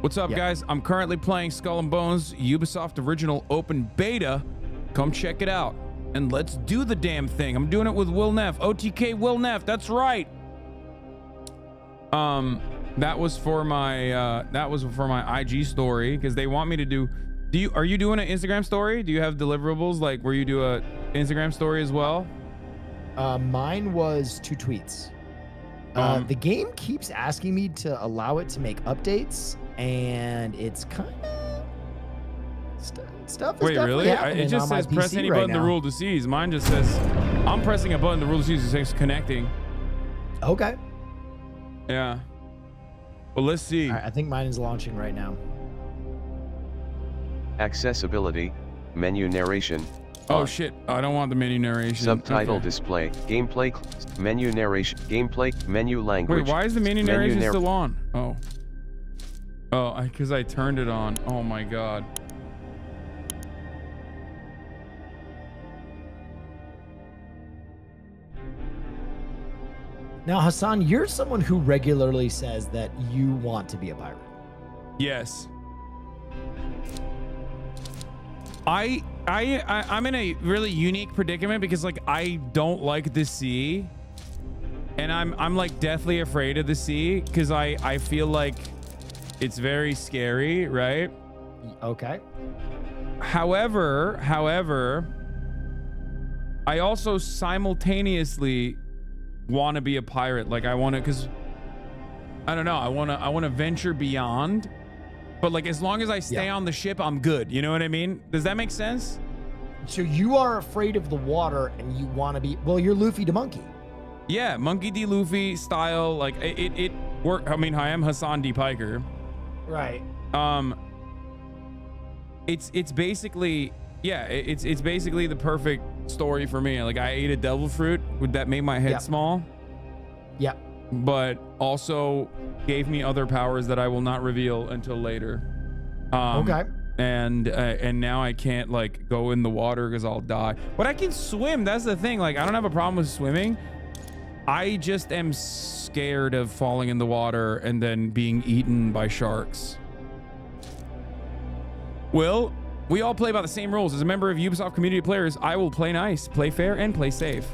What's up, Yep. guys? I'm currently playing Skull and Bones Ubisoft Original Open Beta. Come check it out. And let's do the damn thing. I'm doing it with Will Neff. OTK Will Neff. That's right. Um, that was for my uh that was for my IG story because they want me to do do you are you doing an Instagram story? Do you have deliverables like where you do a Instagram story as well? Uh, mine was two tweets. Uh, Um, the game keeps asking me to allow it to make updates, and it's kind of st- stuff. Is Wait, definitely really? I, happening it just says press PC any right button to rule to seize. Mine just says I'm pressing a button to rule to seize. It says connecting. Okay. Yeah. Well, let's see. All right, I think mine is launching right now. Accessibility, menu narration, Oh on. shit! I don't want the menu narration. subtitle Okay. display, gameplay, cl- menu narration, gameplay, menu language. Wait, why is the menu menu narration nar- still on? Oh. Oh, because I, turned it on. Oh my god. Now, Hasan, you're someone who regularly says that you want to be a pirate. Yes. I, I, I, I'm in a really unique predicament because like I don't like the sea, and I'm, I'm like deathly afraid of the sea because I, I feel like it's very scary, right? Okay. However, however, I also simultaneously want to be a pirate. Like I want to, cause I don't know. I want to, I want to venture beyond. But like, as long as I stay Yeah. on the ship, I'm good. You know what I mean? Does that make sense? So you are afraid of the water, and you want to be. Well, you're Luffy the monkey. Yeah, Monkey D. Luffy style. Like it, it, it work. I mean, I am Hasan D. Piker. Right. um it's it's basically yeah it's it's basically the perfect story for me like i ate a devil fruit would that made my head Yeah. small Yeah. but also gave me other powers that i will not reveal until later um Okay. and uh, and now i can't like go in the water because i'll die but i can swim that's the thing like i don't have a problem with swimming i just am scared of falling in the water and then being eaten by sharks well, we all play by the same rules. As a member of Ubisoft community players, I will play nice, play fair, and play safe.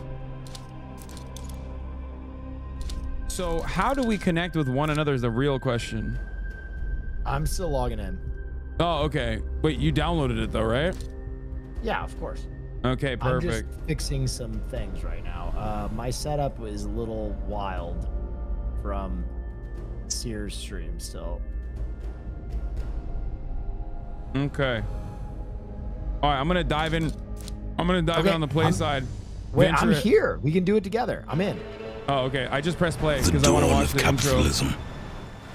So, how do we connect with one another is the real question. I'm still logging in. Oh, okay. Wait, you downloaded it though, right? Yeah, of course. Okay, perfect. I'm perfect. just fixing some things right now. Uh, my setup is a little wild from Sears stream still. Okay. All right, I'm gonna dive in. I'm gonna dive in on the play I'm- side. Wait, Venture I'm it. here. We can do it together. I'm in. Oh, okay. I just pressed play The because I want to dawn watch of the intro. capitalism,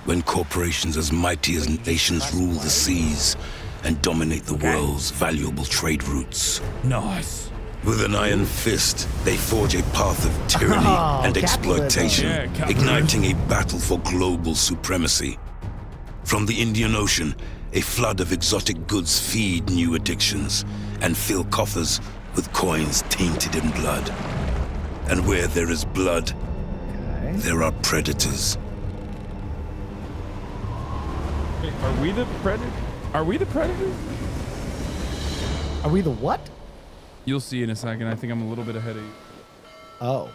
when corporations as mighty as nations rule the seas and dominate the world's valuable trade routes. Nice. With an iron fist, they forge a path of tyranny Oh, and exploitation, Yeah, igniting a battle for global supremacy. From the Indian Ocean, a flood of exotic goods feed new addictions and fill coffers with coins tainted in blood. And where there is blood, Okay. there are predators. Are we the predator? Are we the predator? Are we the what? You'll see in a second. I think I'm a little bit ahead of you. Oh.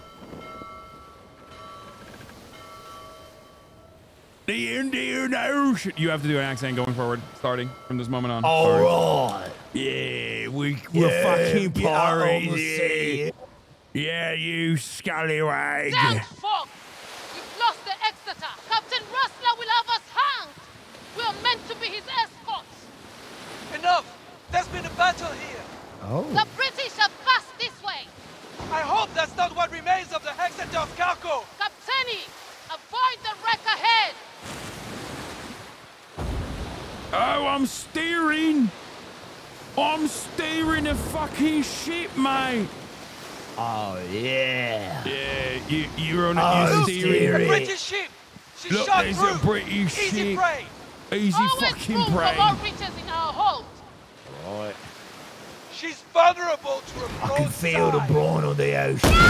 The Indian Ocean. You have to do an accent going forward, starting from this moment on. Sorry. All right. Yeah, we, we're fucking get pirates. on the sea. Yeah, you scallywag. Damn fog! We've lost the Exeter! Captain Rustler will have us hanged! We are meant to be his escorts! Enough! There's been a battle here! Oh. The British are fast this way! I hope that's not what remains of the Hexendorf cargo! Captaini, avoid the wreck ahead! Oh, I'm steering. I'm steering a fucking ship, mate. Oh yeah. Yeah, you, you're on a Oh, you're A steering. steering. British ship! She Look, shot there's through! a British Easy ship. prey! Easy Always fucking room prey. for more riches in our hold! Alright. She's vulnerable to a I can feel side. the brawn on the ocean. No, no!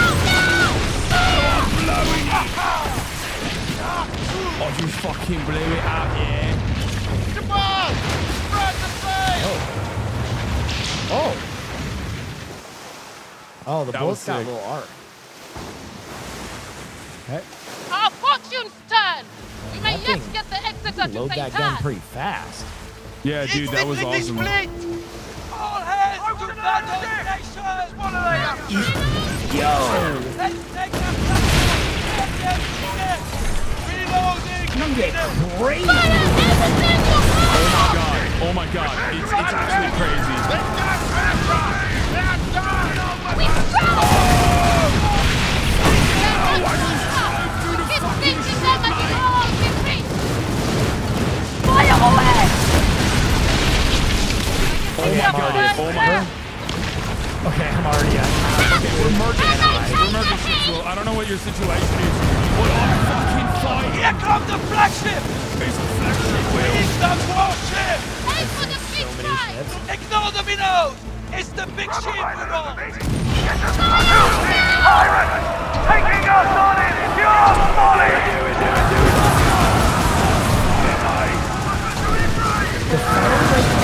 Oh, I'm blowing it! I just fucking blew it out, yeah. Come on! Spread the flame. Oh. Oh. Oh, the that boat's got a little arc. Okay. Our fortune's turn. We may yet get the exit to St. Load that gun pretty fast. Yeah, dude, that was awesome. All hands to battle stations! Yo! Let's take the platform! Reloading! You! God, oh my god, it's, it's actually crazy. Keep thinking them and it all be free! Fire away! Oh my god, oh my god. Okay, I'm already at. We're merging ships. We're merging ships. Well, I don't know what your situation is, but I'm fucking fighting. Here comes the flagship! It's the flagship, Will. It's the warship! Aim for the big prize! Ignore the minnows! It's the big ship we're gonna! Pirate! Taking us on! Get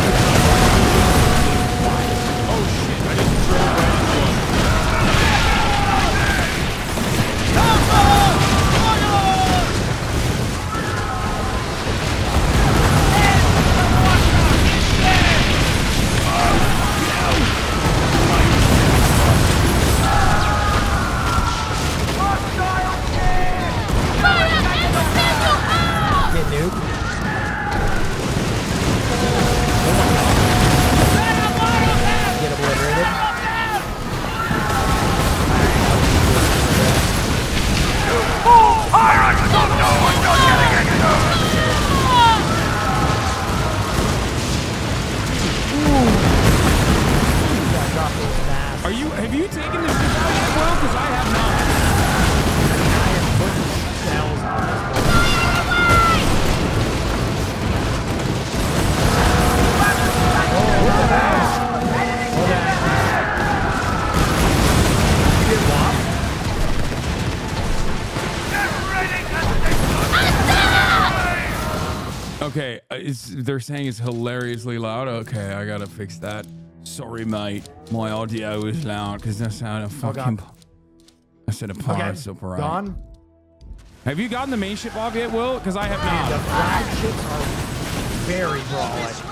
Are you? Have you taken this out yet, Will? Because I have not. Uh, it's, they're saying it's hilariously loud. Okay, I gotta fix that. Sorry, mate. My audio is loud because that's how oh, a fucking. I said a Okay, pirate's opera. gone. Have you gotten the main ship off yet, Will? Because I have not. The flagships are very brawling.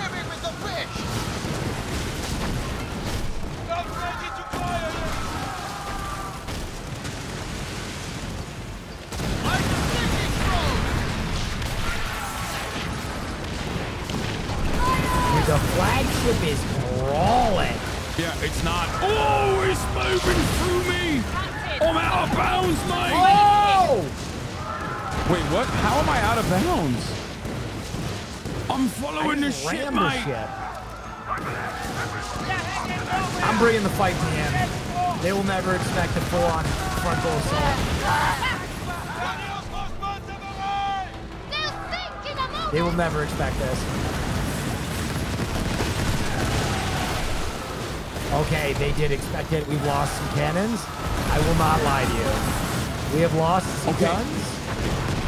Bounds, mate. Oh! Wait, what? How am I out of bounds? I'm following the ship, Ram the mate. ship. I'm bringing the fight to him. They will never expect a full-on frontal assault. They'll sink in a moment! They will never expect this. Okay, they did expect it. We've lost some cannons. I will not lie to you. We have lost some Okay. guns.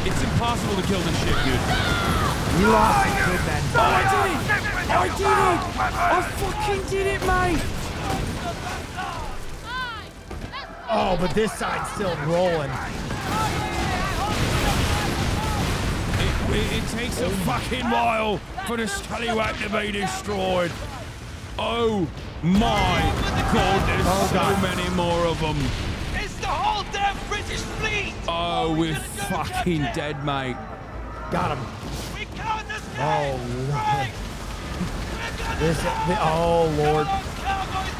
It's impossible to kill this ship, dude. We lost some good men. Oh, I did it! I did it! I fucking did it, mate! Aye, let's go. Oh, but this side's still rolling. It, it, it takes a fucking while for the Scallywag to be destroyed. Oh my god, there's Oh, so many more of them. It's the whole damn British fleet! Oh, we're gonna do the fucking dead, mate. Got him. We count oh, the Oh! Lord. Right! This, the, oh, Lord. On, cowboys,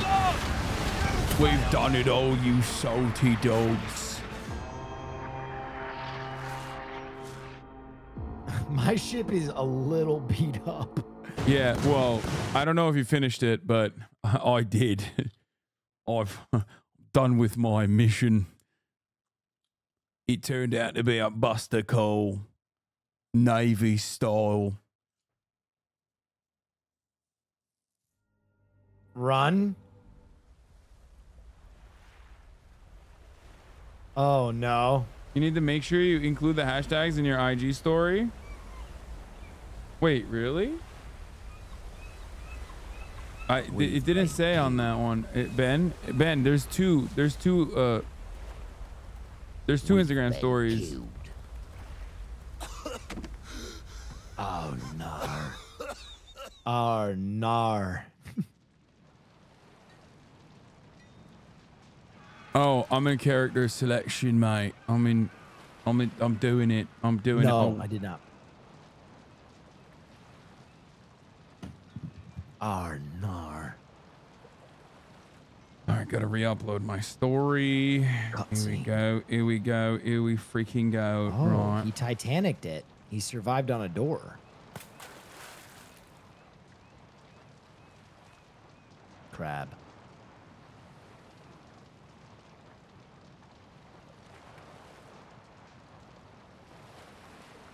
Lord! We've done it all, you salty dogs. My ship is a little beat up. Yeah, well, I don't know if you finished it, but I did. I've done with my mission. It turned out to be a Buster Cole, Navy style. Run. Oh, no. You need to make sure you include the hashtags in your IG story. Wait, really? I it didn't say on that one. It, ben, Ben, there's two. There's two. Uh, there's two Instagram stories. Oh, nar. Oh, nar. Oh, I'm in character selection, mate. I'm in. I'm in. I'm doing it. I'm doing No, it. I did not. Oh, nar. All right, gotta re-upload my story. Here we go. Here we go. Here we freaking go. Oh, right. he Titanicked it. He survived on a door. Crab.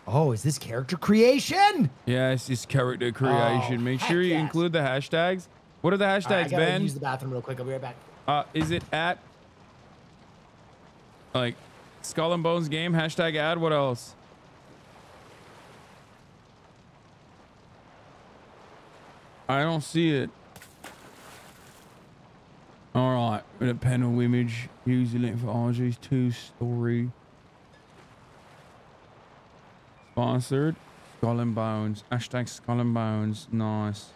Oh, is this character creation? Yes, it's character oh, creation. Make sure you yes. include the hashtags. What are the right, hashtags, gotta Ben? use the bathroom real quick. I'll be right back. Uh, is it at like Skull and Bones game hashtag ad? What else? I don't see it. All right, with a panel image, the link for RG's two story. Sponsored, Skull and Bones. Hashtag Skull and Bones. Nice.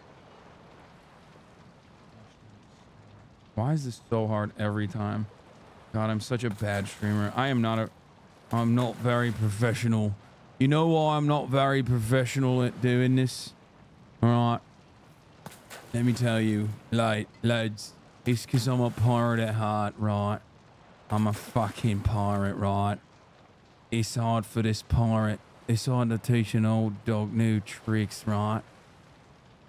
Why is this so hard every time? God, I'm such a bad streamer. I am not a... I'm not very professional. You know why I'm not very professional at doing this? Alright. Let me tell you, like, lads. It's because I'm a pirate at heart, right? I'm a fucking pirate, right? It's hard for this pirate. It's hard to teach an old dog new tricks, right?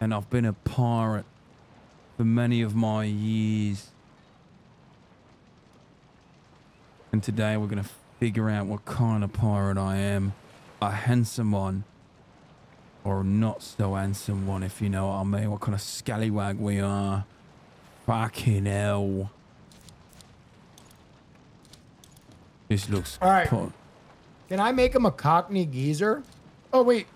And I've been a pirate for many of my years. And today we're going to figure out what kind of pirate I am. A handsome one. Or not so handsome one, if you know what I mean. What kind of scallywag we are. Fucking hell. This looks... All right. Can I make him a Cockney geezer? Oh, wait.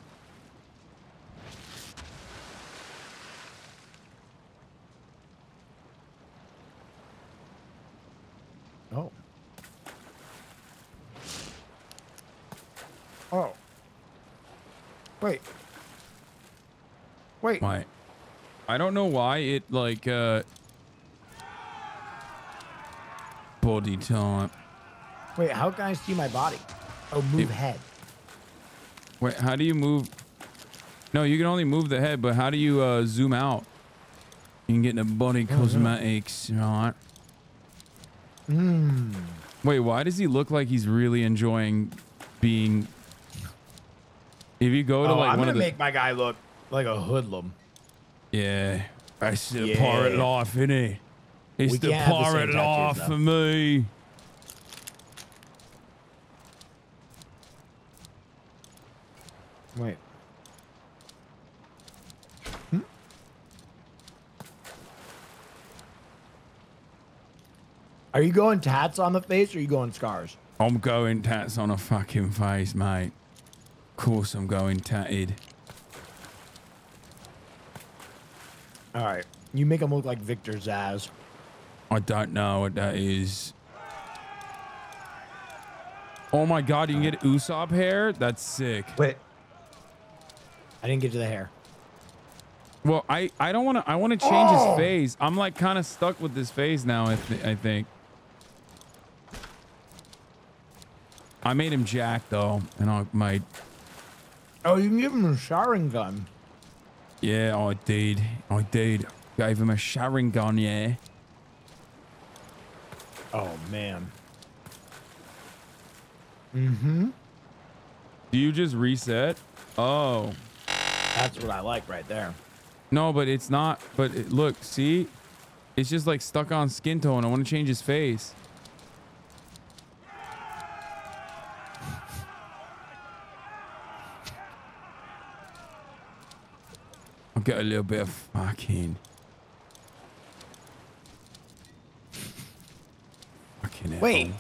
Oh. Oh. Wait. Wait. Why? I don't know why it like uh body type. Wait, how can I see my body? Oh, move It- head. Wait, how do you move? No, you can only move the head, but how do you uh zoom out? You can get the body cosmetics, right? Hmm. Wait, why does he look like he's really enjoying being? If you go to Oh, like I'm one gonna of the make my guy look like a hoodlum. yeah, that's the Yeah. pirate life, innit? It's We the have the pirate tattoos, life for me. Wait. Hmm? Are you going tats on the face or are you going scars? I'm going tats on a fucking face, mate. Of course I'm going tatted. All right. You make him look like Victor Zsasz. I don't know what that is. Oh my god, you can get Usopp hair? That's sick. Wait. I didn't get to the hair. Well, I I don't want to I want to change Oh! his face. I'm like kind of stuck with this face now, I, th- I think. I made him Jack though, and I might Oh, you can give him a Sharingan. yeah, I did. I did. Gave him a Sharingan, yeah. Oh, man. Mm-hmm. Do you just reset? Oh. That's what I like right there. No, but it's not. But it, look, see? It's just like stuck on skin tone. I want to change his face. Get a little bit of fucking. Fucking hell. Wait.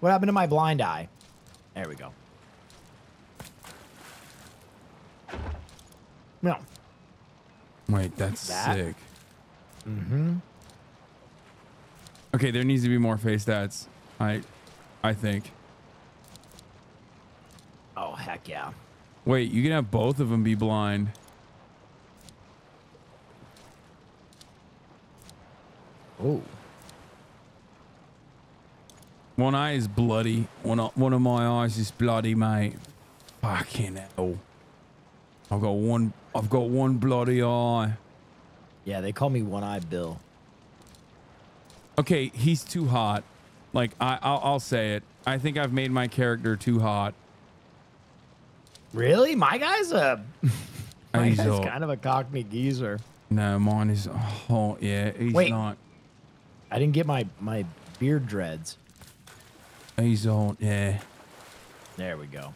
What happened to my blind eye? There we go. No. Wait, that's That? sick. Mm-hmm. Okay, there needs to be more face stats. I, I think. Oh heck yeah. Wait, you can have both of them be blind. Oh. One eye is bloody. One one of my eyes is bloody, mate. Fucking hell. I've got one. I've got one bloody eye. Yeah, they call me One Eye Bill. Okay, he's too hot. Like I, I'll, I'll say it. I think I've made my character too hot. Really? My guy's a my He's guy's hot. kind of a cockney geezer. No, mine is hot. Yeah, he's Wait. not. I didn't get my my beard dreads. He's on. Yeah. There we go.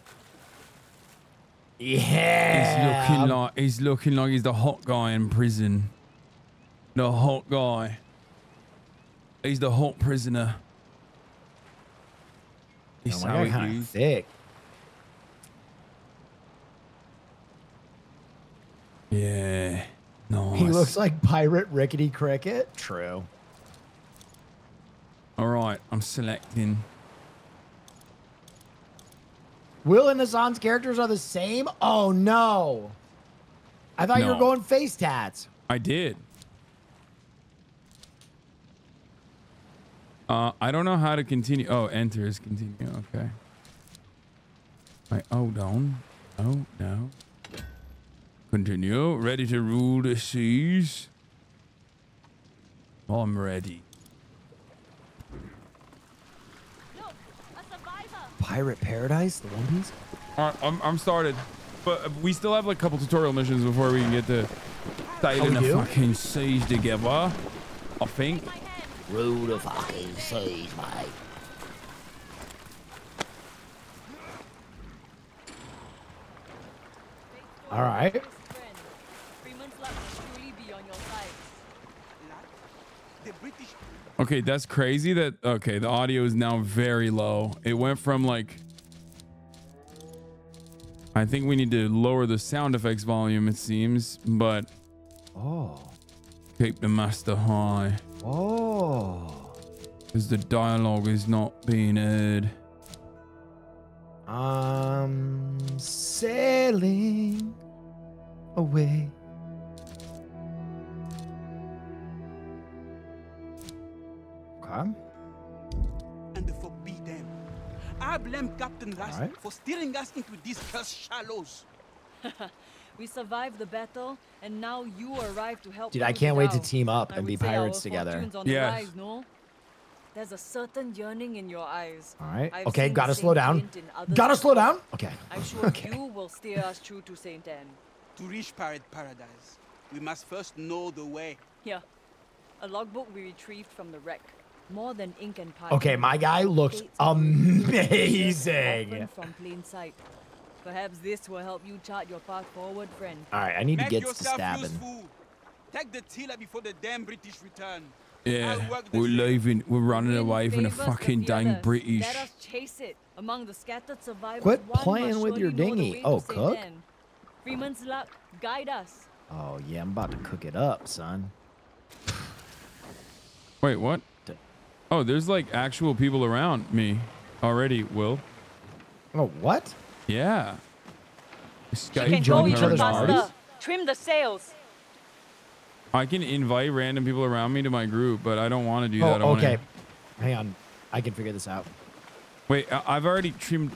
He's Yeah. looking like he's looking like he's the hot guy in prison. The hot guy. He's the hot prisoner. Oh, He's my how kind of thick. Yeah. Nice. He looks like Pirate Rickety Cricket. True. All right, I'm selecting. Will and Hasan's characters are the same? Oh no. I thought you were going face tats. I did. Uh, I don't know how to continue. Oh, enter is continue. Okay. Wait, hold on. Oh, no. Continue. Ready to rule the seas? I'm ready. Look, a survivor. Pirate Paradise, the One Piece? All right, I'm, I'm started. But uh, we still have like a couple tutorial missions before we can get to sailing we the do? fucking seas together. I think. My hand. Rule the fucking seas, mate. All right. Friend. Freeman's luck will truly be on your side. The British Okay, that's crazy that okay, the audio is now very low. It went from like I think we need to lower the sound effects volume it seems, but Oh. keep the master high Oh. cuz the dialogue is not being heard. I'm sailing away. Okay. and forbid them. I blame Captain Russ Alright. for steering us into these cursed shallows. We survived the battle, and now you arrive to help. Dude, I can't it wait to team up I and be would say our pirates together. fortune's On Yes. the rise, no? There's a certain yearning in your eyes. All right. I've okay, gotta slow down. glint in others Gotta slow down. Okay. I'm sure okay. you will steer us true to Saint Anne. To reach Pirate Paradise, we must first know the way. Here, a logbook we retrieved from the wreck. More than ink and pie. Okay, my guy looks Dates on it, amazing. from plain sight. Perhaps this will help you chart your path forward, friend. All right, I need to get to yourself stabbing. useful. Take the tiller before the damn British return. Yeah, I'll work the we're leaving. We're running away from the fucking the dang. British. Let us chase it. Among the scattered survivors, Quit playing with your surely know the dinghy. Oh, cook? Anne. Freeman's luck, guide us. Oh yeah, I'm about to cook it up, son. Wait, what? Oh, there's like actual people around me already, Will. Oh what? Yeah. This guy You can join go each other's faster. parties? Trim the sails. I can invite random people around me to my group, but I don't want to do oh, that. I Oh, wanna- okay. Hang on, I can figure this out. Wait, I- I've already trimmed.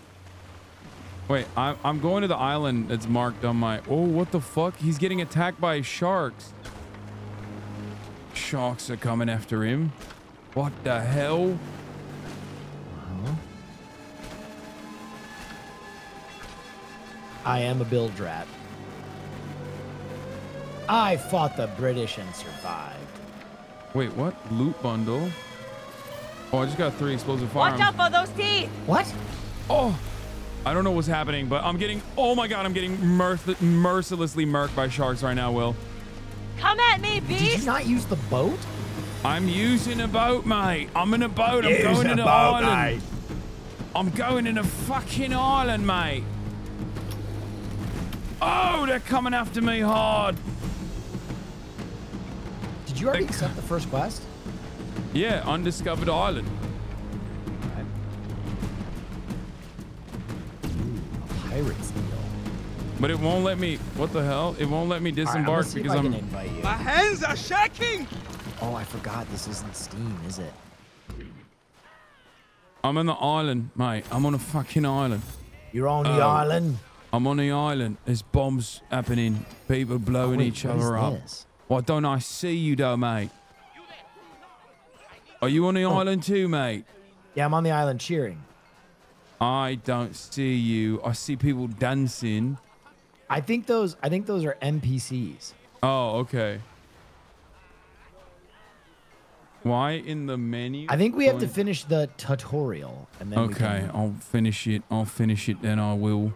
Wait, I- I'm going to the island that's marked on my. Oh, what the fuck? He's getting attacked by sharks. Sharks are coming after him. What the hell? I am a build rat. I fought the British and survived. Wait, what? Loot bundle. Oh, I just got three explosive Watch out for those teeth. What? Oh, I don't know what's happening, but I'm getting. Oh my god, I'm getting mirth- mercilessly murked by sharks right now. Will. Come at me, beast! Did you not use the boat? I'm using a boat, mate. I'm in a boat. I'm going in an island. I'm going in a fucking island, mate. Oh, they're coming after me hard. Did you already Like- accept the first quest? Yeah, undiscovered island. Pirates deal. But it won't let me. What the hell? It won't let me All right, I'm disembark gonna if because I I'm. invite you. My hands are shaking! Oh, I forgot this isn't Steam, is it? I'm on the island, mate. I'm on a fucking island. You're on the Oh. island. I'm on the island. There's bombs happening. People blowing Oh, wait, each other up. this? Why don't I see you though, mate? Are you on the Oh. island too, mate? Yeah, I'm on the island cheering. I don't see you. I see people dancing. I think those I think those are NPCs. Oh, okay. Why in the menu? I think we have to finish the tutorial and then Okay, can I'll finish it. I'll finish it, then I will.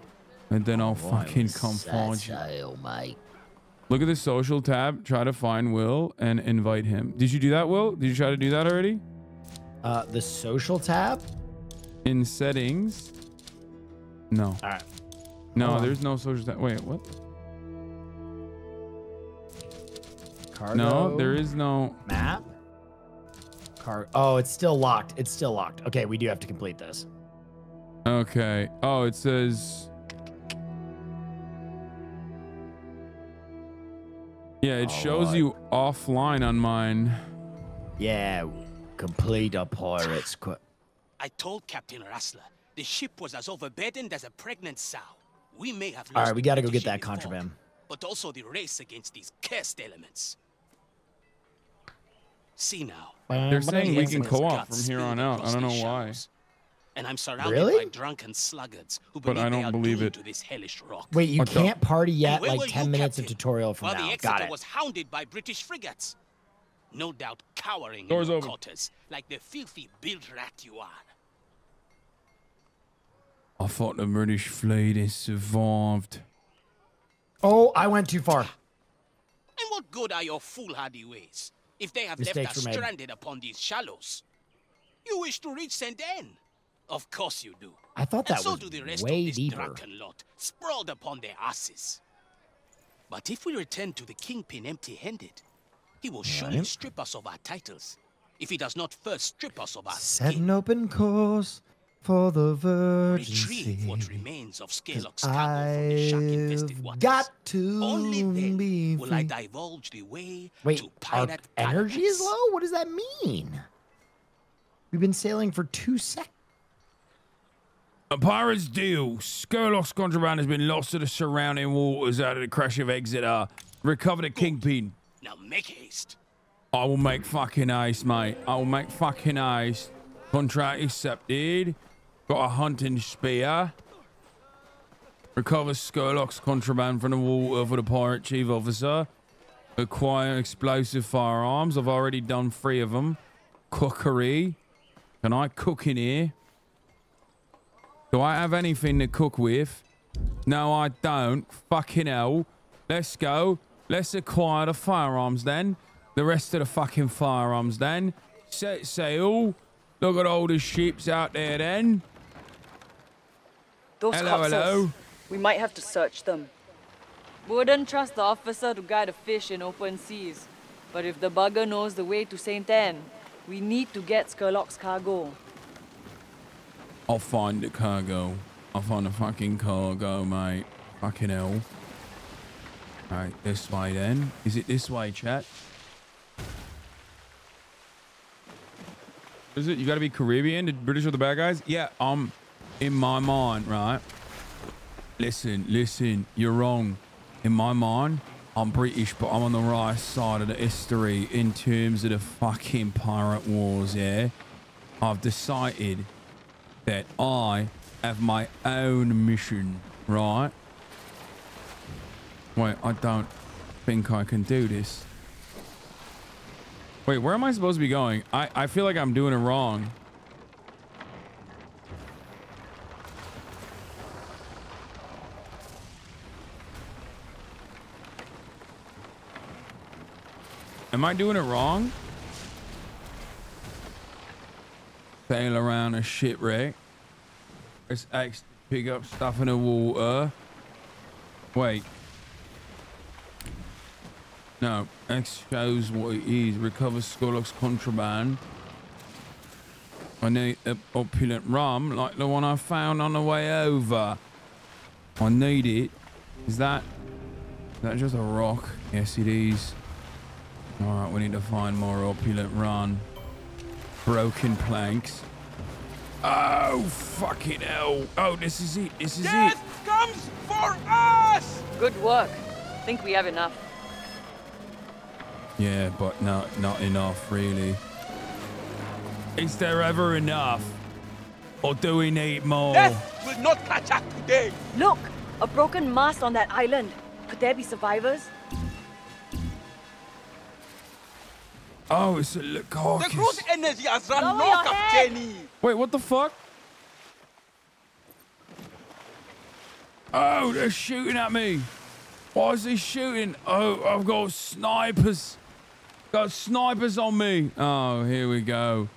And then I'll fucking come find you. Sail, mate. Look at the social tab. Try to find Will and invite him. Did you do that, Will? Did you try to do that already? Uh, the social tab. In settings? No. All right. No, Hold on. there's no social tab. Wait, what? Cargo. No, there is no. map. Car. Oh, it's still locked. It's still locked. Okay, we do have to complete this. Okay. Oh, it says. Yeah, it shows Alright. you offline on mine. Yeah, complete a pirate's quest. I told Captain Rassler the ship was as overburdened as a pregnant sow. We may have lost All right, we got to go get that in the fog, contraband. but also the race against these cursed elements. See now. They're saying we can co-op from here on out. I don't know why. And I'm surrounded Really? by drunken sluggards who But believe I don't are believe it. to this hellish rock. Wait, you What can't party yet. Like 10 you, minutes of tutorial from while now. the Got Exeter it. was hounded by British frigates. No doubt cowering Doors in your open. quarters like the filthy bilge rat you are. I thought the British fleet has survived. Oh, I went too far. And what good are your foolhardy ways if they have Mistakes left us stranded upon these shallows? You wish to reach St. Anne? Of course you do. I thought that and so was do the rest way of this deeper. drunken lot, sprawled upon their asses. But if we return to the kingpin empty-handed, he will surely Right. strip us of our titles. If he does not first strip us of our Set skin, an open course for the virgin retrieve what remains of Scurlock's cargo from the shark-infested I've waters. got to Only then be will I divulge the way Wait, to our pirate energy is low? What does that mean? We've been sailing for two seconds. A pirate's deal. Scurlock's contraband has been lost to the surrounding waters out of the crash of Exeter. Recover the kingpin. Now make haste. I will make fucking haste, mate. I will make fucking haste. Contract accepted. Got a hunting spear. Recover Scurlock's contraband from the water for the pirate chief officer. Acquire explosive firearms. I've already done three of them. Cookery. Can I cook in here? Do I have anything to cook with? No, I don't. Fucking hell. Let's go. Let's acquire the firearms then. The rest of the fucking firearms then. Set sail. Look at all the ships out there then. Those Hello, corpses, hello. We might have to search them. Wouldn't trust the officer to guide a fish in open seas. But if the bugger knows the way to St. Anne, we need to get Scurlock's cargo. I'll find the cargo. I'll find the fucking cargo, mate. Fucking hell. Alright, this way then. Is it this way, chat? Is it? You gotta be Caribbean? The British are the bad guys? Yeah, um, in my mind, right? Listen, listen, you're wrong. In my mind, I'm British, but I'm on the right side of the history in terms of the fucking pirate wars, yeah? I've decided that I have my own mission, right? Wait, I don't think I can do this. Wait, where am I supposed to be going? I, I feel like I'm doing it wrong. Am I doing it wrong? Sail around a shipwreck. Let's act- pick up stuff in the water. Wait. No, X shows what it is. Recover Scurlock's contraband. I need a opulent rum like the one I found on the way over. I need it. Is that... Is that just a rock? Yes, it is. Alright, we need to find more opulent run. Broken planks. Oh, fucking hell. Oh, this is it. This is it. Death comes for us! Good work. Think we have enough. Yeah, but not not enough, really. Is there ever enough? Or do we need more? Death will not catch up today. Look! A broken mast on that island. Could there be survivors? Oh, it's a The Lukakus. cruise energy has run Lower low, your head. Captaini. Wait, what the fuck? Oh, they're shooting at me. Why is he shooting? Oh, I've got snipers. Got snipers on me. Oh, here we go.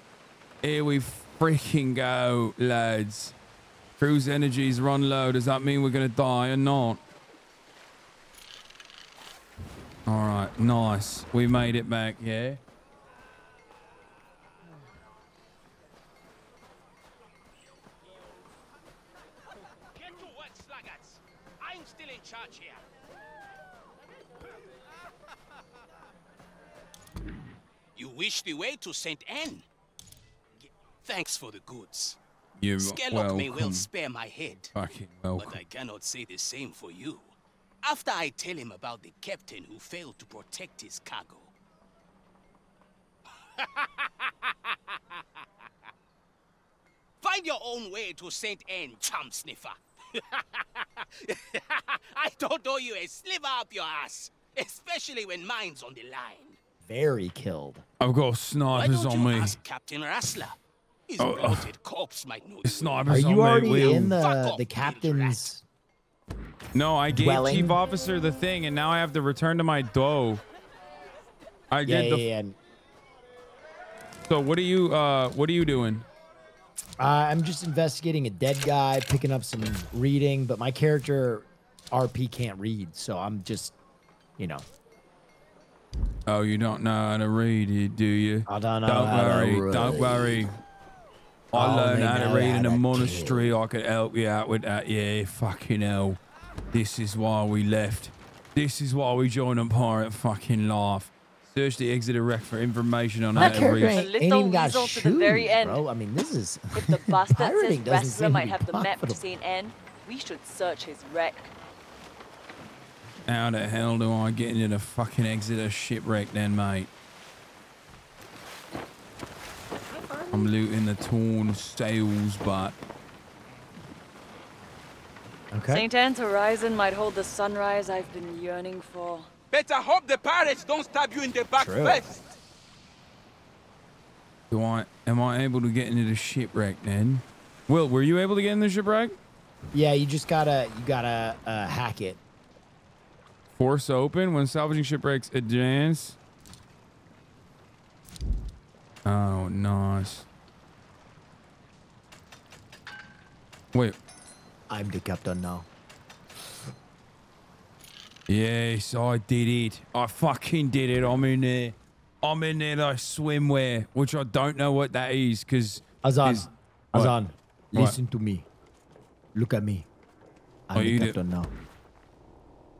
Here we freaking go, lads. Cruise energies run low. Does that mean we're going to die or not? All right, nice. We made it back, yeah? Wish the way to St. Anne? Thanks for the goods. You're Scurlock may well spare my head, but. I cannot say the same for you. After I tell him about the captain who failed to protect his cargo. Find your own way to St. Anne, chum sniffer. I don't owe you a sliver up your ass, especially when mine's on the line. Very killed. I've got Why snipers don't on you me. ask Captain Rassler? His Oh, oh. bloated corpse might know The you. snipers Are you on already me. In the the captain's? No, I gave dwelling? chief officer the thing, and now I have to return to my dough. I Yeah, did yeah, the. yeah. So what are you? Uh, what are you doing? Uh, I'm just investigating a dead guy, picking up some reading, but my character RP can't read, so I'm just, you know, Oh, you don't know how to read it, do you? I don't know Don't how to worry. Don't worry. I I learned how to read how in a to monastery. I could help you out with that. Yeah, fucking hell. This is why we left. This is why we joined a pirate fucking life. Search the exit wreck for information on my how to character read. ain't, The little even got weasel to the very end. bro. I mean, this is. If the bastard says pirating doesn't Wrestler might have the map to profitable. St. Anne, we should search his wreck. How the hell do I get into the fucking Exeter shipwreck then, mate? I'm looting the torn sails, but Okay. St. Anne's horizon might hold the sunrise I've been yearning for. Better hope the pirates don't stab you in the back True. first. do I? Am I able to get into the shipwreck then? Will, were you able to get in the shipwreck? Yeah, you just gotta you gotta uh, hack it. Force open when salvaging shipwrecks advance. Oh, nice. Wait. I'm the captain now. Yes, I did it. I fucking did it. I'm in there. I'm in there like swimwear, which I don't know what that is because Hasan, Is- Hasan, What? listen to me. Look at me. I'm Oh, the captain now.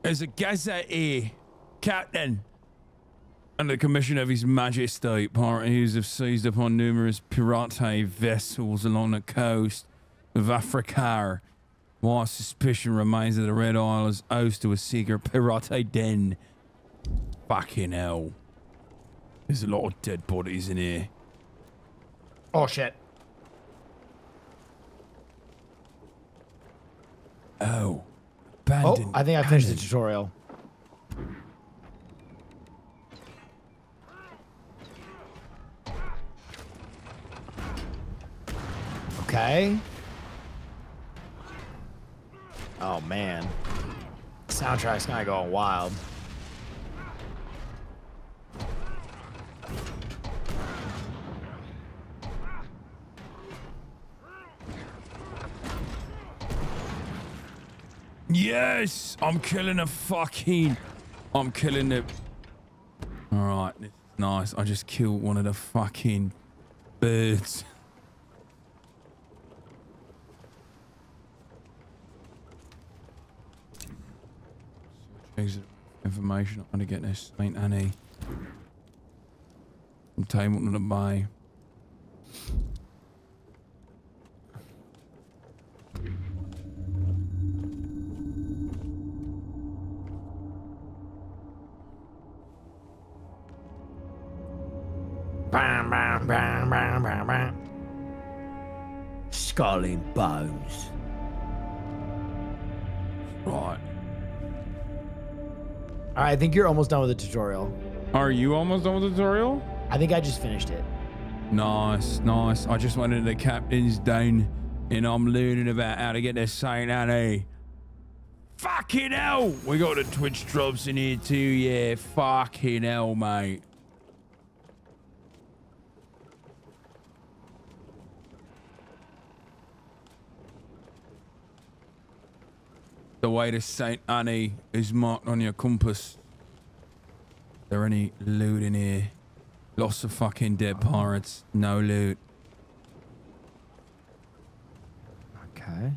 There's a gazette Captain. Under the commission of His Majesty, parties have seized upon numerous pirate vessels along the coast of Africa. While suspicion remains that the Red Isle is host to a secret pirate den. Fucking hell. There's a lot of dead bodies in here. Oh shit. Oh. Oh, I think I finished the tutorial. Okay. Oh man. Soundtrack's kind of going wild. Yes, I'm killing a fucking. I'm killing the. All right, this is nice. I just killed one of the fucking birds. Exit information gonna get this Saint Annie from Tableton to Bay. Skull and bones. Right. All right, I think you're almost done with the tutorial. Are you almost done with the tutorial? I think I just finished it. Nice, nice. I just went into the captain's down and I'm learning about how to get this Saint Annie. Fucking hell! We got the Twitch drops in here too, yeah. Fucking hell, mate. The way to Saint Annie is marked on your compass. there any loot in here? Lots of fucking dead pirates. No loot. Okay.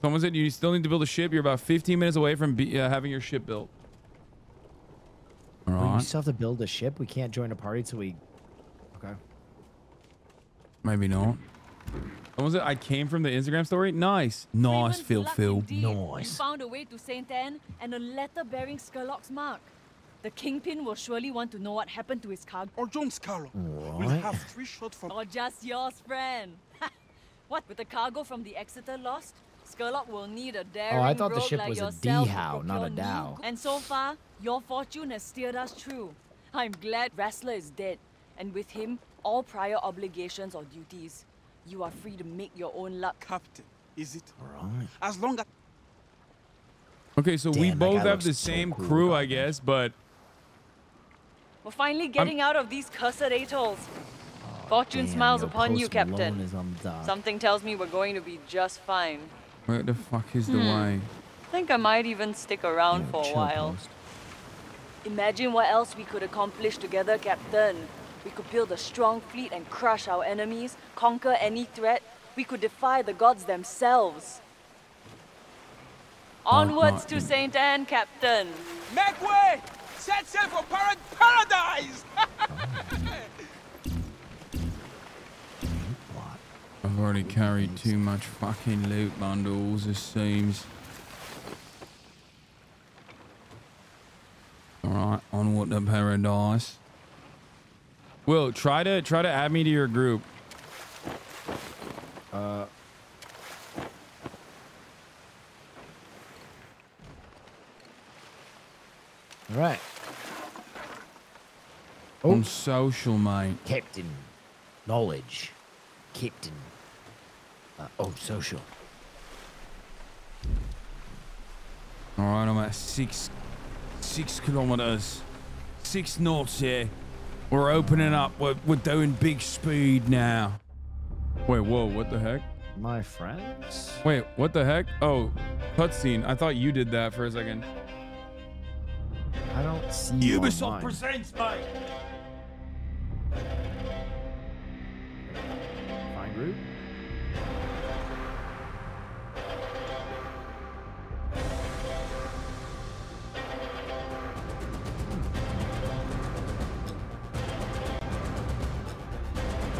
Someone said you still need to build a ship. You're about 15 minutes away from be, uh, having your ship built. All Oh, you still have to build a ship. We can't join a party till we. Okay. Maybe not. Someone said I came from the Instagram story. Nice. Nice, Phil. Luck Phil. indeed. You Nice. found a way to Saint Anne and a letter bearing Scurlock's mark. The Kingpin will surely want to know what happened to his cargo. Or Jones Carlo. We'll have three shots from Or just yours, friend. what, with the cargo from the Exeter lost? Skurlock will need a daring Oh, I thought the rogue ship like was a yourself to D-How, not a procure dhow. And so far, your fortune has steered us true. I'm glad Wrestler is dead, and with him, all prior obligations or duties. You are free to make your own luck. captain. Is it? Right. As long as Okay, so we Damn, that both have the looks so same cool, crew, I guess, but We're finally getting out of these cursed atolls. Fortune Damn, smiles upon you, Captain. is on the- Something tells me we're going to be just fine. where the fuck is the Hmm. way? I think I might even stick around Yo, for a while. Post. Imagine what else we could accomplish together, Captain. We could build a strong fleet and crush our enemies, conquer any threat. We could defy the gods themselves. Onwards to St. Anne, Captain. make way! Set sail for para- paradise! What? I've already carried too much fucking loot bundles, it seems. Alright, onward to paradise. Will, try to try to add me to your group. Uh. All right. Oh. On social, mate. Captain. Knowledge. Captain. Uh, oh, social. Alright, I'm at six six kilometers. Six knots here. We're opening up. We're, we're doing big speed now. Wait, whoa, what the heck? My friends. Wait, what the heck? Oh, cutscene. I thought you did that for a second. I don't see you Ubisoft online. presents, mate. Find group.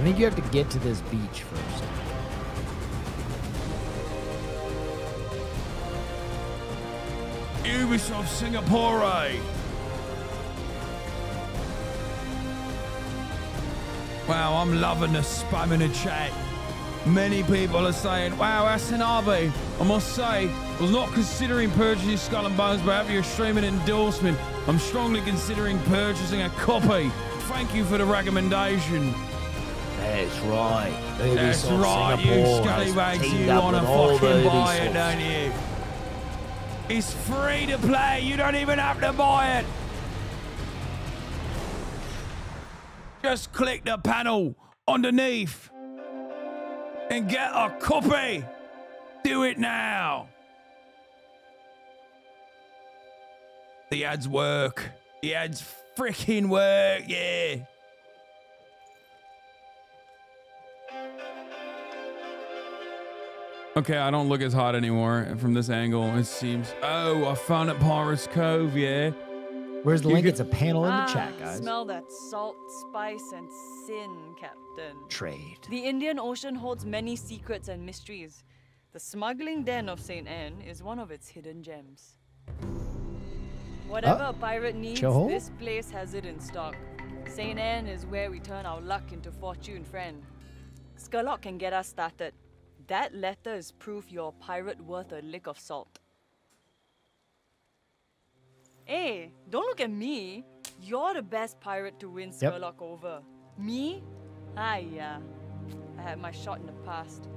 Think you have to get to this beach first. Ubisoft Singapore. Eh? Wow, I'm loving the spam in the chat. Many people are saying, wow, RB. I must say, was not considering purchasing Skull and Bones, but after your streaming endorsement, I'm strongly considering purchasing a copy. Thank you for the recommendation. That's right. That's Ubisoft right, you Singapore has scallywags, you want to fucking the buy it, don't you? It's free to play, you don't even have to buy it. Just click the panel underneath and get a copy. Do it now. The ads work. The ads freaking work. Yeah. Okay, I don't look as hot anymore from this angle. It seems. Oh, I found it, Pirates Cove. Yeah. Where's the You link? get- It's a panel in the Ah, chat, guys. Smell that salt, spice, and sin, Captain. Trade. The Indian Ocean holds many secrets and mysteries. The smuggling den of St. Anne is one of its hidden gems. Whatever Oh, a pirate needs, Joe? this place has it in stock. St. Anne is where we turn our luck into fortune, friend. Scurlock can get us started. That letter is proof you're a pirate worth a lick of salt. Hey, don't look at me. You're the best pirate to win Yep. Over. Me? Ah, yeah. I had my shot in the past.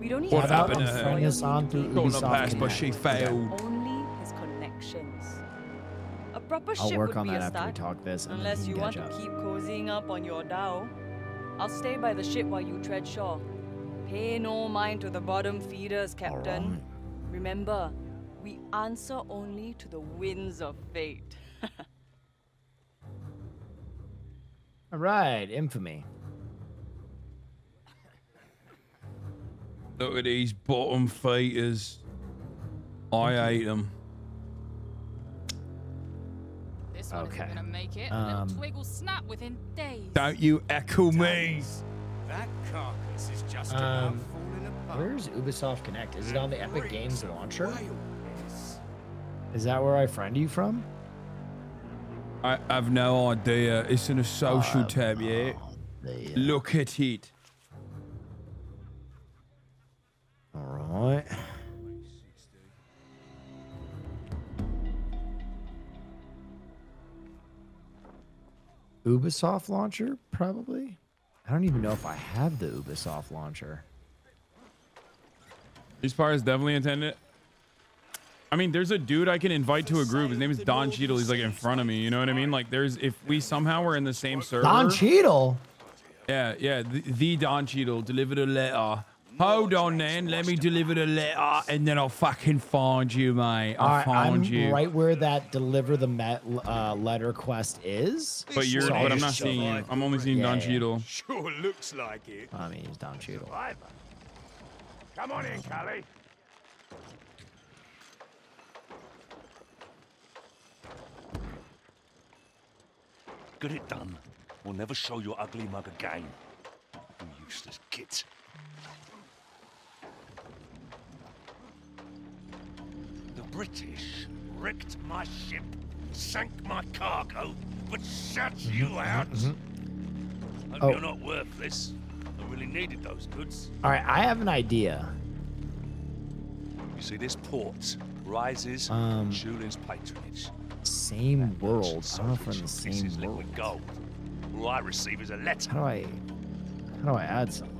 We don't need What to How talk happened about to her? friend on through Going to Ubisoft pass, but she failed. Only his connections. A proper I'll ship work would on be that a after we start. talk this. Unless you want catch to keep cozying up on your dhow. I'll stay by the ship while you tread shore. Pay no mind to the bottom feeders, Captain. Alright. Remember, we answer only to the winds of fate. All right, infamy. Look at these bottom feeders. I hate them. This one Okay. isn't gonna make it. Um, Little twig will snap within days. Don't you echo me. That carcass is just Um, about falling apart. Where's Ubisoft Connect? Is it on the Epic Games launcher? Is that where I friend you from? I have no idea. It's in a social Uh, tab, yeah. The, uh, Look at it. all right. Ubisoft launcher, probably. I don't even know if I have the Ubisoft launcher. These pirates definitely intended. I mean, there's a dude I can invite to a group. His name is Don Cheadle. He's like in front of me. You know what I mean? Like, there's if we somehow were in the same server. Don Cheadle. Yeah, yeah. The, the Don Cheadle delivered a letter. Hold on, then. Let me deliver the letter, and then I'll fucking find you, mate. I'll All right, find I'm you. right where that deliver the met, uh, letter quest is. But you're, So I'll but I'm not show seeing you. I'm only seeing Yeah, Don yeah. Cheadle. Sure looks like it. I mean, he's Don Cheadle. Come on in, Callie. Get it done. We'll never show your ugly mug again. You useless git. British wrecked my ship, sank my cargo, but shut you mm-hmm, mm-hmm, out. Mm-hmm. Hope Oh. you're not worthless. I really needed those goods. All right, I have an idea. You see, this port rises Um, Julian's patronage. Same world. I don't know if we're in the This same is world. liquid gold. All I receive is a letter. How do I? How do I add someone?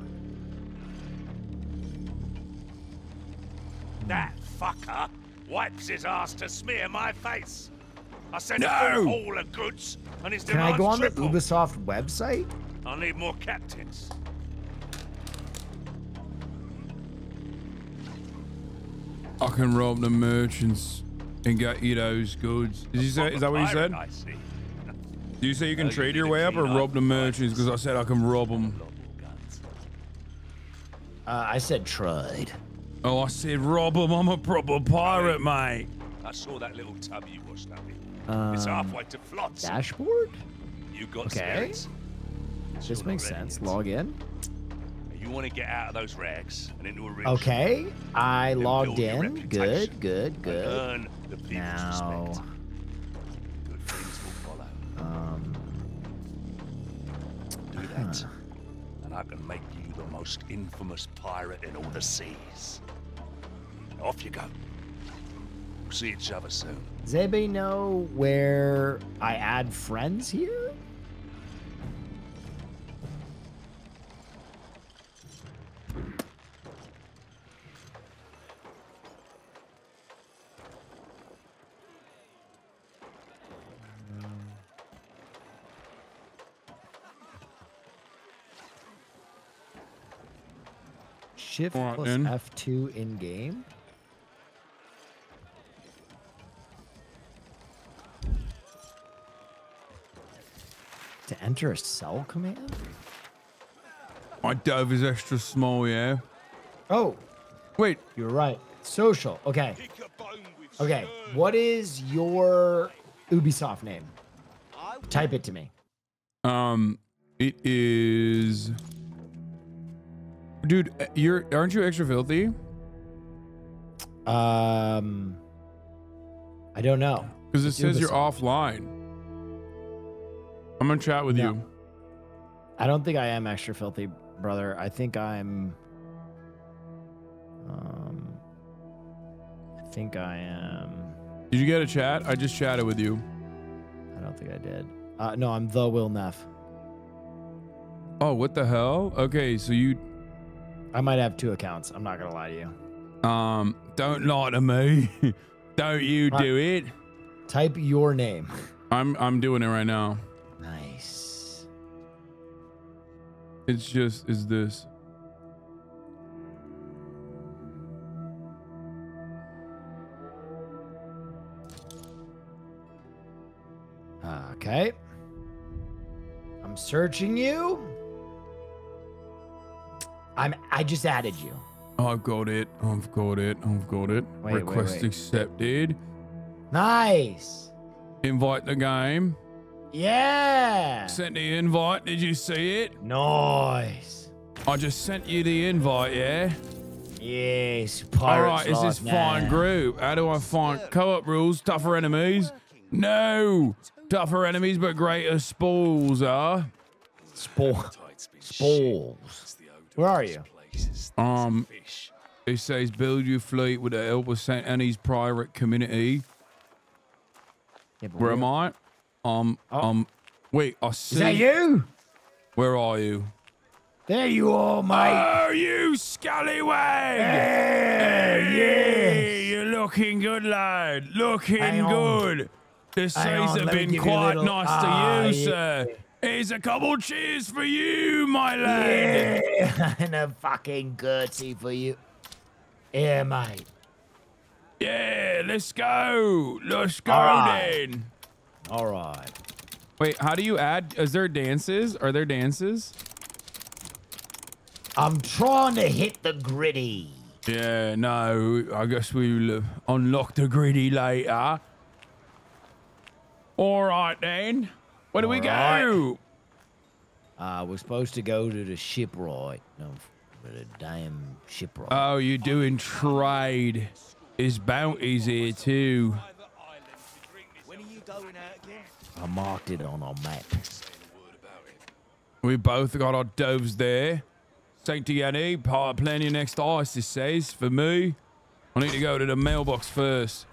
That fucker wipes his ass to smear my face. I sent No! him all the goods, and his Can I go on the. Ubisoft website? I need more captains. I can rob the merchants and get you those goods. Did you say? Is that what you said? I see. Do you say you can Uh, trade did your way up or rob the merchants? Because I said I can rob them. Lot more guns. Uh, I said tried. Oh, I said rob them. I'm a proper pirate, mate. I saw that little tub you washed up in. it's Um, halfway to Flots. Dashboard? You got Okay. spirits. This Sure makes sense. yet. Log in. You want to get out of those rags and into a rich. Okay, I logged in. Good, good, good. Earn the people's Now, respect. Good things will follow. um, Do that, and I can make you the most infamous pirate in all the seas. Off you go. We'll see each other soon. does anybody know where I add friends here? Shift Alright, plus then. F2 in game. To enter a cell command? My dove is extra small, yeah. Oh, Wait, you're right. Social. Okay. Okay. What is your Ubisoft name? Type it to me. um, it is. Dude, uh, you're aren't you extra filthy? Um, I don't know. Because it It's says you're offline. I'm gonna chat with No. you. I don't think I am extra filthy, brother. I think I'm. Um, I think I am. Did you get a chat? I just chatted with you. I don't think I did. Uh, no, I'm the Will Neff. Oh, what the hell? Okay, so you I might have two accounts. I'm not gonna lie to you. um don't lie to me. don't you do it. Type your name. I'm I'm doing it right now. It's just is this. Okay. I'm searching you. I'm. I just added you. I've got it. I've got it. I've got it. Wait, wait, Request wait. accepted. Nice. Invite the game. Yeah. Sent the invite. Did you see it? Nice. I just sent you the invite, yeah? Yes. All right, is this fine now. group? How do I find co-op rules? Tougher enemies? No. Tougher enemies, but greater spools, huh? Spore. Spools. Where are you? Um, it says build your fleet with the help of St. Annie's pirate community. Yeah, Where am I? Um, um, wait, I see. Is that you? Where are you? There you are, mate. Oh, you scallywag! Yeah, Hey, You're looking good, lad. Looking good. The Hang seas on, have been give you a quite little- nice Ah, to you, yeah. sir. Here's a couple cheers for you, my lad. Yeah, and a fucking curtsy for you. Yeah, mate. Yeah, let's go. Let's go right. then. All right. Wait, how do you add? Is there dances? Are there dances? I'm trying to hit the griddy. Yeah, no. I guess we'll uh, unlock the griddy later. All right then. Where do we All go? Uh, we're supposed to go to the shipwright. No, but a damn shipwright. Oh, you're doing trade. There's bounties here too. I marked it on our map. We both got our doves there. Part of planning next ice, it says. For me, I need to go to the mailbox first.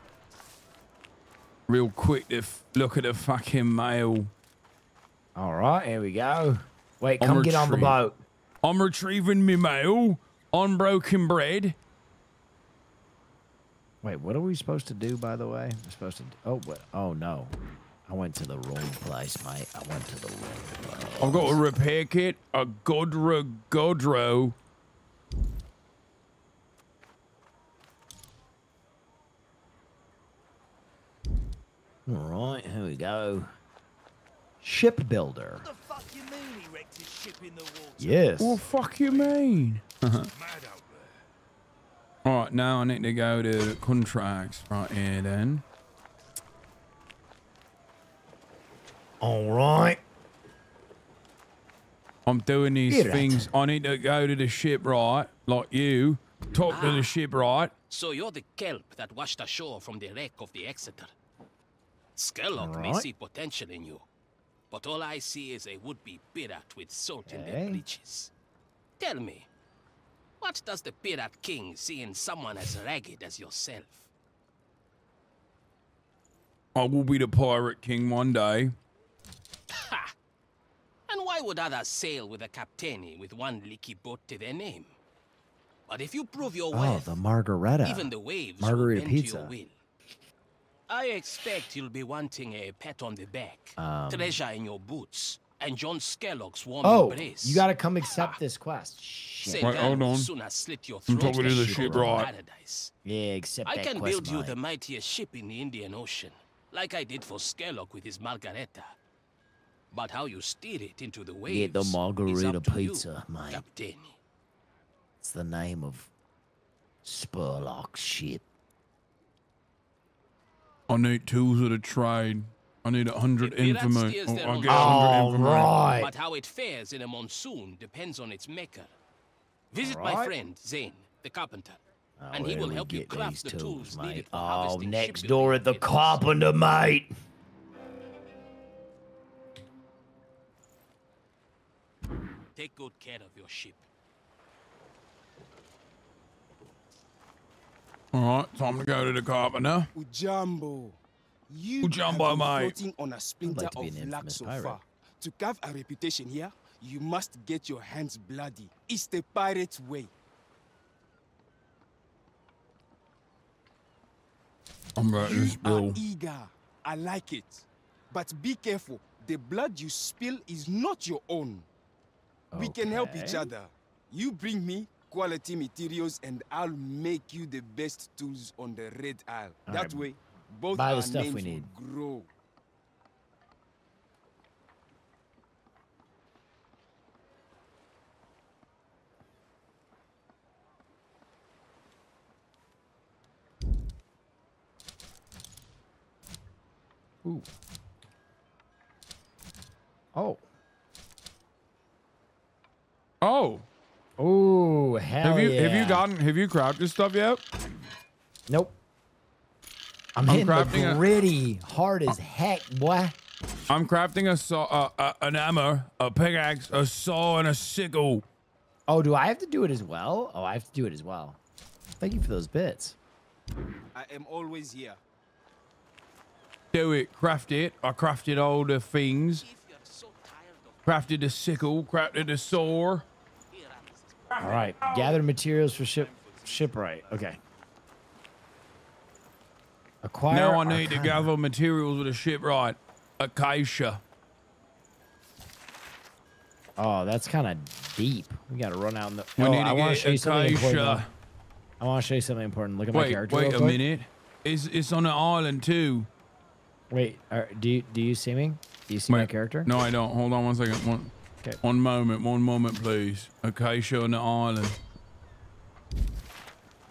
Real quick to look at the fucking mail. All right, here we go. Wait, come get on the boat. I'm retrieving me mail. on broken bread. Wait, what are we supposed to do, by the way? We're supposed to. Oh, what? Oh no, I went to the wrong place, mate. I went to the wrong place. I've got a repair kit, a Godra Godro. All right, here we go. Shipbuilder. The fuck you mean he wrecked his ship in the water? Yes. What the fuck you mean? Uh-huh. All right, now I need to go to contracts right here then. All right. I'm doing these Get it. things. I need to go to the shipwright, like you. Talk to the ah. shipwright. So you're the kelp that washed ashore from the wreck of the Exeter. Scurlock may see potential in you, but all I see is a would-be pirate with salt in their Okay. breeches. Tell me, what does the pirate king see in someone as ragged as yourself? I will be the pirate king one day. Ha! And why would others sail with a captaini with one leaky boat to their name? But if you prove your worth, Oh, worth, the margarita. even the waves Margarita will bend to pizza. your will. I expect you'll be wanting a pat on the back, Um, treasure in your boots, and John Scurlock's warm Oh, embrace. you got to come accept this quest. Shit. Say Wait, that hold will on. sooner slit your I'm throat talking to than the you ship will right. paradise. Yeah, accept I that can quest, build you the mightiest ship in the Indian Ocean, like I did for Scurlock with his Margareta. But how you steer it into the waves Get the is margarita up to you, pizza, mate. Captain. It's the name of Spurlock's ship. I need tools of the trade. I need a hundred The infamy. Oh, I'll get a hundred All infamy. right. But how it fares in a monsoon depends on its maker. Visit my friend, Zane, the carpenter, Oh, and he will help you get craft the tools, tools needed mate? for Oh, next door at the carpenter, mate. Take good care of your ship. All right, time to go to the carpenter. Ujambo. You Ujambo, have been mate. floating on a splinter like to of luck so pirate. far. To carve a reputation here, you must get your hands bloody. It's the pirate's way. I'm ready to You are eager. I like it. But be careful. The blood you spill is not your own. We can help each other. You bring me quality materials and I'll make you the best tools on the Red Isle. All that right. way, both Buy the our stuff we names need. will grow. Ooh. Oh. Oh, Ooh, hell have you yeah. have you gotten have you crafted stuff yet? Nope. I'm, I'm hitting the crafting a- hard as heck, boy. I'm crafting a saw, uh, uh, an hammer, a pickaxe, a saw, and a sickle. Oh, do I have to do it as well? Oh, I have to do it as well. Thank you for those bits. I am always here. Do it, craft it. I crafted all the things. If you're so tired of Crafted the sickle, crafted the saw. All right, gather materials for ship shipwright. Okay. Acquire. Now I need to gather materials with the shipwright. Acacia. Oh, that's kind of deep. We got to run out in the. We oh, need to I want to show you something important. acacia. I want to show you something important. Look at my character. wait a quick. minute. It's it's on the island too. Wait, are, do you do you see me? Do you see my character? No, I don't. Hold on one second. One, 'Kay. one moment. One moment, please. Acacia on the island.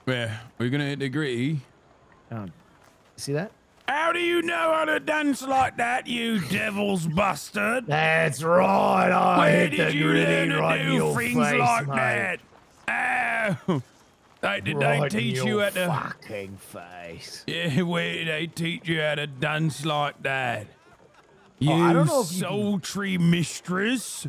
Yeah, we're gonna hit the griddy. Oh, see that? How do you know how to dance like that, you devil's bastard? That's right. I Where hit did the you griddy learn to right in do your things face, like mate. that? Ow! They, did Right they in teach your you how to? fucking face? Yeah, where did they teach you how to dance like that? You Oh, I don't know if you sultry mistress.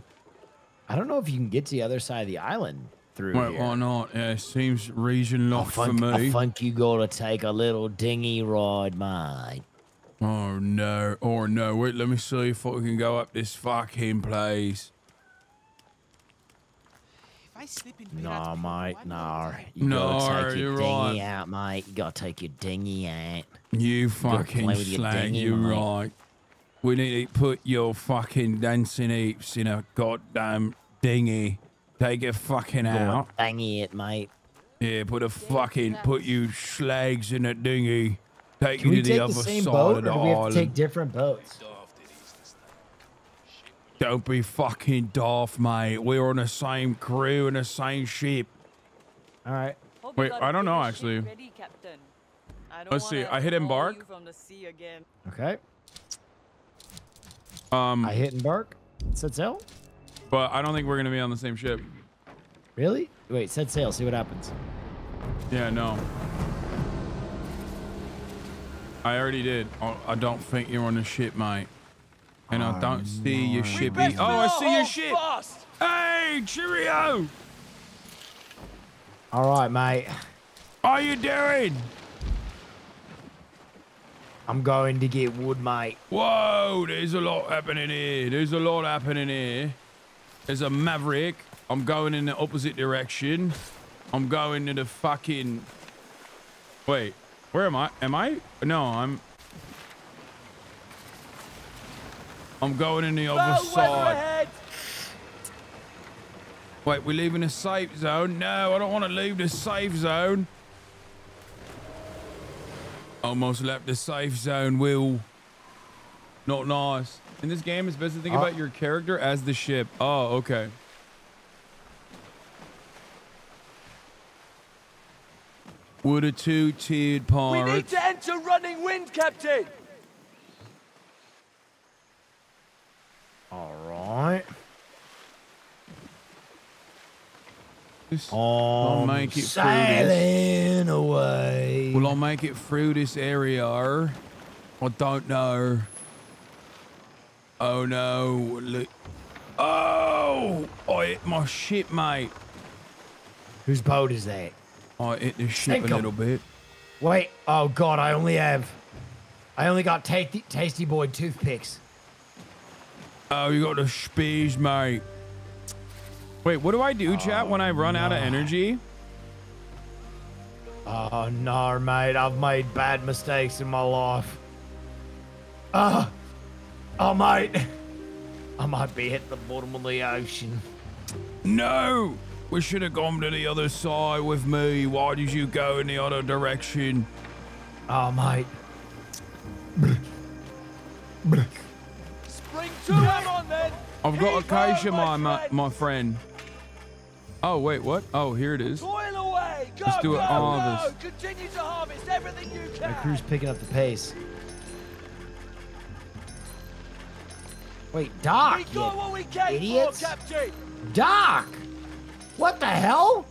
I don't know if you can get to the other side of the island through Wait, here. why not? Yeah, seems region I locked for think, I me. think you gotta take a little dinghy ride, mate. Oh no, oh no, wait, let me see if I can go up this fucking place. If I slip Nah, mate, code, nah. why You gotta No, take your you're dinghy right. out, mate. You gotta take your dinghy out. You gotta fucking play with your slag, dinghy, you're mate. right. We need to put your fucking dancing heaps in a goddamn dinghy. Take it fucking Gotta out. Dinghy it, mate. Yeah, put a fucking, put you slags in a dinghy. Take Can you to take the the other same side boat, or of do the we have to take different boats? Don't be fucking daft, mate. We're on the same crew and the same ship. All right. Hope Wait, I don't know, actually. Ready, I don't Let's see, I hit embark. From the sea again. Okay. Um, I hit and embark. Set sail. but I don't think we're gonna be on the same ship. Really? Wait, set sail. See what happens. Yeah, no. I already did. Oh, I don't think you're on the ship, mate. And I don't see your ship. e- Oh, I see your ship. Hey, cheerio! All right, mate. How you doing? I'm going to get wood, mate. Whoa, there's a lot happening here. There's a lot happening here. There's a maverick. I'm going in the opposite direction. I'm going to the fucking. Wait, where am I? Am I? No, I'm. I'm going in the other side. Wait, we're leaving the safe zone? No, I don't want to leave the safe zone. Almost left the safe zone, Will. Not nice. In this game, it's best to think Uh, about your character as the ship. Oh, okay. Would a two-tiered pirate. We need to enter running wind, Captain! All right. This- Um, make it through this. sailing away. Will I make it through this area? I don't know. Oh no! Look. Oh! I hit my ship, mate. Whose boat is that? I hit the ship Sink a little bit. Wait. Oh God, I only have. I only got tasty, tasty boy toothpicks. Oh, you got the speeds, mate. Wait, what do I do, chat, when I run out of energy? Oh no, mate! I've made bad mistakes in my life. Ah, oh mate, I might be at the bottom of the ocean. No! We should have gone to the other side with me. Why did you go in the other direction? Oh mate. Spring to him on then! I've got Heave ho, Acacia, my, my, my friend. Oh, wait, what? Oh, here it is. Toil away! Go, Let's do it all go! of us. Continue to harvest everything you My crew's picking up the pace. Wait, Doc. we got what we came idiots. for, Captain! Doc! What the hell?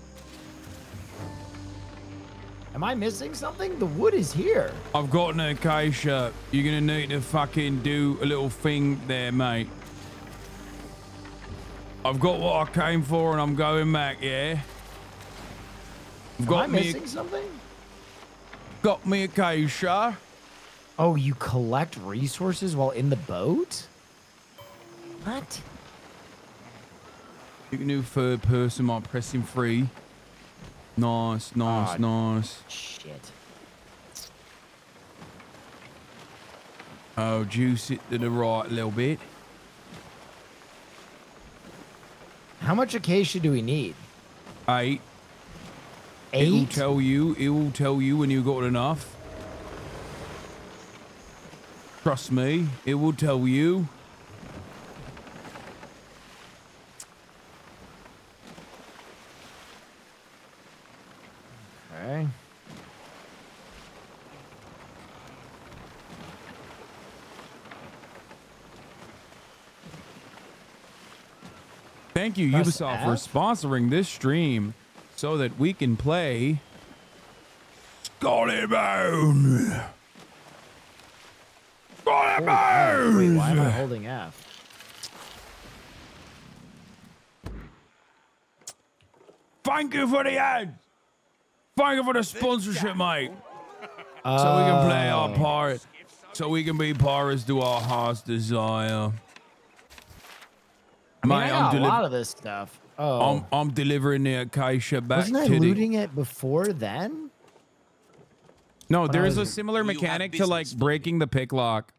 Am I missing something? The wood is here. I've got an Acacia. You're gonna need to fucking do a little thing there, mate. I've got what I came for and I'm going back, yeah? I've Am got I me, missing something? got me Acacia. Oh, you collect resources while in the boat? What? You can do third person by pressing free. Nice, nice, Ah, nice. Shit. Oh, juice it to the right a little bit. How much acacia do we need? Eight. Eight? It will tell you. It will tell you when you've got enough. Trust me, it will tell you. Okay. Thank you, Press Ubisoft, for sponsoring this stream so that we can play Scully Bone. Scully oh, Holy crap. Wait, why am I holding F? Thank you for the ad. Thank you for the sponsorship, mate. so we can play our Oh. part. So we can be pirates to our heart's desire. I mean, I got I'm, a lot of this stuff. Oh, I'm, I'm delivering the acacia back wasn't I to the. looting it before then? No, When there is was- a similar mechanic to like breaking the pick lock,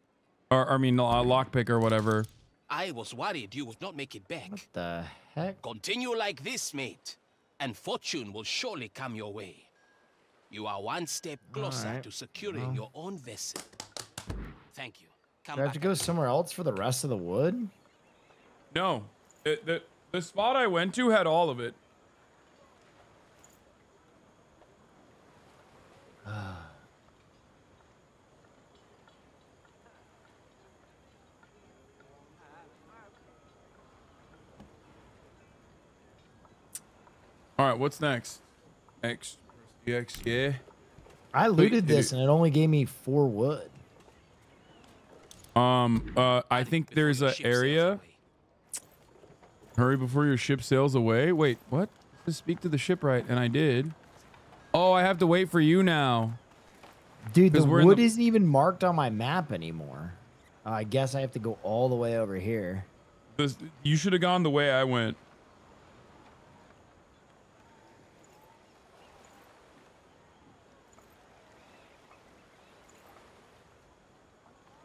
or I mean, uh, lock pick or whatever. I was worried you would not make it back. What the heck? Continue like this, mate, and fortune will surely come your way. You are one step closer Alright, to securing your own vessel. Thank you. Come Do I have to go somewhere else for the rest of the wood? No, the, the the spot I went to had all of it. All right, what's next? X, X, yeah. I looted this and it only gave me four wood. Um, uh, I think there's your a ship area. Hurry before your ship sails away. Wait, what? Just speak to the shipwright, and I did. Oh, I have to wait for you now. Dude, the wood the- isn't even marked on my map anymore. Uh, I guess I have to go all the way over here. This, you should have gone the way I went.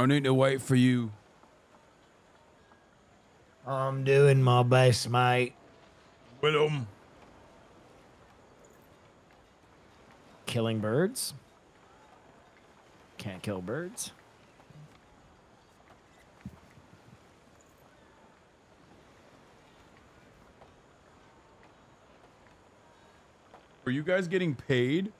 I need to wait for you. I'm doing my best, mate. Willem. Killing birds. Can't kill birds. Are you guys getting paid?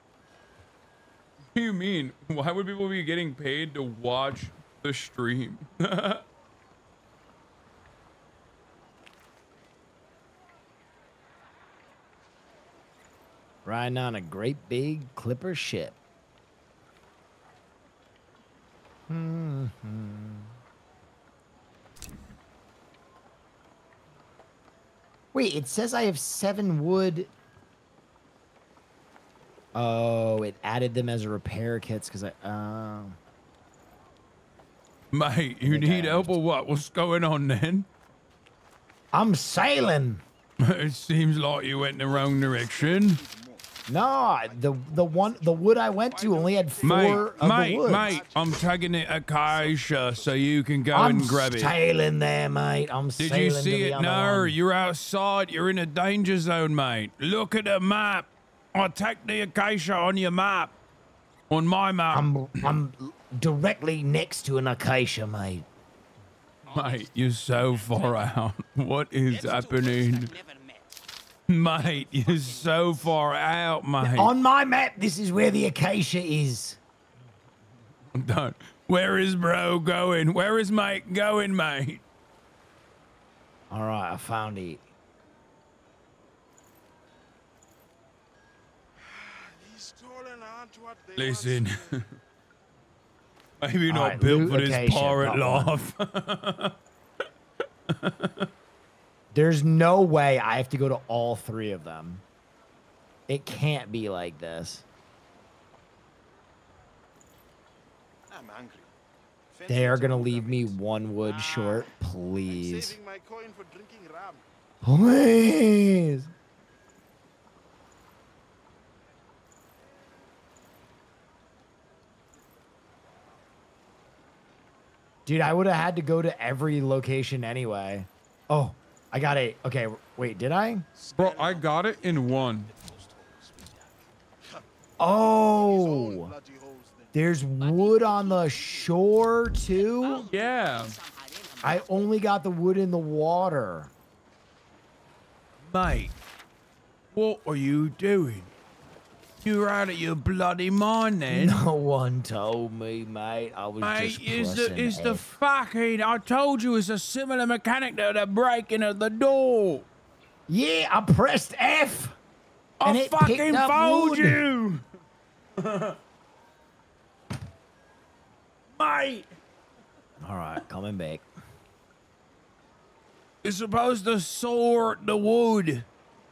What do you mean? Why would people be getting paid to watch the stream? Riding on a great big clipper ship. Hmm. Wait, it says I have seven wood. Oh, it added them as a repair kits because I. Oh. Mate, you need help or what? What's going on then? I'm sailing. It seems like you went in the wrong direction. No, the the one the wood I went to only had four Mate, of the mate, woods. mate, I'm tagging it Acacia so you can go I'm and grab it. I'm sailing there, mate. I'm Did you see the it? No, one. you're outside. You're in a danger zone, mate. Look at the map. I take the acacia on your map. On my map. I'm I'm directly next to an acacia, mate. Mate, you're so far out. What is happening? Mate, you're so far out, mate. On my map, this is where the acacia is. Don't. Where is bro going? Where is mate going, mate? All right, I found it. Listen. Maybe not Alright, built for this pirate life. There's no way I have to go to all three of them. It can't be like this. I'm hungry. They are gonna leave me one wood ah, short, please. Saving my coin for drinking rum. Please. Dude, I would have had to go to every location anyway. Oh, I got it. Okay, wait, did I? Bro, I got it in one. Oh, there's wood on the shore too. Yeah. I only got the wood in the water. Mate, what are you doing? You're out of your bloody mind then. No one told me, mate. I was Mate, just is the is the fucking I told you it's a similar mechanic to the breaking of the door. Yeah, I pressed F. I and fucking fooled you. Mate, All right, coming back. you're supposed to sort the wood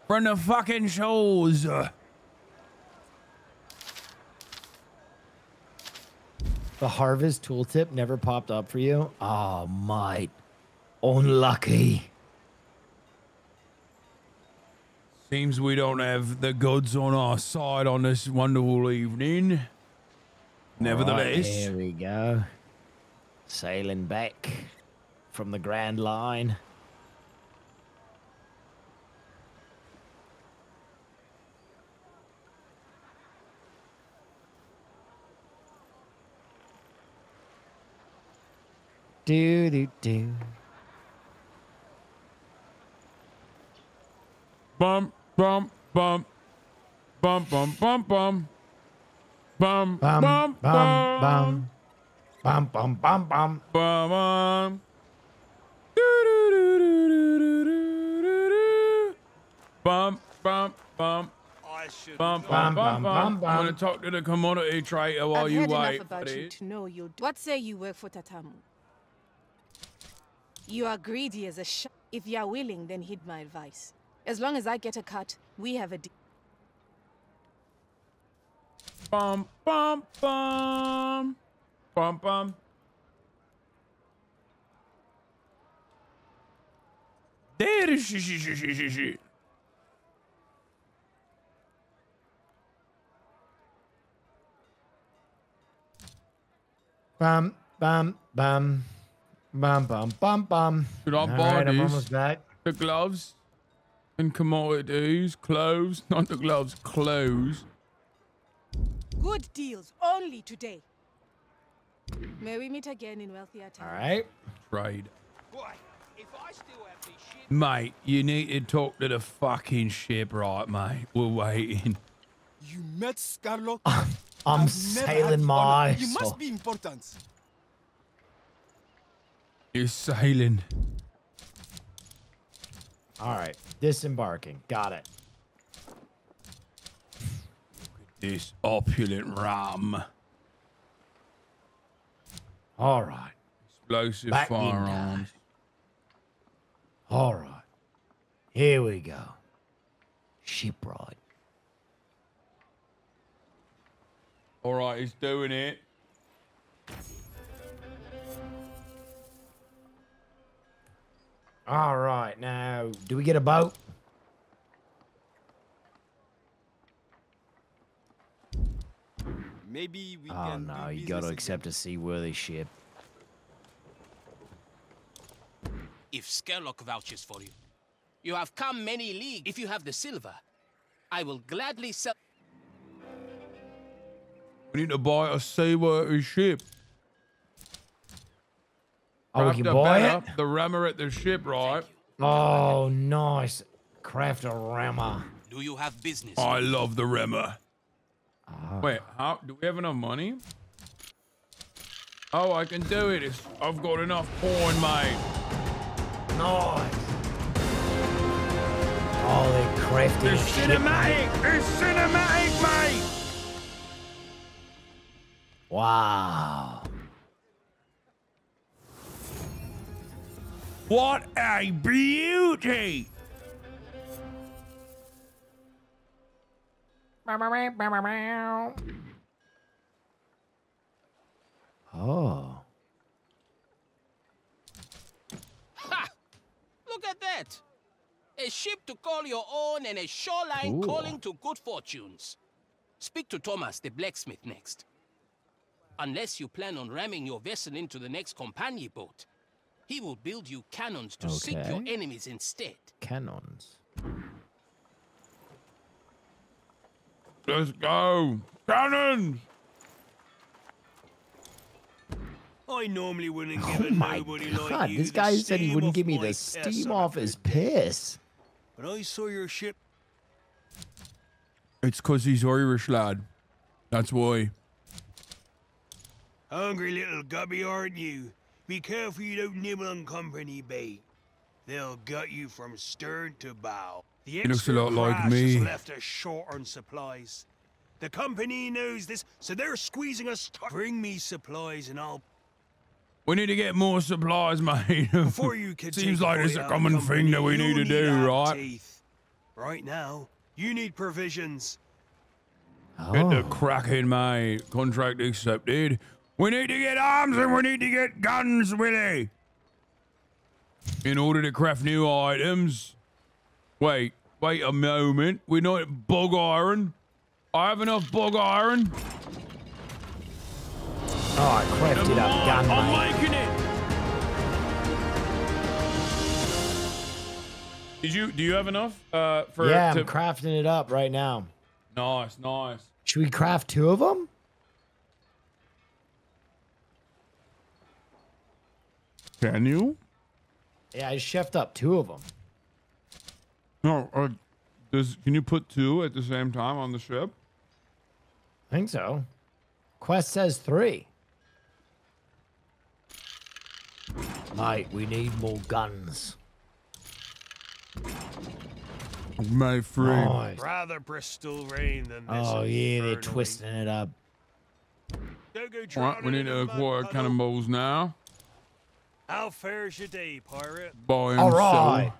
from the fucking shores. The harvest tooltip never popped up for you? Ah, oh, mate. Unlucky. Seems we don't have the goods on our side on this wonderful evening. Nevertheless, Right, here we go. Sailing back from the Grand Line. Do do do. bum bum bum bum bum bum bum bum Bum bum bum bum. Bum bum bum bum. bum bum. Do-do-do-do-do-do-do-do. Bum bum bum. I should Bum, bum, bum, Bum, bum, bum, I'm gonna talk to the commodity trader while I've you heard wait. enough about you to know you'll. What say you work for Tatamu? You are greedy as a sh. If you are willing, then heed my advice. As long as I get a cut, we have a deal. Bum bum bum bum bum. There is sh- sh- sh- sh- sh- sh- Bum bum bum. Bum bum bum bum. Should I All buy right, I'm almost back. The gloves and commodities, clothes, not the gloves, clothes. Good deals only today. May we meet again in wealthier All times. right. Trade. Boy, if I still have this shit. Mate, you need to talk to the fucking ship, right, mate? We're waiting. You met Scarlock? I'm I've never sailing my honor. You must be important. You're sailing. All right, disembarking. Got it. This opulent rum. All right. Explosive Back firearms. All right. Here we go. Ship ride. All right, he's doing it. All right. Now, do we get a boat? Maybe we Oh can do no, you got to again. accept a seaworthy ship. If Scurlock vouches for you, you have come many leagues. If you have the silver, I will gladly sell. We need to buy a seaworthy ship. Oh, we Craft can buy better- it? The rammer at the ship, right? Oh, nice. Craft a rammer. Do you have business? I love the rammer. Ah. Wait, how do we have enough money? Oh, I can do it. It's, I've got enough coin, mate. Nice. Oh, they're It's a ship, mate. cinematic. It's cinematic, mate. Wow. What a beauty! Oh. Ha! Look at that! A ship to call your own and a shoreline Cool. calling to good fortunes. Speak to Thomas, the blacksmith, next. Unless you plan on ramming your vessel into the next companion boat, he will build you cannons to sink your enemies instead. Cannons. Let's go. Cannons! I normally wouldn't Oh give a my nobody god, like you this the guy said he steam wouldn't off give me the steam off his piss. But I saw your ship. It's because he's Irish, lad. That's why. Hungry little gubby, aren't you? Be careful you don't nibble on company bait. They'll gut you from stern to bow. The He looks a extra lot like me. left us short on supplies. The company knows this, so they're squeezing us. to Bring me supplies and I'll. We need to get more supplies, mate. Before you can Seems like it's a common company, thing that we you'll need to do, right? Teeth. Right now, you need provisions. Get the Oh. cracking, mate. Contract accepted. We need to get arms and we need to get guns, Willie. In order to craft new items. Wait, wait a moment. We're not bog iron. I have enough bog iron. Oh, I crafted a gun, I'm mate. making it. Did you? Do you have enough? Uh, for yeah, to, I'm crafting it up right now. nice, nice. Should we craft two of them? Can you? Yeah, I chefed up two of them. No. Uh, does can you put two at the same time on the ship? I think so. Quest says three. Mate, we need more guns. My friend. Nice. Rather Bristol rain than this. Oh yeah, they're twisting it up. Don't go Right, we drowning need in to a acquire mud puddle. cannonballs now. How fares your day, pirate? Buy and All sell. right.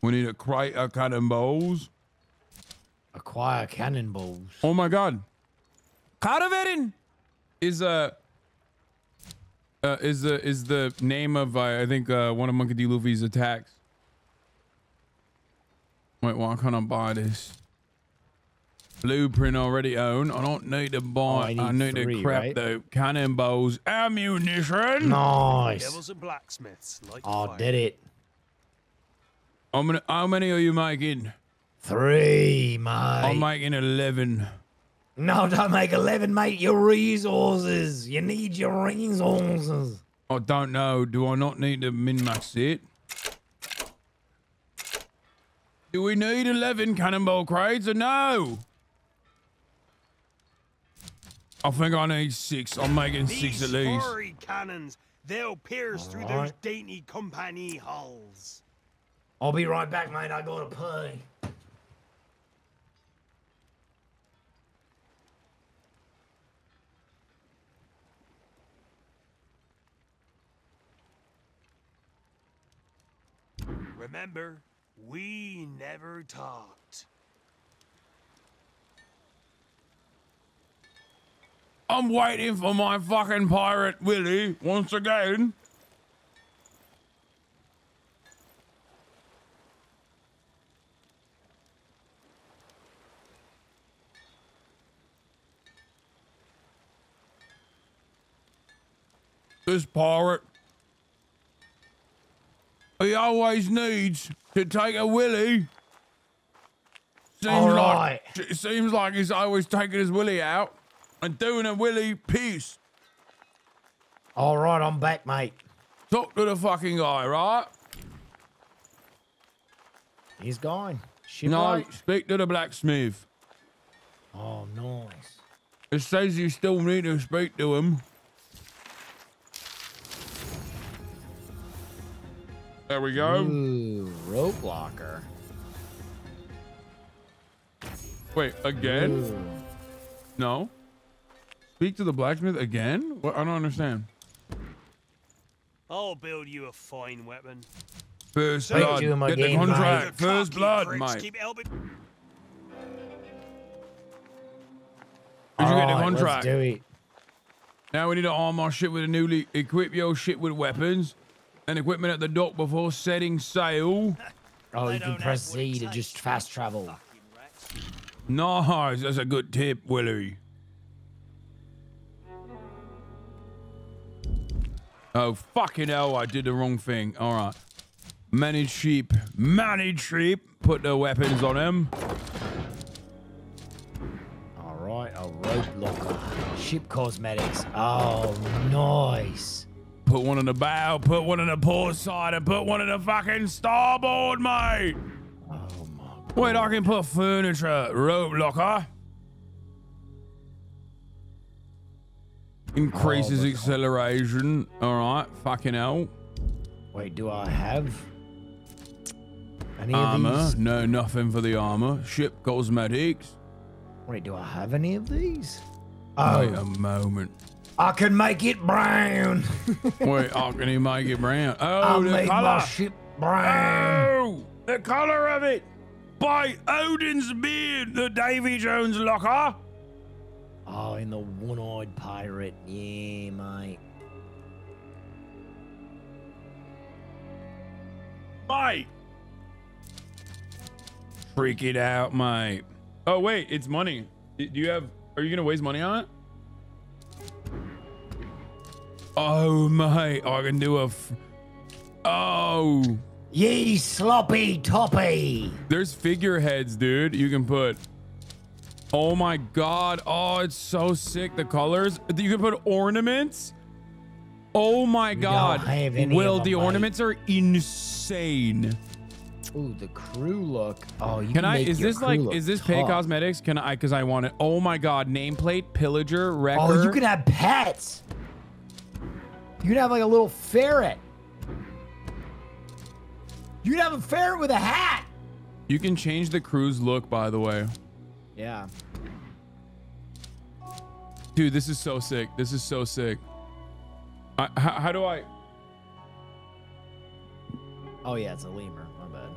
We need a crate of cannonballs. Acquire cannonballs. Oh my god. Culverin is uh, uh is the is the name of uh, I think uh, one of Monkey D. Luffy's attacks. Wait, why can't I buy this? Blueprint already own. I don't need to buy. Oh, I I need need, three, to craft right? the cannonballs, ammunition. Nice. Devils and blacksmiths like Oh, fire. did it. How many? How many are you making? Three, mate. I'm making eleven. No, don't make 11, mate. Your resources. You need your resources. I don't know. Do I not need to min max it? Do we need 11 cannonball crates or no? I think I need six. I'm making six at least. fiery cannons, they'll pierce through those dainty company hulls. I'll be right back, mate. I gotta pee. Remember, we never talked. I'm waiting for my fucking pirate Willie once again. This pirate, he always needs to take a Willie. Seems All like, it seems like he's always taking his Willie out and doing a Willie piece. All right, I'm back, mate. Talk to the fucking guy, right? He's gone. Ship no, right? speak to the blacksmith. Oh, nice. It says you still need to speak to him. There we go. Ooh, rope locker. Wait, again? Ooh. No. Speak to the blacksmith again? What? I don't understand. I'll build you a fine weapon. First Thank blood. you, my Get the contract. mate. First blood, pricks mate. Keep helping. Did you get the Alright, contract? Let's do it. Now we need to arm our ship with a newly equip your ship with weapons and equipment at the dock before setting sail. Oh, you can press Z to just fast travel. Nice, that's a good tip, Willie. Oh, fucking hell, I did the wrong thing. All right. Manage sheep. Manage sheep. Put the weapons on him. All right, a rope locker. Ship cosmetics. Oh, nice. Put one in the bow, put one on the port side, and put one on the fucking starboard, mate. Oh my. Wait, I can put furniture, rope locker. Increases Oh, acceleration. All right, fucking hell. Wait, do I have any of Armor. No, nothing for the armor. Ship cosmetics. Wait, do I have any of these? Wait Oh, a moment. I can make it brown. Wait, how can he make it brown? Oh, I'll the make my color. ship brown. Oh, the color of it. By Odin's beard, the Davy Jones locker. Oh, in the one-eyed pirate. Yeah, mate. Mate. Freak it out, mate. Oh, wait, it's money. Do you have, are you going to waste money on it? Oh, mate, I can do a. F- oh. Ye sloppy toppy. There's figureheads, dude. You can put. Oh my god. Oh, it's so sick. The colors. You can put ornaments. Oh my god. Will, the ornaments are insane. Ooh, the crew look. Oh, you can, Can I? Is this like? Is this pay tough. cosmetics? Can I? Because I want it. Oh my god. Nameplate, pillager, wrecker. Oh, you can have pets. You can have like a little ferret. You can have a ferret with a hat. You can change the crew's look, by the way. Yeah. Dude, this is so sick. This is so sick. I, how, how do I? Oh yeah, it's a lemur. My bad.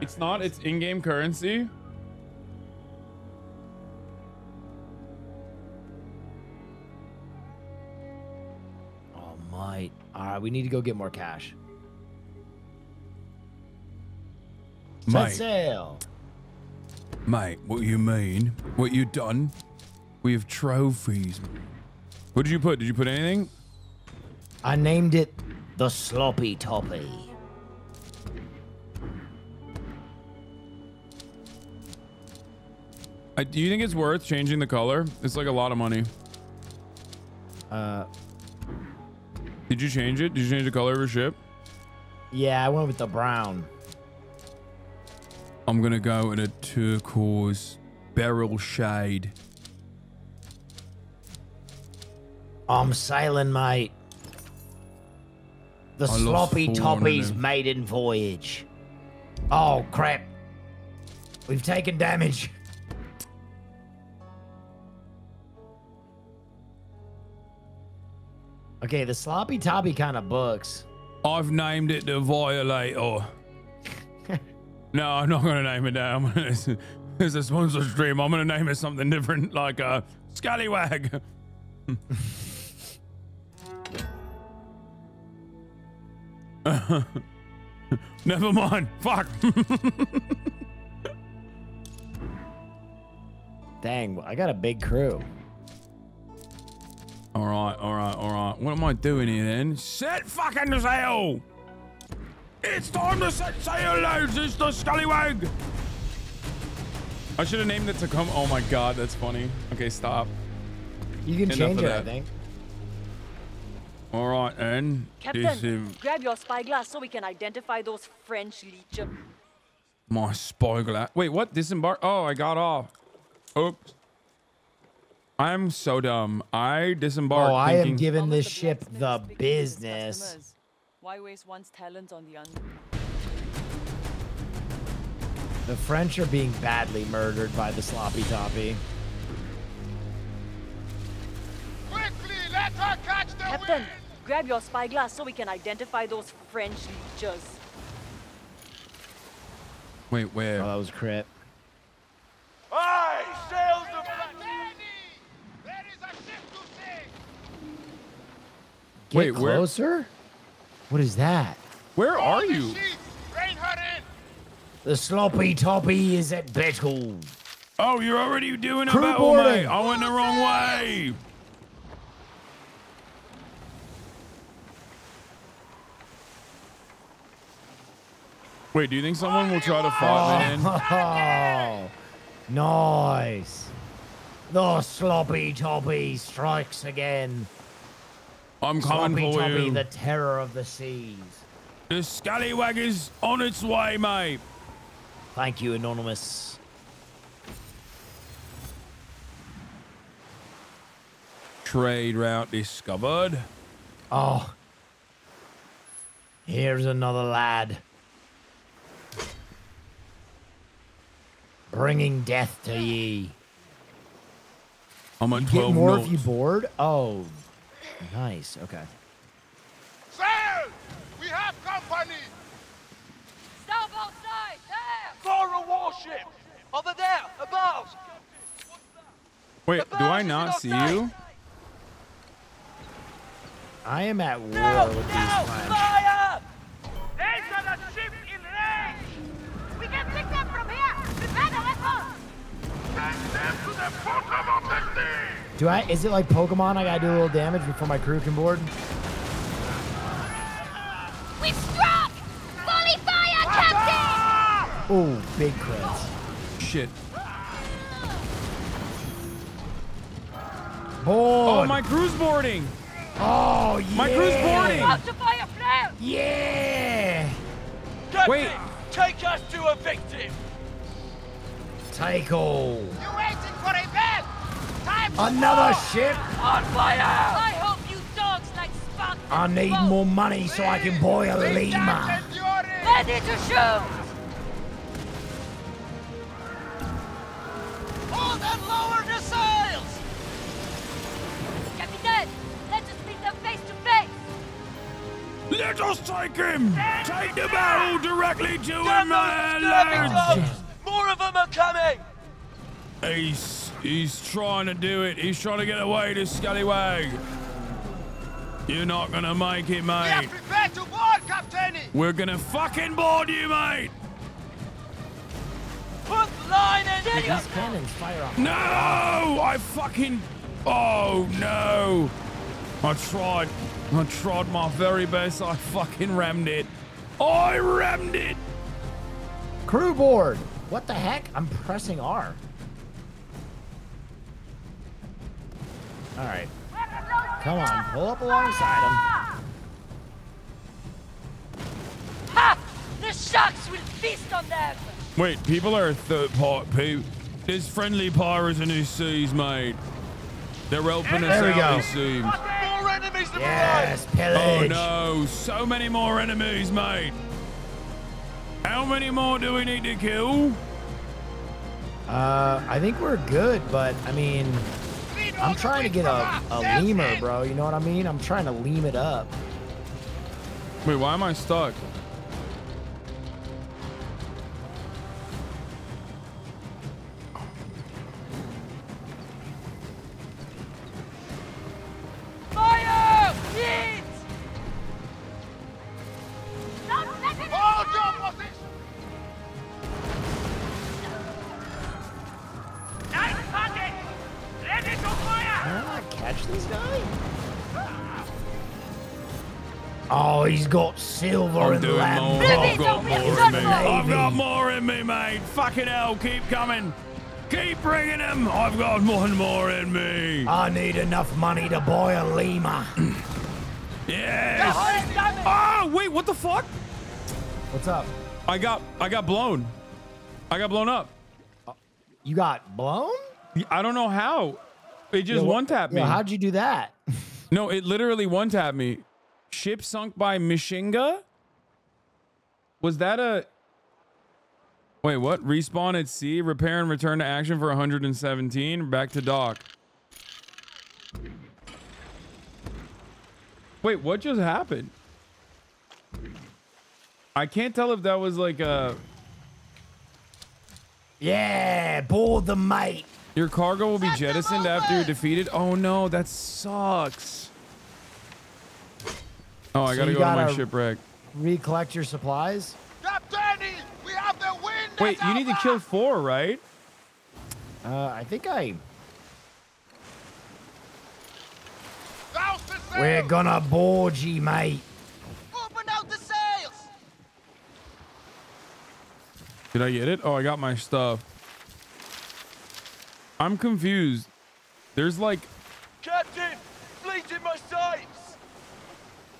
It's not. It's in-game currency. Oh my. All right, we need to go get more cash. Set Mate. sail. Mate, what you mean? What you done? We have trophies. What did you put? Did you put anything? I named it the sloppy toppy. Uh, do you think it's worth changing the color? It's like a lot of money. Uh, Did you change it? Did you change the color of your ship? yeah, I went with the brown. I'm gonna go in a turquoise beryl shade. I'm sailing, mate. The I sloppy toppy's maiden voyage. Oh crap. We've taken damage. Okay, the sloppy toppy kind of books. I've named it the Violator. No, I'm not gonna name it that. I'm gonna, it's, it's a sponsor stream. I'm gonna name it something different, like a Scallywag. Never mind. Fuck. Dang, I got a big crew. all right, all right, all right. What am I doing here then? Set fucking sail! It's time to set sail, lads! It's the Scallywag! I should have named it to come. Oh my god, that's funny. Okay, stop. You can Enough change of it, I think. All right, then. This Captain, is grab your spyglass so we can identify those French leeches. my spyglass. Wait, what? Disembark? Oh, I got off. Oops. I'm so dumb. I disembarked. Oh, I am giving this ship the business. Customers. Why waste one's talents on the un? The French are being badly murdered by the sloppy toppy. Quickly, let her catch the Captain, grab your spyglass so we can identify those French leeches. Wait, where? Oh, that was crit. Aye, sails the There is a ship to sink! Get Wait, where- closer? What is that? Where are you? Rein her! The sloppy toppy is at battle. Oh, you're already doing a Crew battle, oh boarding. mate. I went the wrong way. Wait, do you think someone will try to fight me in? Oh, nice. The sloppy toppy strikes again. I'm coming sloppy for toppy, you. the terror of the seas. The scallywag is on its way, mate. Thank you, Anonymous. Trade route discovered. Oh. Here's another lad. Bringing death to ye. I'm at You 12 get more knots. if you board? Oh, nice. Okay. Sail! We have company! Stop outside! There! For a warship! Over there, above! Wait, do I not see you? I am at war No, with no, these French. fire! There's a ship in range! We can pick them from here! Prepare the weapons! Send them to the bottom of the sea! Do I? Is it like Pokemon? I gotta do a little damage before my crew can board. We struck! Volley fire, Captain! Oh, big crits. Shit. Board. Oh, my crew's boarding. Oh, yeah. My crew's boarding. Out to fire flare! Yeah. Captain, Wait. take us to a victim! Take all. You waiting for a bed? Time Another go! ship. On fire! I hope you dogs like spark. I need more money so I can buy a Lima. Ready to shoot! Hold and lower the sails! Captain, let us meet them face to face! Let us take him. Take the barrel directly to Damn him, those lads. More of them are coming! He's he's trying to do it. He's trying to get away, this scallywag. You're not gonna make it, We are mate. prepared to board, Captain! We're gonna fucking board you, mate. Put line in these cannons fire off. No, I fucking. Oh no. I tried. I tried my very best. I fucking rammed it. I rammed it. Crew board. What the heck? I'm pressing R. All right. Come on, pull up alongside him. Ha! The sharks will feast on them! Wait, people are third part. People. There's friendly pirates in these seas, mate. They're helping us There we out. go. It seems. More enemies to Yes, Oh no, so many more enemies, mate. How many more do we need to kill? Uh, I think we're good, but I mean, I'm trying to get a, a lemur, bro. You know what I mean? I'm trying to leam it up. Wait, why am I stuck? In mate. Fucking hell, keep coming. Keep bringing them. I've got one more in me. I need enough money to buy a lemur. Yes. Oh, wait, what the fuck? What's up? I got I got blown. I got blown up. You got blown? I don't know how. It just Yo, one tapped me. yo, how'd you do that? No, it literally one tapped me. Ship sunk by Mishinga? Was that a Wait, what? Respawn at sea, repair and return to action for 117, back to dock. Wait, what just happened? I can't tell if that was like a Yeah, board the mate. your cargo will be jettisoned after you're defeated. Oh no, that sucks. Oh, I So gotta go to my shipwreck. Recollect your supplies. Captain! We have the wind! Wait, you need to kill four, right? Uh, I think I. Douse the sails! We're gonna board you, mate. Open out the sails! Did I get it? Oh, I got my stuff. I'm confused. There's like, Captain! Fleet in my sights!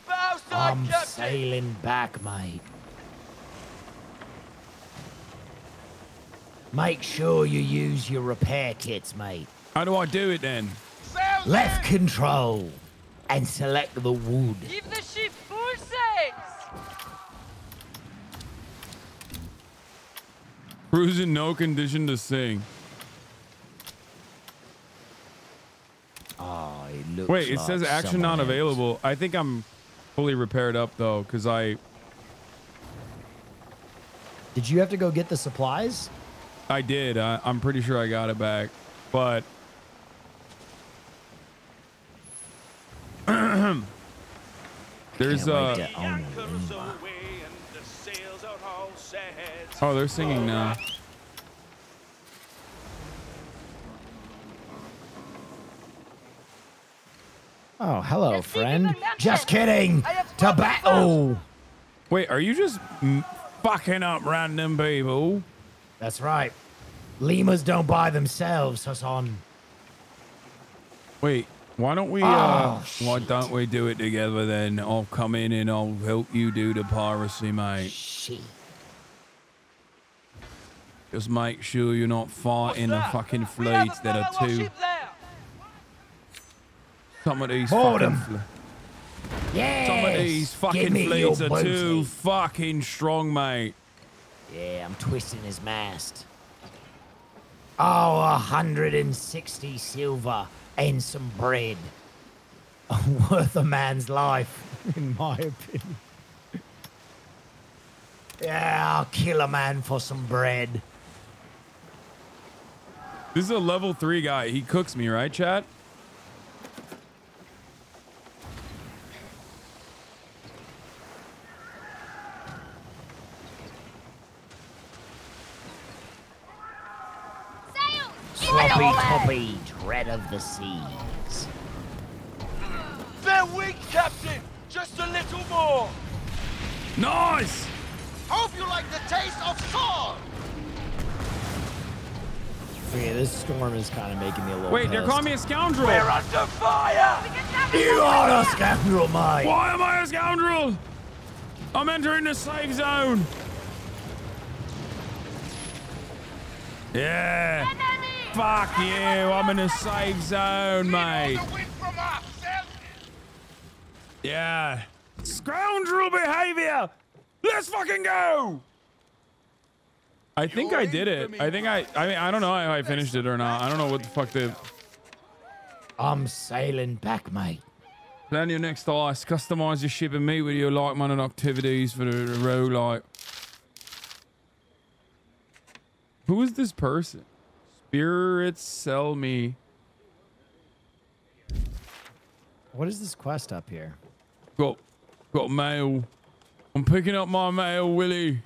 Bow side, I'm Captain! sailing back, mate. Make sure you use your repair kits, mate. how do I do it then? Sails Left in! control and select the wood. Give the ship full sails! Cruise in no condition to sing. Oh, ah, it looks Wait, it like says action someone not else. available. I think I'm fully repaired up though, because I Did you have to go get the supplies? I did. I, I'm pretty sure I got it back, but there's Can't uh a oh they're singing now. Oh, hello, friend. Just kidding. I have To battle. Wait, are you just fucking up random people? That's right. Lemurs don't buy themselves, Hasan. Wait, why don't we uh Oh, why don't we do it together then? I'll come in and I'll help you do the piracy, mate. Shit. Just make sure you're not fighting the fucking We have a fleets that are too some of these Board fucking 'em. fle- Yes. some of these fucking me fleets are too fucking strong, mate. Yeah, I'm twisting his mast. Oh, 160 silver and some bread. Worth a man's life, in my opinion. Yeah, I'll kill a man for some bread. This is a level three guy. He cooks me, right, chat? Sails! Sloppy toppy, dread of the seas. They're weak, Captain! Just a little more! Nice. Hope you like the taste of sword! Okay, this storm is kind of making me a little Wait, they're calling me a scoundrel. We're under fire! You are a scoundrel, mate! Why am I a scoundrel? I'm entering the safe zone. Yeah. Fuck you. I'm in a safe zone, mate. The wind from us! Sails Yeah. Scoundrel behavior. Let's fucking go. I think I did it. I think I. I mean, I don't know if I finished it or not. I don't know what the fuck the. I'm sailing back, mate. Plan your next ice. Customize your ship and meet with your like-minded activities for the row. Like, who is this person? Spirits sell me. What is this quest up here? Got, got mail. I'm picking up my mail, Willie.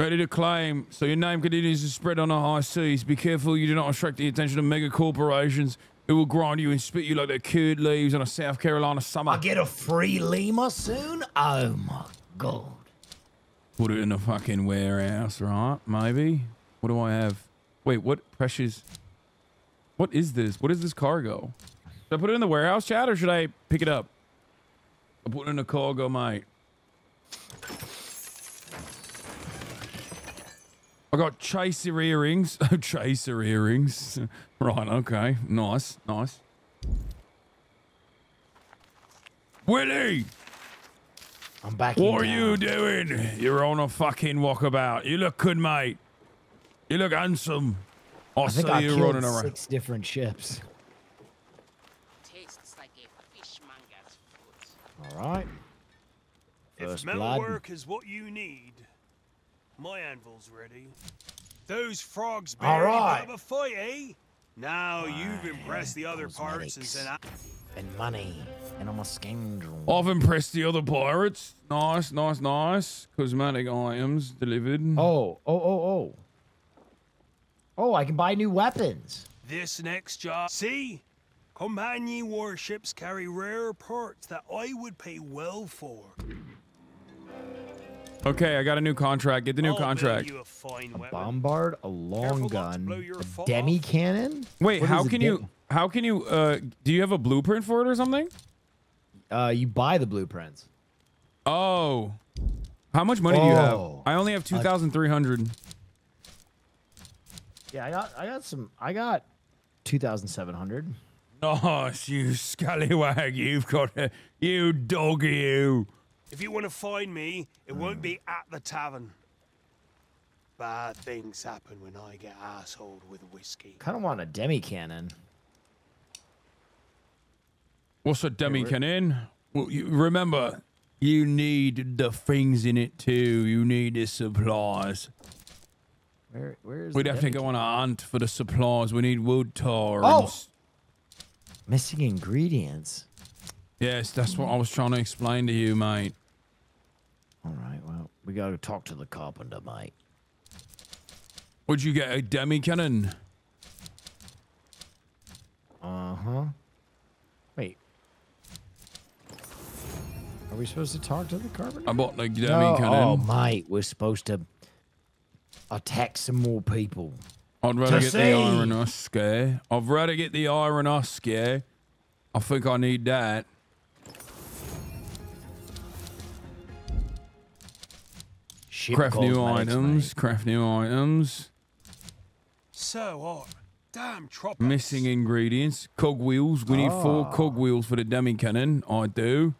Ready to claim. So your name continues to spread on the high seas. Be careful you do not attract the attention of mega corporations who will grind you and spit you like they're cured leaves on a South Carolina summer. I get a free Lima soon? Oh my god. Put it in a fucking warehouse, right? Maybe. What do I have? Wait, what precious? What is this? What is this cargo? Should I put it in the warehouse, chat, or should I pick it up? I put it in the cargo, mate. I got chaser earrings. Oh, chaser earrings. right, okay. Nice, nice. Willie! I'm back. What are you doing? You're on a fucking walkabout. You look good, mate. You look handsome. I, I think see I you killed running around. six different ships. Tastes like a fishmonger's foot. All right. First blood. metalwork is what you need, my anvil's ready. Those frogs All barely right. put a fight, eh? Now you've impressed the other pirates and sent out. And money. And I'm a scoundrel. I've impressed the other pirates. Nice, nice, nice. Cosmetic items delivered. Oh, oh, oh, oh. Oh, I can buy new weapons. This next job. See? Companion warships carry rare parts that I would pay well for. Okay, I got a new contract. Get the new I'll contract. you a fine weapon. Bombard, a long gun, a demi cannon. Wait, how can you? How can you? Uh, do you have a blueprint for it or something? Uh, you buy the blueprints. Oh, how much money do you have? Oh. I only have two thousand three hundred. Yeah, I got, I got some. I got two thousand seven hundred. Nice, you scallywag. You've got a, you dog, you. If you want to find me, it won't be at the tavern. Bad things happen when I get assholed with whiskey. Kind of want a demi cannon. What's a demi where- cannon? Well, you remember, you need the things in it too. You need the supplies. Where, where is? We'd the have to go on a hunt for the supplies. We need wood tar. Oh! s- Missing ingredients. Yes, that's what I was trying to explain to you, mate. All right. Well, we got to talk to the carpenter, mate. Would you get a demi cannon? Uh huh. Wait. Are we supposed to talk to the carpenter? I bought the demi No, cannon. Oh, mate, we're supposed to attack some more people. I'd rather To get see. the iron husk, eh? I'd rather get the iron husk, eh? I think I need that. Ship Craft new cosmetics, items. Craft new items. So what? Damn trop. Missing ingredients. Cogwheels. We need four Ah. cogwheels for the demi cannon. I do.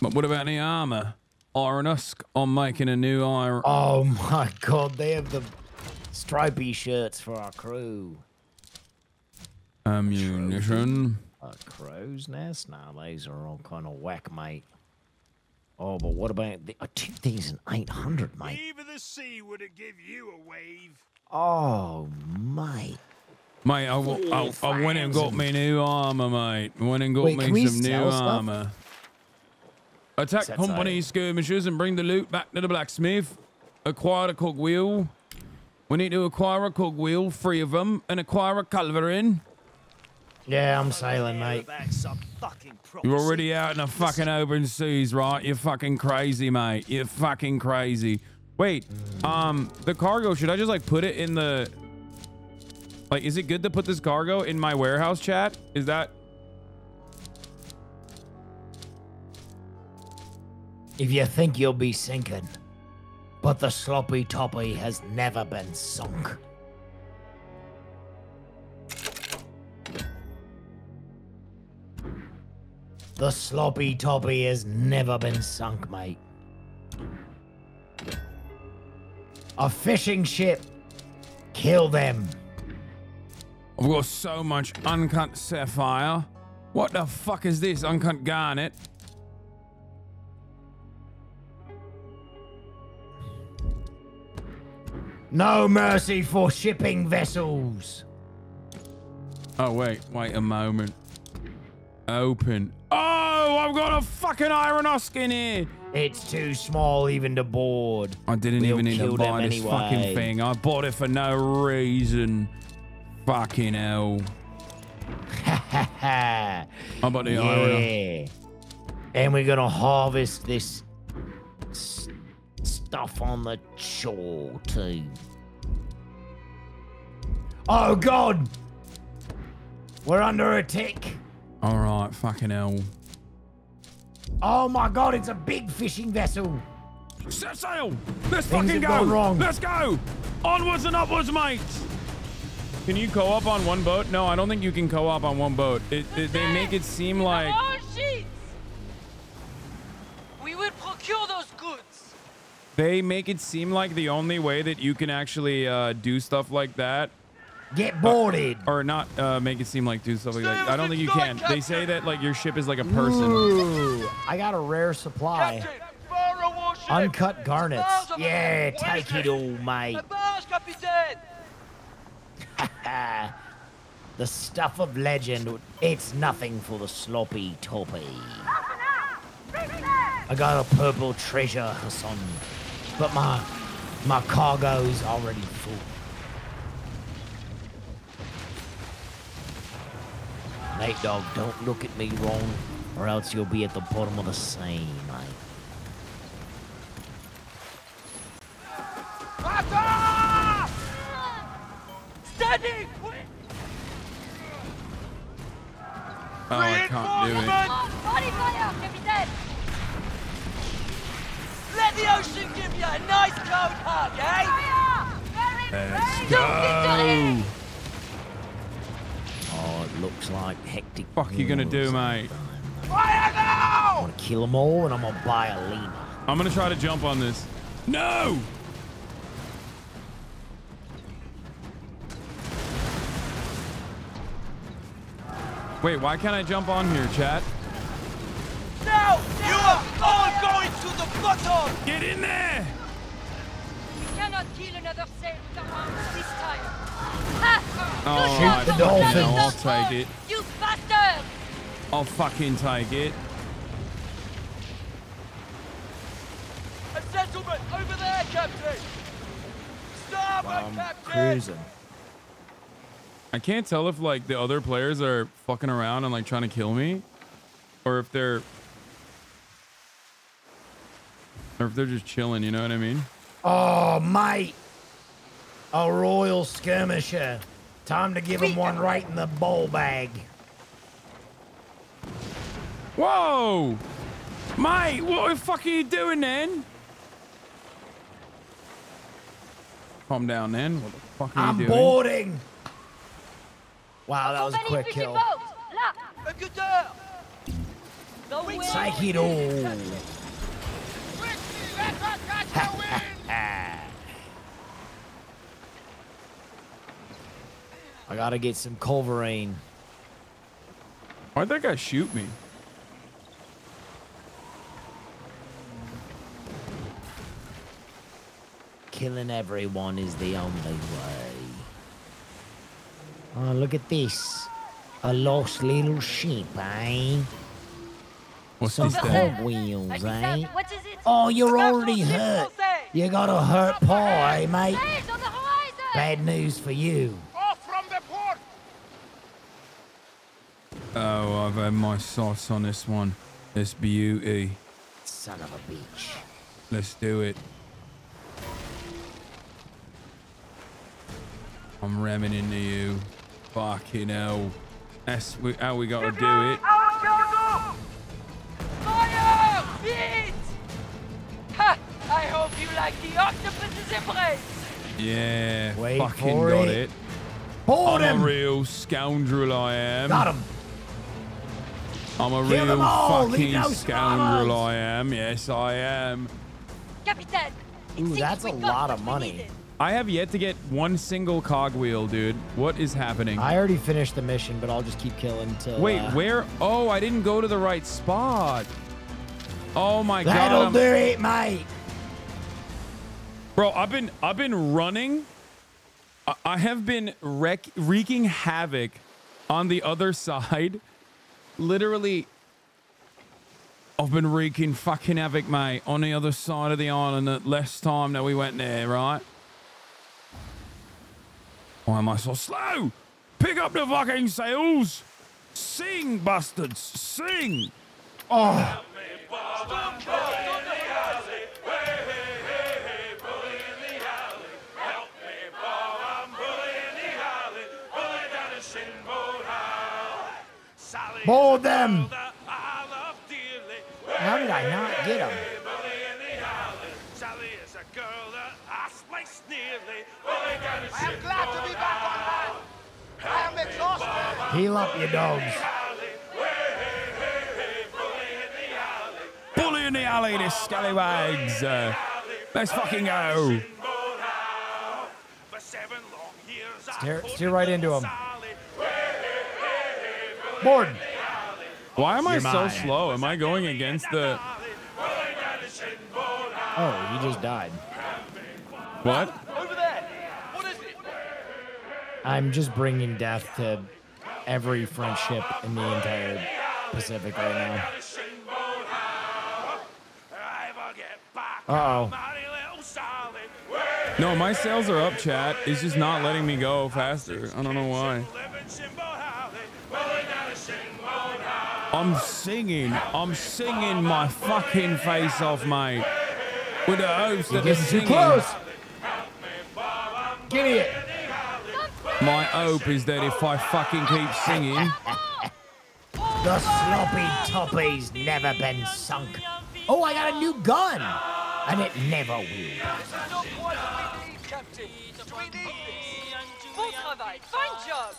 But what about the armor? Iron husk. I'm making a new iron. Oh my god, they have the stripy shirts for our crew. Ammunition. A crow's nest? Now these are all kind of whack, mate. Oh, but what about the uh, 2,800, mate? Even the sea would have give you a wave. Oh, mate. Mate, I went and got me new armor, mate. Went and got Wait, me some new sell stuff? Armor. Attack Sets company item. skirmishers and bring the loot back to the blacksmith. Acquire a cogwheel. We need to acquire a cogwheel, three of them, and acquire a culverin. Yeah, I'm sailing, mate. You're already out in the fucking open seas, right? You're fucking crazy, mate. You're fucking crazy. Wait, um, the cargo, should I just like put it in the... Like, is it good to put this cargo in my warehouse chat? Is that... if you think you'll be sinking. But the sloppy toppy has never been sunk. The sloppy toppy has never been sunk, mate. A fishing ship. Kill them. I've got so much uncut sapphire. What the fuck is this, uncut garnet? No mercy for shipping vessels. Oh, wait. Wait a moment. Open. Oh, I've got a fucking iron husk in here. It's too small even to board. I didn't We'll even need to buy this anyway. fucking thing. I bought it for no reason. Fucking hell. How about the iron? yeah. And we're gonna harvest this stuff on the shore too. Oh God! We're under attack. All right, fucking hell. Oh my God! It's a big fishing vessel. Set sail! Let's Things fucking go! wrong. Let's go! Onwards and upwards, mates! Can you co-op on one boat? No, I don't think you can co-op on one boat. It, it- they make it seem like they make it seem like the only way that you can actually uh, do stuff like that. Get boarded. or not uh, make it seem like do stuff like that. I don't think you can. They say that like your ship is like a person. Ooh, I got a rare supply. Uncut garnets. Yeah, take it all, mate. the stuff of legend. It's nothing for the sloppy toppy. I got a purple treasure, Hasan, but my my cargo's already full. Nate Dog, don't look at me wrong, or else you'll be at the bottom of the sea, mate. Standing! Quick! Oh, I can't do it. Body fire, Captain! Let the ocean give you a nice cold hug, eh? Let's go. Oh, it looks like hectic. Fuck you gonna do, mate? Fire now! I'm gonna kill them all, and I'm gonna buy a Lena. I'm gonna try to jump on this. No! Wait, why can't I jump on here, chat? Now! You are all going to the bottom! Get in there! We cannot kill another sail with our arms this time. Ha! Oh, You I shall fucking not hell, lose I'll the take it. You bastard! I'll fucking take it. A settlement over there, Captain! Starboard, I'm Captain! cruising. I can't tell if like the other players are fucking around and like trying to kill me, or if they're, or if they're just chilling. You know what I mean? Oh, mate. A royal skirmisher. Time to give him one right in the bowl bag. Whoa, mate! What the fuck are you doing then? Calm down, then. What the fuck are I'm you doing? I'm boarding. Wow, that was a quick kill. A gooder! The wind! Take it all. I gotta get some Culverin. Why'd that guy shoot me? Killing everyone is the only way. Oh, look at this. A lost little sheep, eh? What's Some this then? cogwheels, eh? What is it? Oh, you're already hurt. You got a hurt paw, eh, mate? Sails on the horizon! Bad news for you. Off from the port! Oh, I've had my sauce on this one. This beauty. Son of a bitch. Let's do it. I'm ramming into you. Fucking hell. That's how we gotta do it. Fire! Beat! Ha! I hope you like the octopus's embrace! Yeah, Wait fucking for got it. it. Board I'm him. a real scoundrel, I am. Got him. I'm a Kill real fucking scoundrel. I am. Yes, I am. Capitaine, Ooh, that's a lot of money. I have yet to get one single cogwheel, dude. What is happening? I already finished the mission, but I'll just keep killing till. Wait, uh, where? Oh, I didn't go to the right spot. Oh my god. That'll do it, mate. Bro, I've been I've been running. I- have been wreck, wreaking havoc on the other side. Literally, I've been wreaking fucking havoc, mate, on the other side of the island. The less time that we went there, right? Why am I so slow? Pick up the fucking sails. Sing, bastards, sing. Oh. Board them. How did I not get him? I am glad to be back on land. I am exhausted. Heal up, you dogs. Alley, this scallywags. Uh, let's fucking go. Steer, steer right into him. Board. Why am I You're so mine. slow? Am I going against the Oh, he just died. what? Over there. What is it? I'm just bringing death to every French ship in the entire Pacific right now. Uh oh. No, my sails are up, chat. It's just not letting me go faster. I don't know why. I'm singing. I'm singing my fucking face off, mate. With the hopes You're that the getting too close. Give me it. My hope is that if I fucking keep singing, The sloppy toppy's never been sunk. Oh, I got a new gun. And it never will. Not quite we need, Captain. This. Bon travail. Fine job.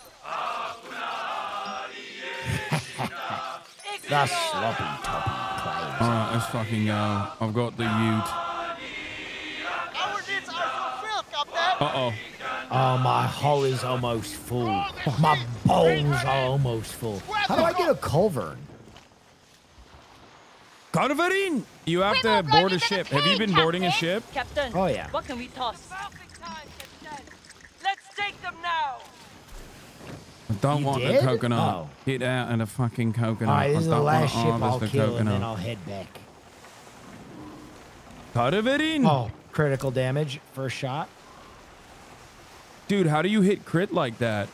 The sloppy toppy claims. all right, let's fucking go. I've got the ute. Our needs are fulfilled, Captain. Uh oh. Oh, my hull is almost full. My bones are almost full. How do I get a Culverin? Culverin! You have to board a ship. Have you been boarding a ship? Captain. Oh, yeah. What can we toss? Perfect time, Captain. Let's take them now. I don't You want did? the coconut. Oh. Get out of the fucking coconut. All right, this is the last ship I'll harvest the kill, and then I'll head back. Culverin! Oh, critical damage, first shot. Dude, how do you hit crit like that?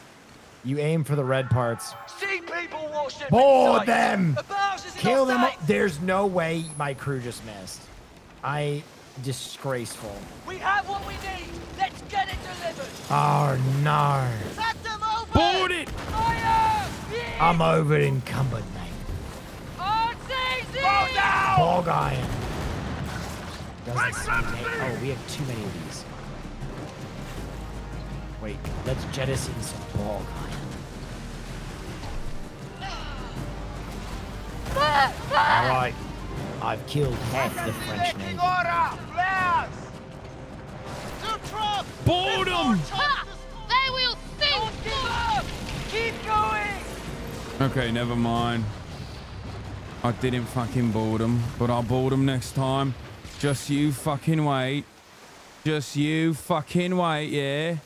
You aim for the red parts. Sea people warship. Board them! A barge is in Kill them. sight. There's no way my crew just missed. I disgraceful. We have what we need. Let's get it delivered. Oh no. Set them over. Board it! Fire! I'm over encumbered, mate. On seas! Fall down! Bog iron. Doesn't seem. Oh, we have too many of these. Wait, let's jettison some bog Alright. I've killed half the French Navy. Order! Flares! To trust! Board 'em! Ha! They will sink! Give up! Keep going! Okay, never mind. I didn't fucking board them, but I'll board them next time. Just you fucking wait. Just you fucking wait, yeah?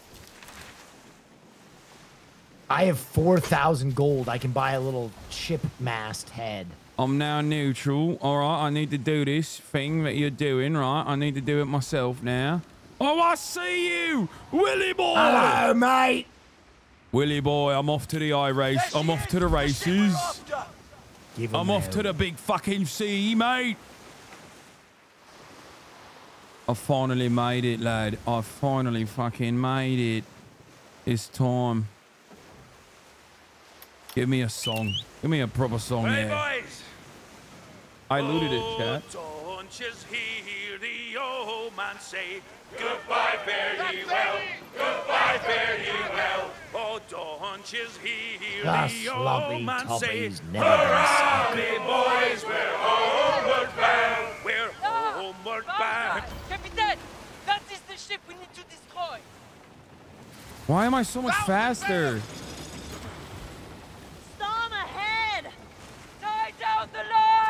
I have 4,000 gold. I can buy a little ship mast head. I'm now neutral. All right, I need to do this thing that you're doing, right? I need to do it myself now. Oh, I see you! Willy boy! Hello, mate. Willy boy, I'm off to the eye race. I'm off to the races. Give I'm off to the big fucking sea, mate. I finally made it, lad. I finally fucking made it. It's time. Give me a song. Give me a proper song hey, there. Boys. I looted it, chat. Oh, Goodbye, fare ye well. Goodbye, fare ye well. Oh, don't hear the old man say, Hurrah, boys, we're homeward bound. We're ah, homeward bound. Captain, that is the ship we need to destroy. Why am I so much faster?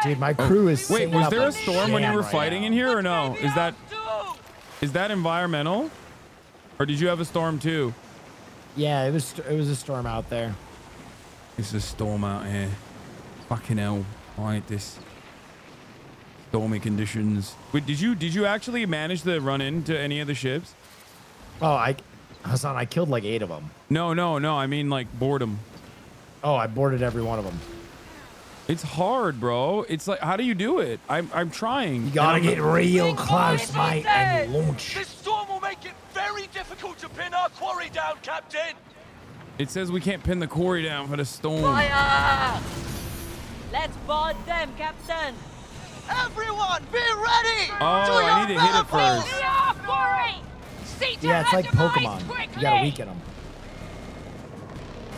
Dude, my crew is. Wait, was there a storm when you were right fighting now. in here or no? Is that is that environmental? Or did you have a storm too? Yeah, it was. It was a storm out there. It's a storm out here. Fucking hell. I hate this. Stormy conditions. Wait, did you did you actually manage to run into any of the ships? Oh, I, Hasan, I killed like eight of them. No, no, no. I mean like boredom. Oh, I boarded every one of them. It's hard, bro. It's like how do you do it? I'm I'm trying. You gotta I'm- get real close, mate, and launch. This storm will make it very difficult to pin our quarry down, Captain. It says we can't pin the quarry down for the storm. Fire! Let's board them, Captain! Everyone, be ready! Oh, I need to hit it first. Yeah, it's like Pokemon. You gotta weaken them.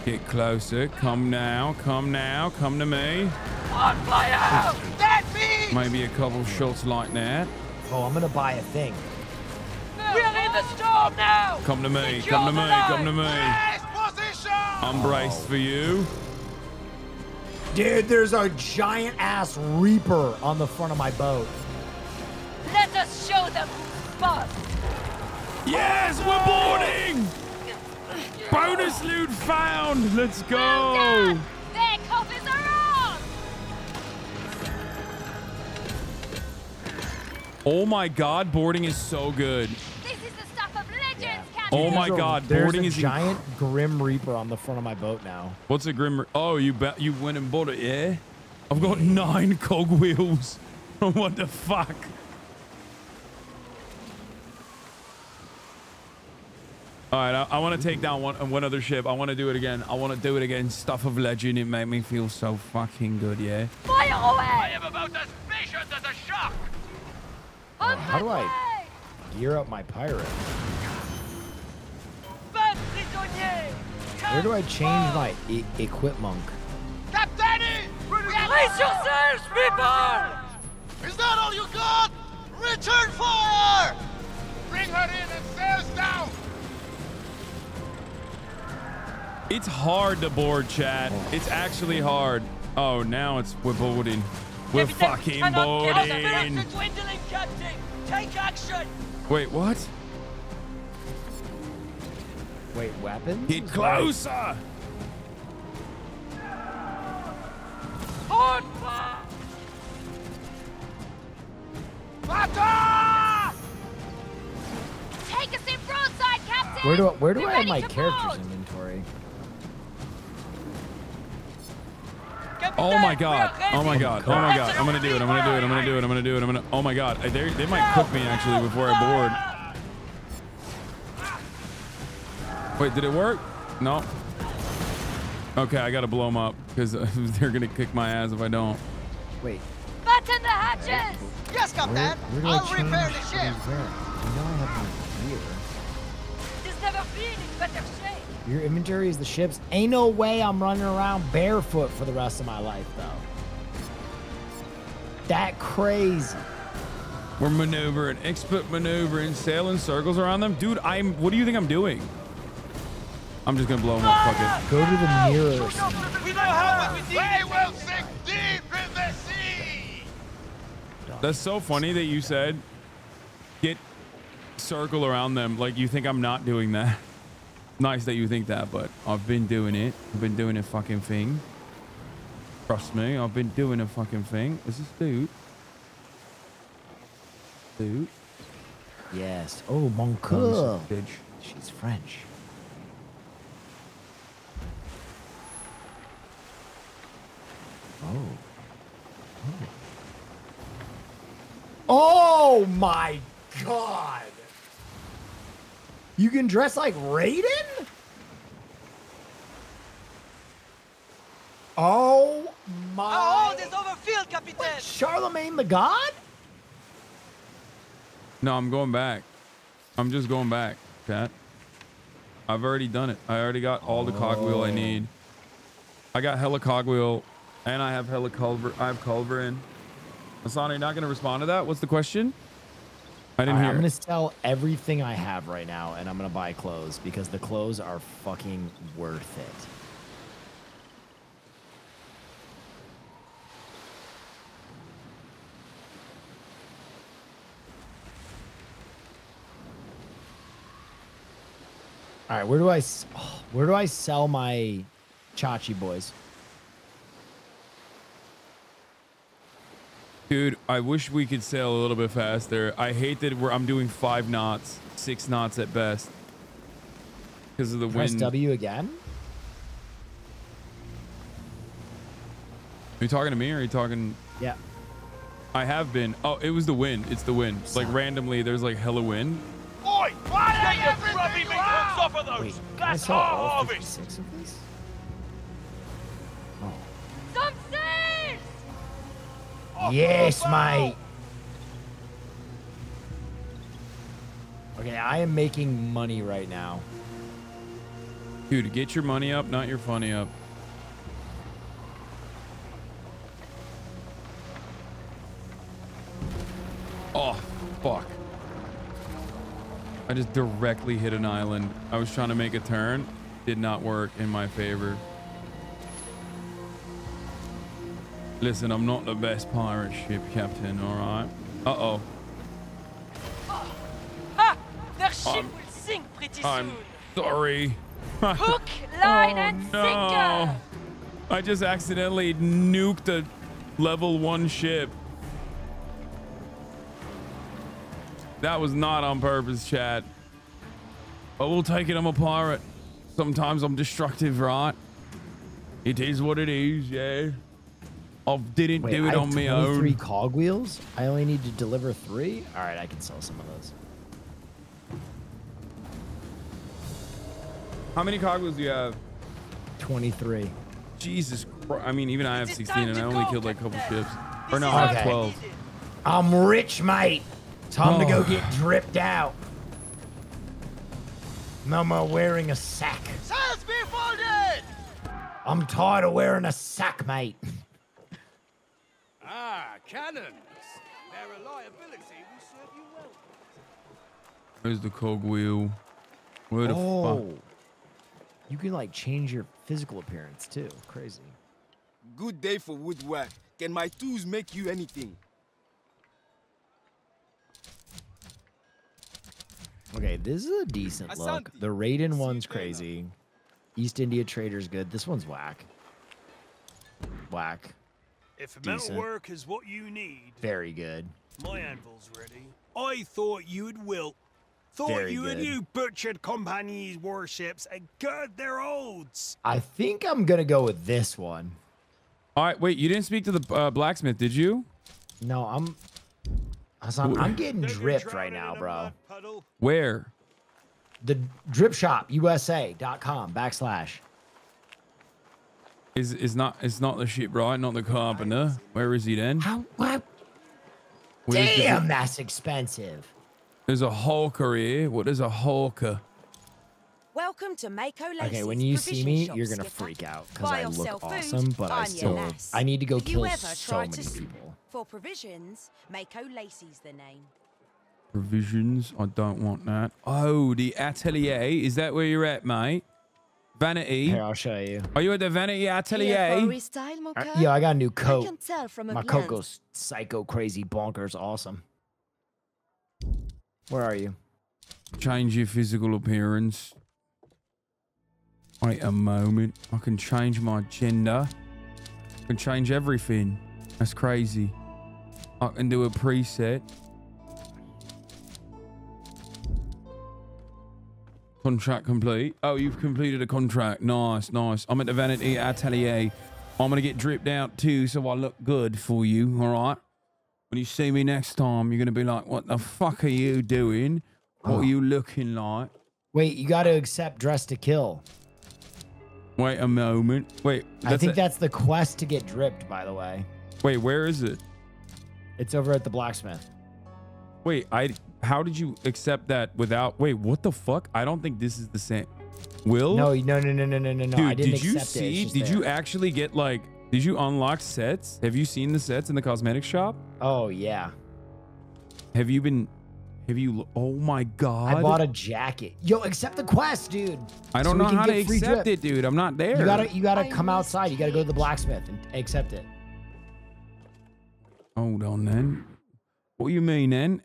Get closer. Come now. Come now. Come to me. On fire! That me! Maybe a couple shots like that. Oh, I'm gonna buy a thing. We're in the storm now! Come to me. Secure Come to me. line. Come to me. Nice position! I'm braced for you. Dude, there's a giant ass reaper on the front of my boat. Let us show them who's! Yes, we're boarding. Bonus loot found. Let's go. Their coffers are on! Oh my God, boarding is so good. This is the stuff of legends, Captain! Oh my There's a- God, there's boarding a is giant grim reaper on the front of my boat now. What's a grim? Oh, you bet you went and bought it, yeah? I've got nine cogwheels. what the fuck? All right, I, I want to take down one uh, one other ship. I want to do it again. I want to do it again. Stuff of legend. It made me feel so fucking good, yeah. Fire away! I am about as patient as a shark! Oh, how do I gear up my pirate? Where do I change my e equip monk? Captain! Brace yourselves, people! Is that all you got? Return fire! Bring her in and sails down! It's hard to board, chat. It's actually hard. Oh, now it's we're boarding. We're Captain, fucking cannot get us boarding. back to dwindling, Captain! Take action! Wait, what? Wait, weapons? Get closer. On fire! Take us in broadside, Captain! Where do I, where do Be I have my character's board. inventory? Oh my god. Oh my god. Oh my god. I'm gonna do it. I'm gonna do it. I'm gonna do it. I'm gonna do it. I'm gonna. Oh my god. They they might cook me actually before I board. Wait, did it work? No. Okay, I gotta blow them up because uh, they're gonna kick my ass if I don't. Wait, Batten the hatches! Yes, Captain! where, where I'll repair the ship! things there? I know have my gear. There's never been in better shape! Your inventory is the ship's. Ain't no way I'm running around barefoot for the rest of my life, though. That crazy. We're maneuvering, expert maneuvering, sailing circles around them, dude. I'm. What do you think I'm doing? I'm just gonna blow them up. Fuck it. Go to the nearest. We know how much we need! They will sink deep in the sea! That's so funny that you said get circle around them. Like you think I'm not doing that. Nice that you think that, but I've been doing it. I've been doing a fucking thing. Trust me, I've been doing a fucking thing. Is this dude? Dude. Yes. Oh, mon coeur. She's French. Oh. Oh. Oh my god. You can dress like Raiden? Oh my. Our hold is overfilled, Captain. Charlemagne the God? No, I'm going back. I'm just going back, Pat. I've already done it. I already got all the cogwheel I need. I got hella cogwheel, and I have hella culver. I have culver in. Hasan, you're not gonna respond to that? What's the question? I didn't Alright, hear. I'm gonna sell everything I have right now, and I'm gonna buy clothes because the clothes are fucking worth it. All right, where do I, oh, where do I sell my Chachi boys? Dude, I wish we could sail a little bit faster. I hate that we're, I'm doing five knots, six knots at best. Because of the Press wind. W again. Are you talking to me or are you talking? Yeah. I have been. Oh, it was the wind. It's the wind. Like randomly, there's like hella wind. Oi! Why Get your grubby big hooks off of those! Wait, I That's saw our all harvest! 56 of these. Yes, mate. Okay, I am making money right now. Dude, get your money up, not your funny up. Oh, fuck. I just directly hit an island. I was trying to make a turn. Did not work in my favor. Listen, I'm not the best pirate ship captain, alright? Uh-oh. Ha! Their ship Um, will sink pretty I'm soon. sorry. Hook, line, Oh, and no. sinker! I just accidentally nuked a level one ship. That was not on purpose, chat. But we'll take it. I'm a pirate. Sometimes I'm destructive, right? It is what it is, yeah. I didn't Wait, do it have on my 23 own. cogwheels. I only need to deliver three. All right, I can sell some of those. How many cogwheels do you have? 23. Jesus Christ. I mean, even I have 16 and I only killed like a couple ships. Or no, is I have okay. 12. I'm rich, mate. Time to go Oh. get dripped out. No more wearing a sack. Sails be folded! I'm tired of wearing a sack, mate. Ah, cannons. Their reliability will serve you well. Where's the cogwheel? Where the fuck? oh. You can like change your physical appearance too. Crazy. Good day for woodwork. Can my tools make you anything? Okay, this is a decent look. The Raiden one's crazy. East India Trader's good. This one's whack. Whack. If Decent. metalwork is what you need, Very good. my anvil's ready. I thought you'd wilt. Thought Very you and you butchered companies' warships and girt their olds. I think I'm gonna go with this one. All right, wait. You didn't speak to the uh, blacksmith, did you? No, I'm. Hasan, I'm getting Don't dripped right now, bro. Where? The drip shop USA.com backslash. Is is not it's not the ship, right? Not the carpenter. Where is he then? How? What? Where's the- Damn, that's expensive. There's a hawker here. What is a hawker? Welcome to Mako Lacey's Okay, when you see me, you're gonna freak out because I look awesome, but I still. I need to go kill so many people. For provisions, Mako Lacey's the name. Provisions. I don't want that. Oh, the atelier. Is that where you're at, mate? Vanity. Here, I'll show you. Are you at the Vanity Atelier? restyle, Uh, yeah, I got a new I coat. can tell from a My coat goes psycho crazy bonkers awesome. Where are you? Change your physical appearance. Wait a moment. I can change my gender. I can change everything. That's crazy. I can do a preset. Contract complete. Oh, you've completed a contract. Nice, nice. I'm at the Vanity Atelier. I'm going to get dripped out too, so I look good for you, all right? When you see me next time, you're going to be like, what the fuck are you doing? What are you looking like? Wait, you got to accept dress to kill. Wait a moment. Wait, I think that's the quest to get dripped, by the way. Wait, where is it? It's over at the blacksmith. Wait, I. How did you accept that without? Wait, what the fuck? I don't think this is the same. Will? No, no, no, no, no, no, no, no. Dude, I didn't did you accept it. It's see? just Did you actually get like? Did you unlock sets? Have you seen the sets in the cosmetic shop? Oh yeah. Have you been? Have you? Oh my god! I bought a jacket. Yo, accept the quest, dude. I don't so know how to accept drip. it, dude. I'm not there. You gotta, you gotta come outside. You gotta go to the blacksmith and accept it. Hold on, then. What do you mean, then?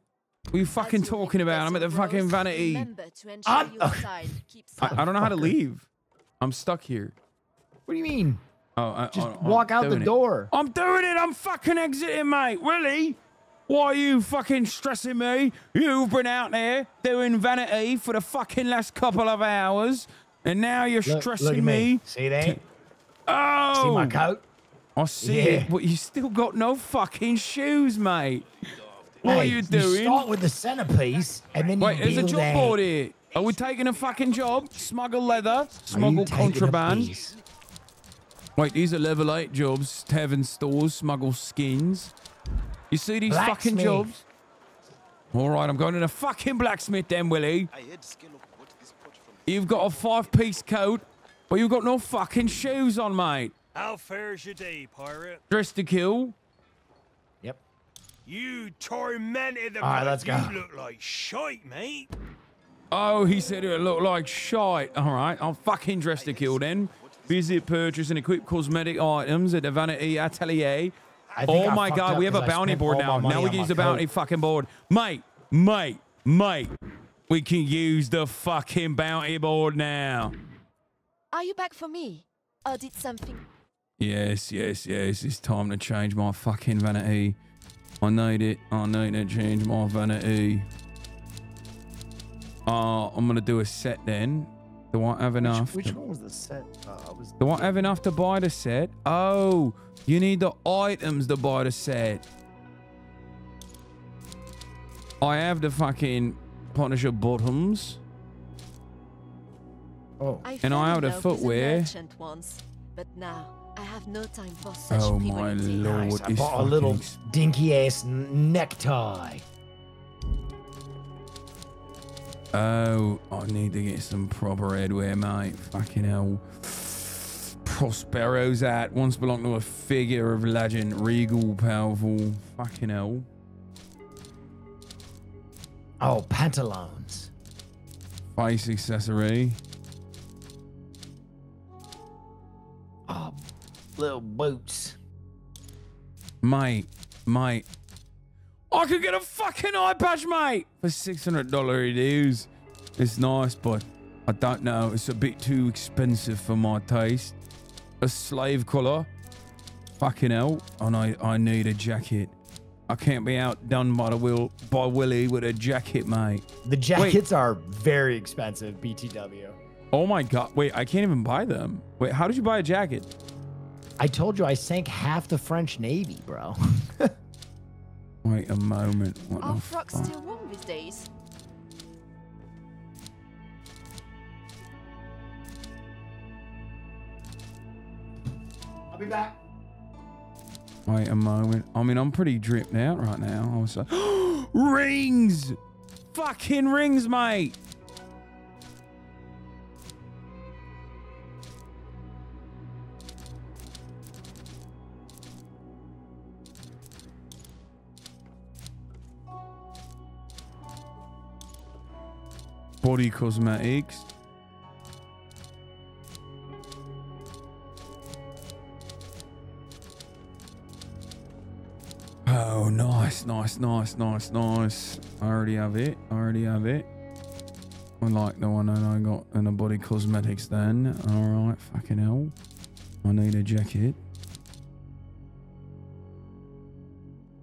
What are you fucking talking about? I'm at the fucking vanity. Remember to ensure I'm- your side keeps I, I don't know how to leave. I'm stuck here. What do you mean? Oh, I, Just I- I'm walk out the doing it. door. I'm doing it. I'm fucking exiting, mate. Really? Why are you fucking stressing me? You've been out there doing vanity for the fucking last couple of hours, and now you're Look, stressing look at me. See that? Oh, See my oh! coat? I see Yeah. it, but you still got no fucking shoes, mate. What are you doing? start with the centerpiece, and then Wait, you there's a build job that. board here. Are we taking a fucking job? Smuggle leather, Are you smuggle a contraband. piece? Wait, these are level 8 jobs. Tavern stores, smuggle skins. You see these fucking jobs? All right, I'm going to the fucking blacksmith then, Willie. You've got a five-piece coat, but you've got no fucking shoes on, mate. How fare's your day, pirate? Dressed to kill. Yep. You tormented the All right, bloke. let's go. You look like shite, mate. Oh, he said it looked like shite. All right, I'm fucking dressed to kill then. Visit, purchase, and equip cosmetic items at the Vanity Atelier. Oh I my god, we have a bounty board now. Now we can use my the bounty coat. fucking board. Mate, mate, mate. We can use the fucking bounty board now. Are you back for me? Or did something Yes, yes, yes. It's time to change my fucking vanity. I need it. I need to change my vanity. Uh, I'm gonna do a set then. Do I have enough? Which, which to- one was the set? Uh, I was Do I have enough to buy the set? Oh, you need the items to buy the set. I have the fucking Punisher bottoms. Oh. I And I fell have the a footwear. once, but now I have no time for such Oh my lord, Nice. I bought a little dinky ass necktie. Oh, I need to get some proper headwear, mate. Fucking hell. Prospero's at once belonged to a figure of legend, regal, powerful. Fucking hell. Oh, pantaloons. Face accessory. Oh, little boots. Mate, mate. I could get a fucking eye patch, mate, for $600 it is. It's nice, but I don't know. It's a bit too expensive for my taste. A slave collar. Fucking hell. And I, I need a jacket. I can't be outdone by the will by Willie with a jacket, mate. The jackets are very expensive, BTW. Oh my god. Wait, I can't even buy them. Wait, how did you buy a jacket? I told you I sank half the French Navy, bro. Wait a moment. What Are frocks fuck? still warm these days? I'll be back. Wait a moment. I mean, I'm pretty dripped out right now. I was like, rings! Fucking rings, mate! Body cosmetics. Oh, nice, nice, nice, nice, nice. I already have it. I already have it. I like the one that I got in the body cosmetics then. Alright, fucking hell. I need a jacket.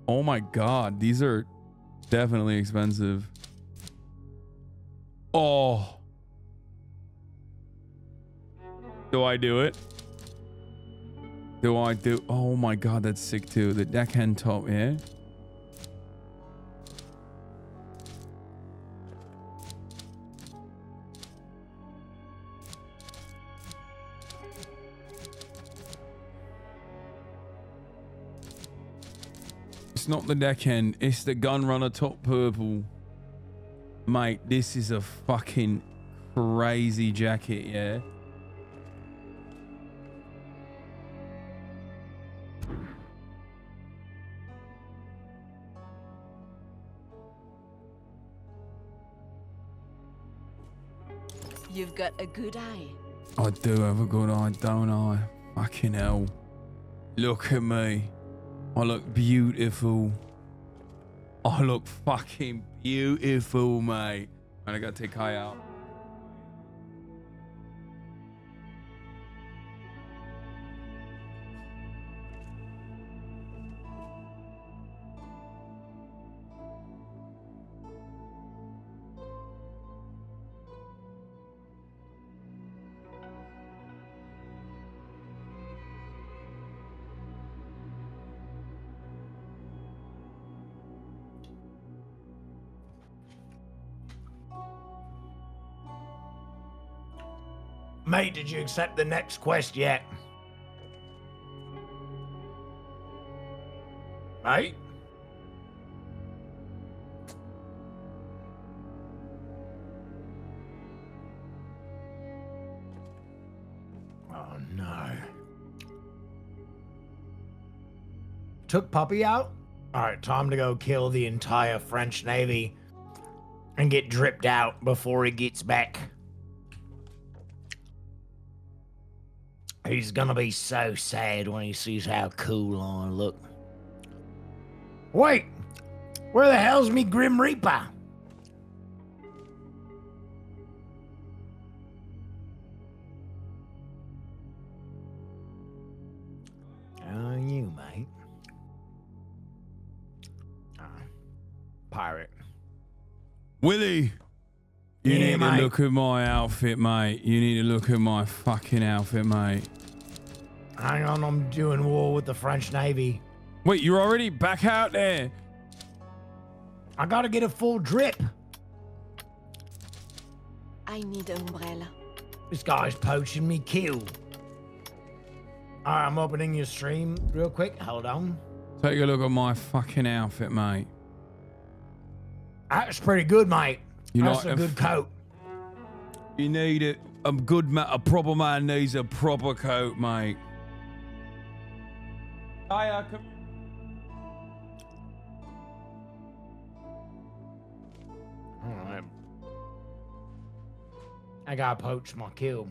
Oh my god, these are definitely expensive. Oh. Do I do it? Do I do? Oh my god, that's sick too. The deckhand top, yeah. It's not the deckhand, it's the gun runner top purple. Mate, this is a fucking crazy jacket, yeah? You've got a good eye. I do have a good eye, don't I? Fucking hell. Look at me. I look beautiful. I look fucking beautiful, mate. And I gotta take Kai out. Did you accept the next quest yet? Mate? Oh no. Took Puppy out? Alright, time to go kill the entire French Navy and get dripped out before he gets back. He's gonna be so sad when he sees how cool I look. Wait! Where the hell's me Grim Reaper? Oh, you, mate. Ah, pirate. Willie! You Yeah, need to look at my outfit, mate. You need to look at my fucking outfit, mate. Hang on, I'm doing war with the French Navy. Wait, you're already back out there? I gotta get a full drip. I need an umbrella. This guy's poaching me kill. Alright, I'm opening your stream real quick. Hold on. Take a look at my fucking outfit, mate. That's pretty good, mate. You That's know, a good coat. You need it. A good man, a proper man needs a proper coat, mate. Hiya, uh, come. Alright. I gotta poach my kill.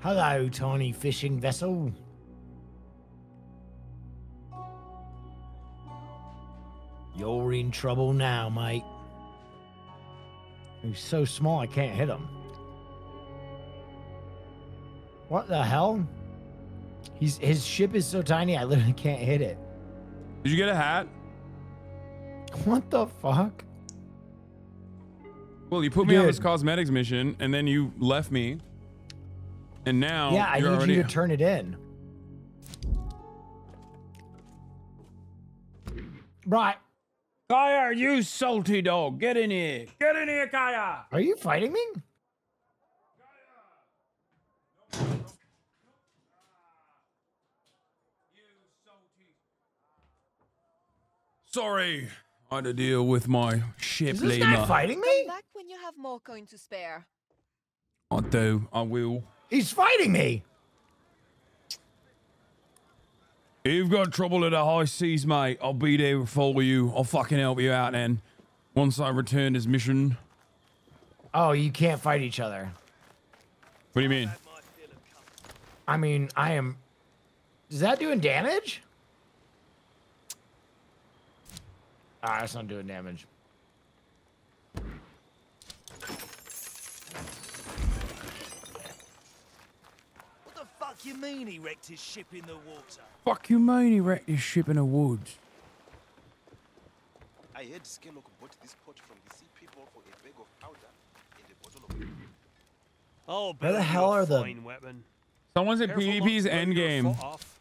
Hello, tiny fishing vessel. You're in trouble now, mate. He's so small I can't hit him. What the hell? He's his ship is so tiny I literally can't hit it. Did you get a hat? What the fuck? Well, you put me on this cosmetics mission, and then you left me. And now yeah, I need already. you to turn it in. Right. Kaya, you salty dog, get in here. Get in here, Kaya. Are you fighting me? Sorry, I had to deal with my ship Is this lemur. guy fighting me? Come back when you have more coin to spare. I do. I will. He's fighting me. If you've got trouble at the high seas, mate, I'll be there for you. I'll fucking help you out then. Once I return this mission. Oh, you can't fight each other. What do you mean? I mean, I am. Is that doing damage? Ah, that's not doing damage. What the fuck you mean he wrecked his ship in the water? Fuck you, man. He wrecked his ship in the woods. I heard Scurlock bought this pot from the sea people for a bag of powder and a bottle of Oh, Where the hell you're are the- fine weapon. Someone said PvP's to blow your endgame. foot off.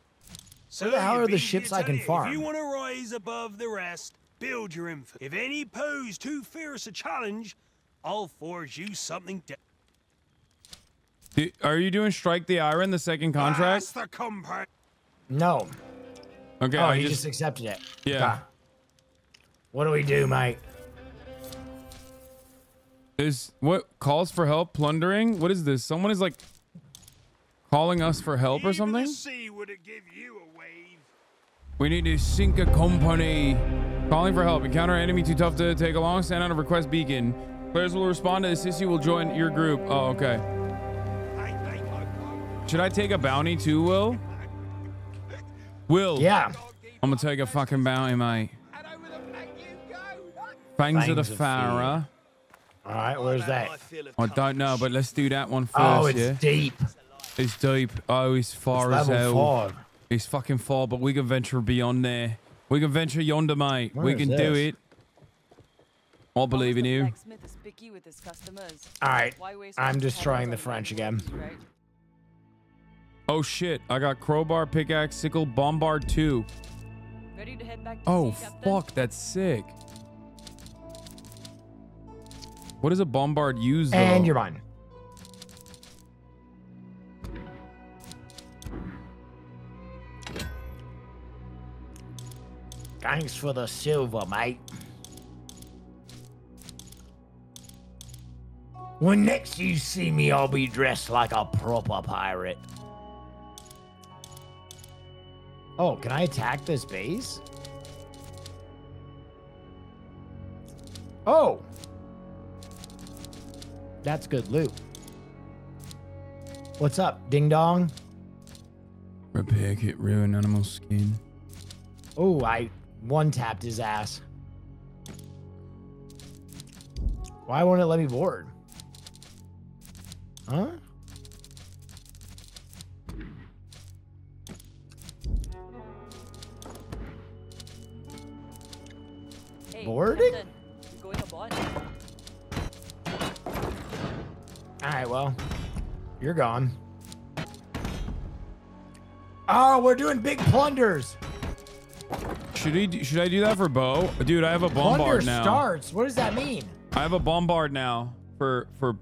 Where the hell are the ships I can farm? If you want to rise above the rest, build your info. If any pose too fierce a challenge, I'll forge you something to. Di- Are you doing Strike the Iron, the second contract? That's the compact. No. Okay, oh, I he just, just, accepted it. Yeah. Okay. What do we do, mate? is what calls for help plundering? What is this? Someone is like calling us for help or something? Sea would have give you a wave. We need to sink a company. Calling for help. Encounter enemy too tough to take along. Send out a request beacon. Players will respond to assist you. Will join your group. Oh, okay. Should I take a bounty too, Will? Will. Yeah. I'm gonna take a fucking bounty, mate. Fangs, of the Pharaoh. All right, where's that? I don't know, but let's do that one oh, first. Oh, it's yeah? deep. It's deep. Oh, it's far It's as hell. five. It's fucking far, but we can venture beyond there. We can venture yonder, mate. Where we is can do it. I believe in you. Blacksmith is picky with his customers. All right, I'm one's destroying the French diamonds, again. Right? Oh shit! I got crowbar, pickaxe, sickle, bombard two. Ready to head back to Oh sea, fuck, that's sick. What does a bombard use? Though? And you're mine. Thanks for the silver, mate. When next you see me, I'll be dressed like a proper pirate. Oh, can I attack this base? Oh! That's good loot. What's up, ding dong? Repair kit, ruin animal skin. Oh, I one tapped his ass. Why won't it let me board? Huh? Boarding? Going aboard? All right, well, you're gone. Oh, we're doing big plunders. Should he? do- Should I do that for Bo? Dude, I have a bombard Plunder now. starts. What does that mean? I have a bombard now for for.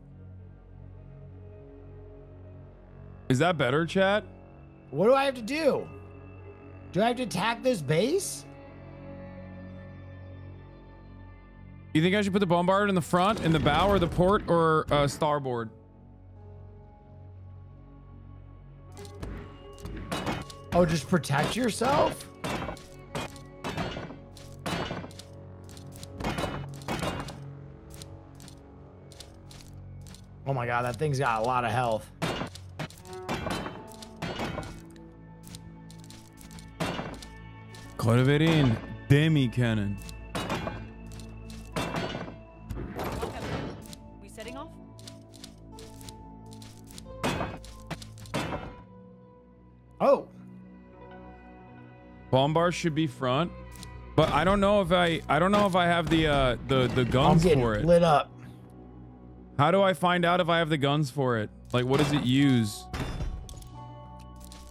Is that better, chat? What do I have to do? Do I have to attack this base? Do you think I should put the bombard in the front, in the bow, or the port, or uh, starboard? Oh, just protect yourself? Oh my god, that thing's got a lot of health. Cultivating demi cannon. Bombard should be front, but I don't know if I I don't know if I have the uh the the I'm guns getting for it. lit up. How do I find out if I have the guns for it? Like, what does it use?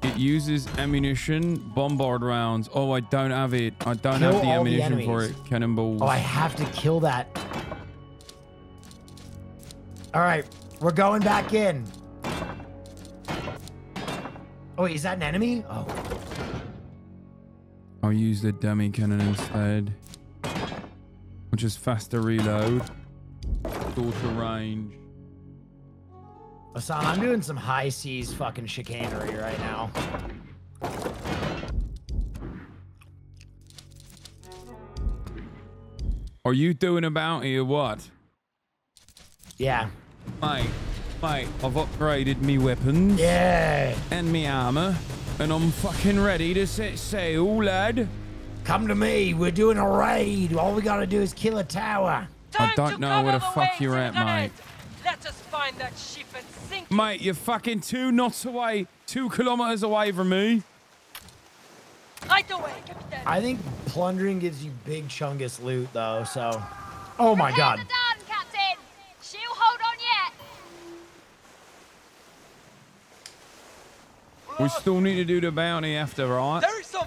It uses ammunition, bombard rounds. Oh, I don't have it. I don't Kill have the all the ammunition for it. Cannonballs. Oh, I have to kill that. All right, we're going back in. Oh, wait, is that an enemy? Oh, I'll use the demi cannon instead, which is faster reload, shorter range. Hasan, I'm doing some high seas fucking chicanery right now. Are you doing a bounty or what? Yeah. Mate, mate, I've upgraded me weapons. Yeah. And me armor, and I'm fucking ready to set sail, lad. Come to me. We're doing a raid. All we gotta do is kill a tower. I don't know where the fuck you're at, mate. Let us find that ship and sink Mate, you're fucking two knots away, two kilometers away from me. right away, Captain. I think plundering gives you big chungus loot though, so. Oh my god. We still need to do the bounty after, right?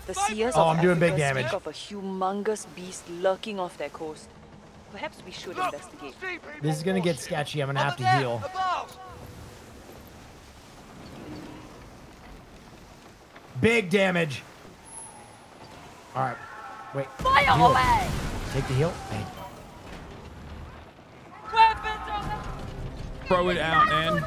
The seers Oh, of I'm doing big damage. of a humongous beast lurking off their coast. Perhaps we should investigate. This is gonna get sketchy. I'm gonna have to heal. Big damage. All right. Wait. Fire heal. away! Take the heal. Hey. Weapons on the Throw it out, man.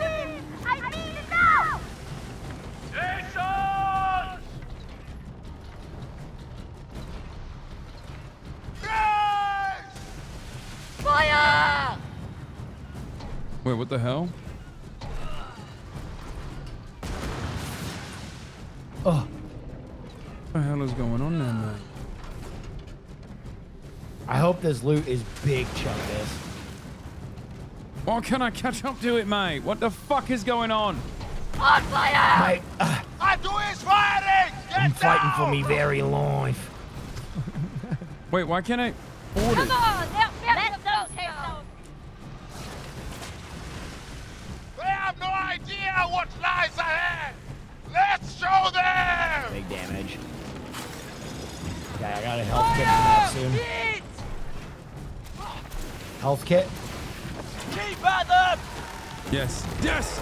Fire! Wait, what the hell? Oh. What the hell is going on there, man? I hope this loot is big, Chuck. This. Why can't I catch up to it, mate? What the fuck is going on? On fire! Mate, uh, Adu is firing! Get I'm fighting for down! me very life. Wait, why can't I hold Come it? on, they're Let them take them. They have no idea what lies ahead! Let's show them! Big damage. Okay, I got a health kit coming up soon. Hit! Health kit? Keep at them! Yes. Yes!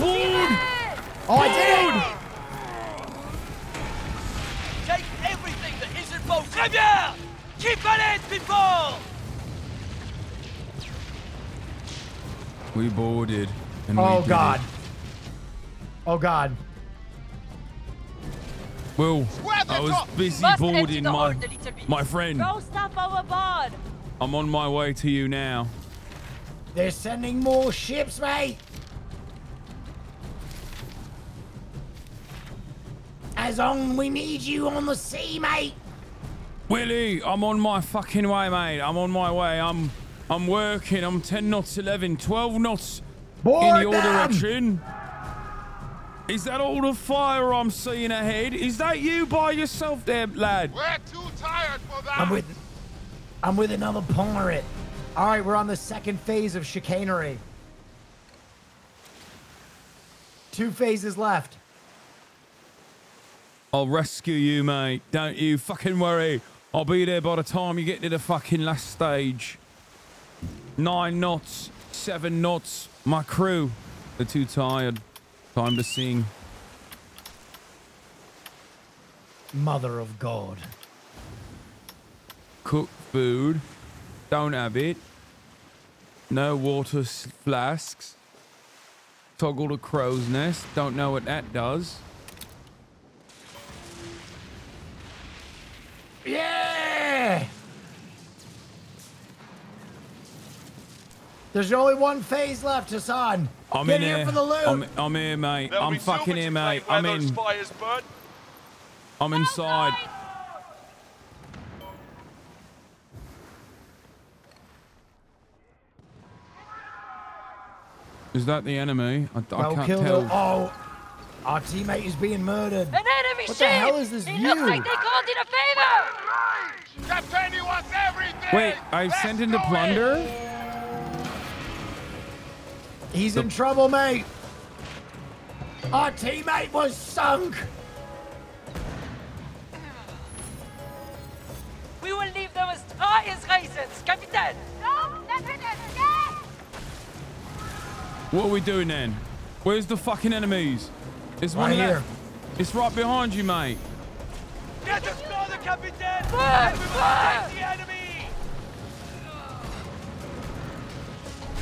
Board! Oh, I did it! Take everything that isn't bold. Très bien! Keep at it, people! We boarded. And Oh, did God. it. Oh, God. Well, I was busy Must boarding my hold a little bit. my friend. Throw stuff overboard. I'm on my way to you now. They're sending more ships, mate. As on, we need you on the sea, mate. Willie, I'm on my fucking way, mate. I'm on my way. I'm I'm working. I'm 10 knots, 11, 12 knots Board in your them! direction. Is that all the fire I'm seeing ahead? Is that you by yourself there, lad? We're too tired for that! I'm with, I'm with another pirate. All right, we're on the second phase of chicanery. Two phases left. I'll rescue you, mate. Don't you fucking worry. I'll be there by the time you get to the fucking last stage. Nine knots, seven knots. My crew, they're too tired. Time to sing. Mother of God. Cook food. Don't have it. No water flasks. Toggle the crow's nest. Don't know what that does. Yeah! There's only one phase left, Hasan. I'm Get in here here. for the loot. I'm, I'm here, mate. There'll I'm fucking much here, mate. I'm in. fires burn. I'm inside. Is that the enemy? I, I can't kill tell. the- Oh, our teammate is being murdered. An enemy What ship! the hell is this it view? looks like they called in a favor! Captain, he wants everything! Wait, I've Let's sent him to do it! plunder? He's in trouble, mate. Our teammate was sunk. We will leave them as dry as raisins, Captain! No, let it! What are we doing then? Where's the fucking enemies? There's one Right left. here. It's right behind you, mate. Get us the Captain! Fire! Everyone Fire! take the enemy!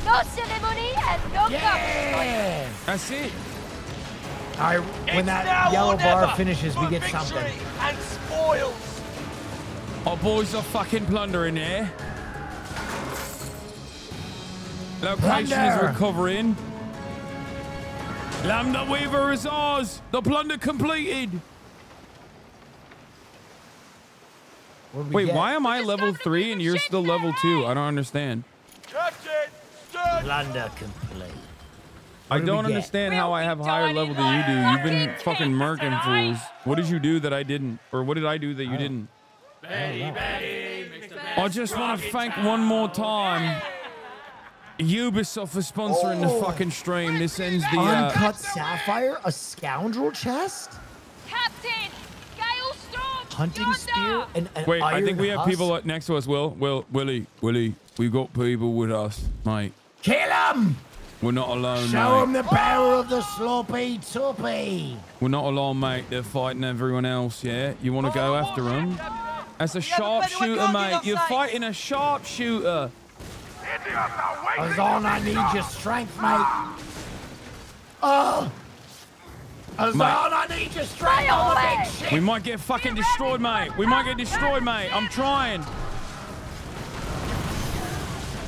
No ceremony and no Yeah. That's it. All right, when It's that yellow bar finishes, we get something. And spoils. Our boys are fucking plundering here. Location is recovering. Lambda Weaver is ours. The plunder completed. What did we Wait, get? why am I level three and you're still level two? I don't understand. Captain! Plunder complete. I What did we don't get? understand how I have higher level than you do. You've been fucking murking fools. What did you do that I didn't? Or what did I do that you oh. didn't? I just want to thank one more time Ubisoft for sponsoring the Oh. fucking stream. This ends the. Uh, Uncut sapphire, a scoundrel chest, Captain! Gale Storm! hunting spear, and an wait, I think iron we have husk? people uh, next to us. Will, Will, Willie, Willie, We've got people with us, mate. Kill them. We're not alone, Show mate. him the power of the sloppy toppy. We're not alone, mate. They're fighting everyone else, yeah? You want to go after them? As a have sharpshooter, mate. You're fighting a sharpshooter. Azon, I need your strength, mate. Oh! Azon, Mate. I need your strength on the big ship. We might get fucking destroyed, mate. We might get destroyed, mate. I'm trying.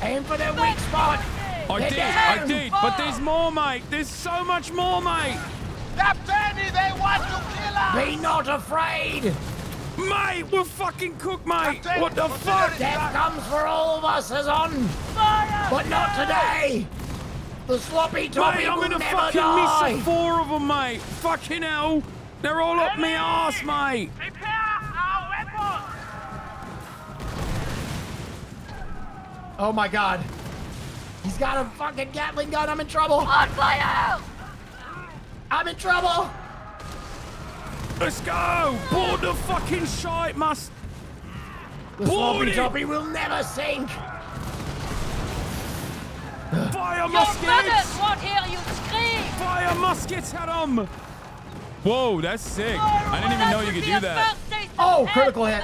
Aim for their weak spot. I Get did, down! I did, but there's more, mate. There's so much more, mate. Captain, they want to kill us! Be not afraid! Mate, we're fucking cooked, mate. Captain, What the fuck? it Death comes for all of us as on, Fire! but not today! The sloppy toppy Mate, I'm will in a never fucking die! miss of four of them, mate. Fucking hell. They're all up me ass, mate. Prepare our weapons! Oh my god. He's got a fucking Gatling gun. I'm in trouble. On fire! I'm in trouble. Let's go. Board the fucking shite, must. The Board it. toppy will never sink. Fire Your mothers muskets. won't hear you scream! Fire muskets at them. Whoa, that's sick. I didn't even know you could do that. Oh, critical hit.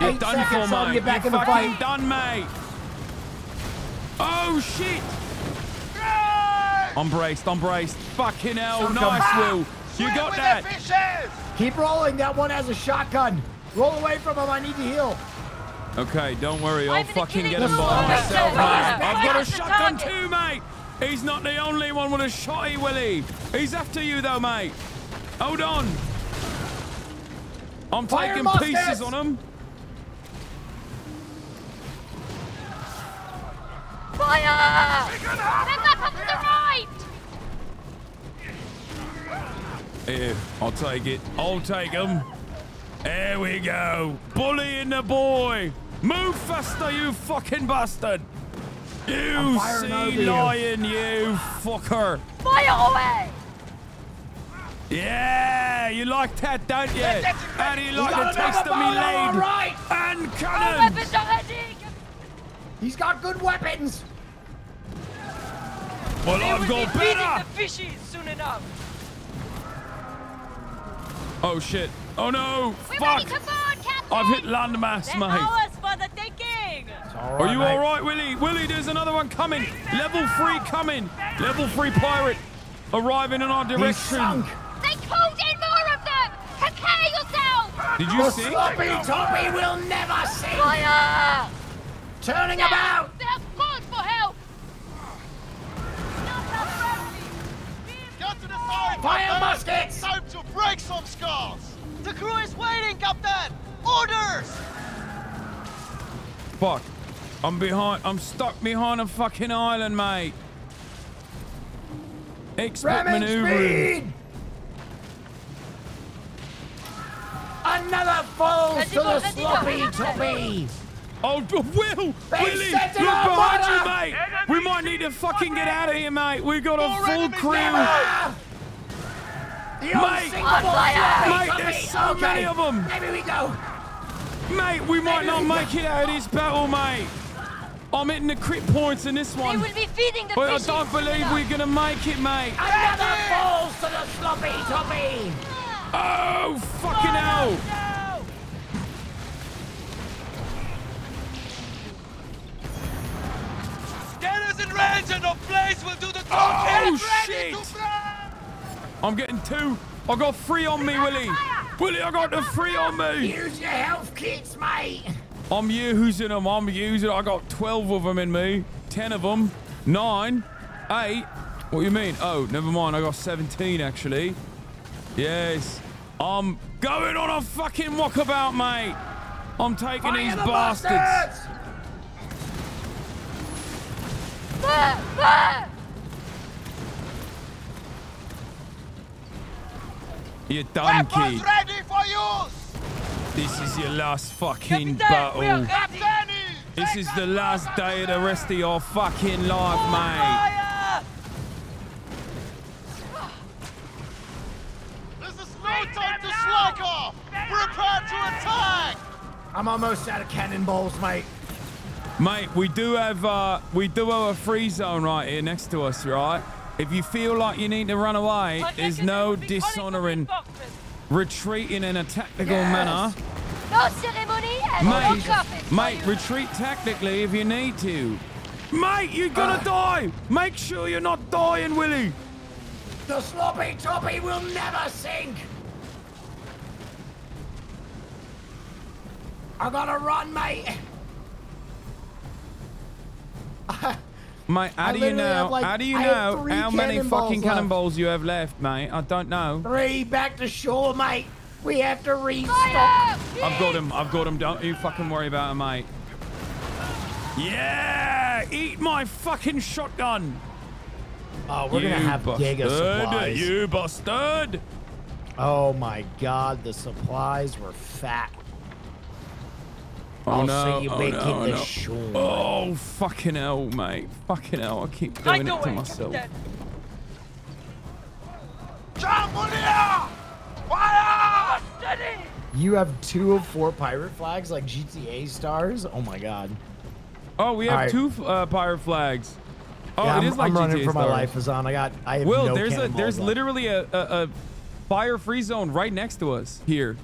You're Eight done for, seconds, so I'll mate. get back You're in the fucking fight. done, mate. Oh, shit. I'm braced. I'm braced. Fucking hell. Son of a- Nice, Will. You Swim got with that. the fishes! Keep rolling. That one has a shotgun. Roll away from him. I need to heal. Okay, don't worry. I'll I'm in the fucking get killing him by myself, mate. I've got a shotgun too, mate. He's not the only one with a shotty, Willie. He's after you, though, mate. Hold on. I'm Fire taking pieces on him. Fire! There's up to the right! Here, I'll take it. I'll take him. There we go. Bullying the boy. Move faster, you fucking bastard. You I'm firing sea you. lion, you fucker. Fire away! Yeah, you like that, don't you? How do you like the taste of me bow, lead? right. And Our cannons! weapons are ready! He's got good weapons. Well, I've got be feeding better! the fishes soon enough! Oh shit. Oh no! We're Fuck! ready to board, Captain! I've hit landmass, They're mate. ours for the taking! Are you all right, Willie? Willie, there's another one coming. Level three coming. Level three pirate arriving in our He's direction. sunk. They called in more of them! Prepare yourself! Did The you see? sloppy toppy will never see. Fire! Turning about. They have called for help! Get to the side! Fire muskets. Time to break some skulls! The crew is waiting, Captain! Orders! Fuck. I'm behind. I'm stuck behind a fucking island, mate. Expert Ramming maneuvering. speed. Another falls Ready to the sloppy toppy. Oh, Will! They Willie! Look behind you, fire. mate! We might need to fucking get out of here, mate. We've got a More full crew. down. The Mate. unsinkable On fire. sloppy Mate, there's so Okay. many them. Maybe we go. Mate, we might Maybe not we make it out of this battle, mate. I'm hitting the crit points in this They one. will be feeding the But I don't believe we're gonna make it, mate. Another falls to the sloppy toppy. Oh, fucking hell! Scanners in range and the blaze will do the Oh, shit! I'm getting two. I got three on me, Willie. Willie, I got the three on me. Use your health kits, mate. I'm using them. I'm using. I got 12 of them in me. 10 of them. Nine. Eight. What do you mean? Oh, never mind. I got 17 actually. Yes. I'm going on a fucking walkabout, mate. I'm taking Fire these the bastards. bastards. Fire! Fire! You're done, Weapons kid. ready for use! This is your last fucking Captain, battle. This is the last day of the rest of your fucking life, mate. This is no time to slack off! Prepare to attack! I'm almost out of cannonballs, mate. Mate, we do have uh, we do have a free zone right here next to us, right? If you feel like you need to run away, I there's no will be calling for dishonoring reinforcements. retreating in a tactical Yes. manner. No ceremony and no Mate, coffins mate, you. retreat tactically if you need to. Mate, you're gonna die! Make sure you're not dying, Willie! The sloppy toppy will never sink. I gotta run, mate. Mate, how I do you know? like- how do you I know how many fucking left. cannonballs you have left, mate? I don't know. Three back to shore, mate. We have to restock. I've got him. I've got him. Don't you fucking worry about him, mate. Yeah! Eat my fucking shotgun! Oh, we're you gonna have bastard, giga supplies. You bastard! Oh my god, the supplies were fat. Oh I'll no! see you oh, back no, in the no. shore. Oh fucking hell, mate! Fucking hell! I keep doing it to myself. Jambulia! Fire! Steady! You have two of four pirate flags like GTA stars? Oh my god. Oh, we have All right. two uh, pirate flags. Oh, Yeah, it I'm, is like I'm running GTA for my stars. life, Azan. I got I have Will, no there's a there's left. literally a, a, a fire free zone right next to us here.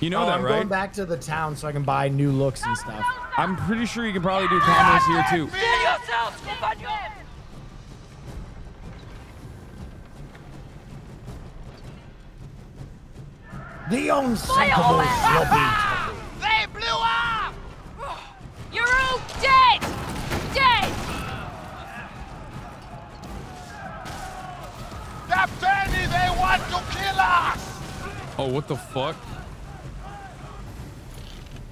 You know oh, that, I'm right? going back to the town so I can buy new looks and stuff. I'm pretty sure you can probably do commerce here too. Steal yourselves, companion! The unsinkable floppy. Ah! They blew up! You're all dead! Dead! Captain, they want to kill us! Oh, what the fuck?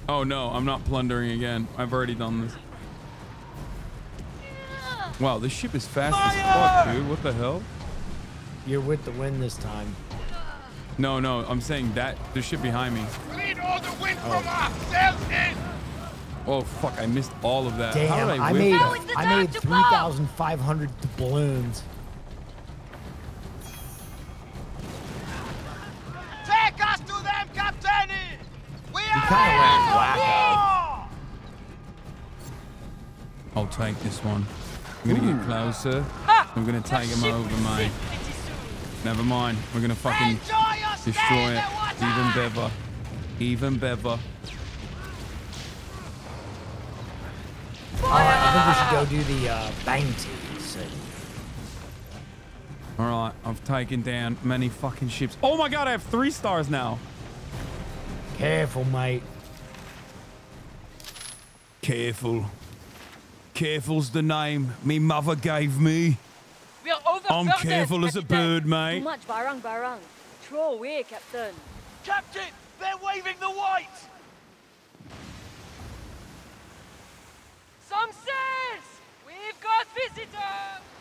Oh no, I'm not plundering again. I've already done this. Wow, this ship is fast as fuck, dude. What the hell? You're with the wind this time. No, no, I'm saying that the ship behind me. Clean all the wind oh. from us! Sails in! Oh fuck, I missed all of that. Damn, How did I, I, made? I made 3,500 balloons. Take us to them, Captain! We You kind of went here! wacko. I'll take this one. I'm gonna get closer. I'm gonna take him over, mate. Never mind. We're gonna fucking destroy it. Even better. Even better. Alright, I think we should go do the uh, bounties. All right, I've taken down many fucking ships. Oh my god, I have three stars now. Careful, mate. Careful. Careful's the name me mother gave me. We are over I'm careful as a bird, mate. Too mate. much barang barang. Throw away, Captain. Captain, they're waving the white! Some sails! We've got visitors!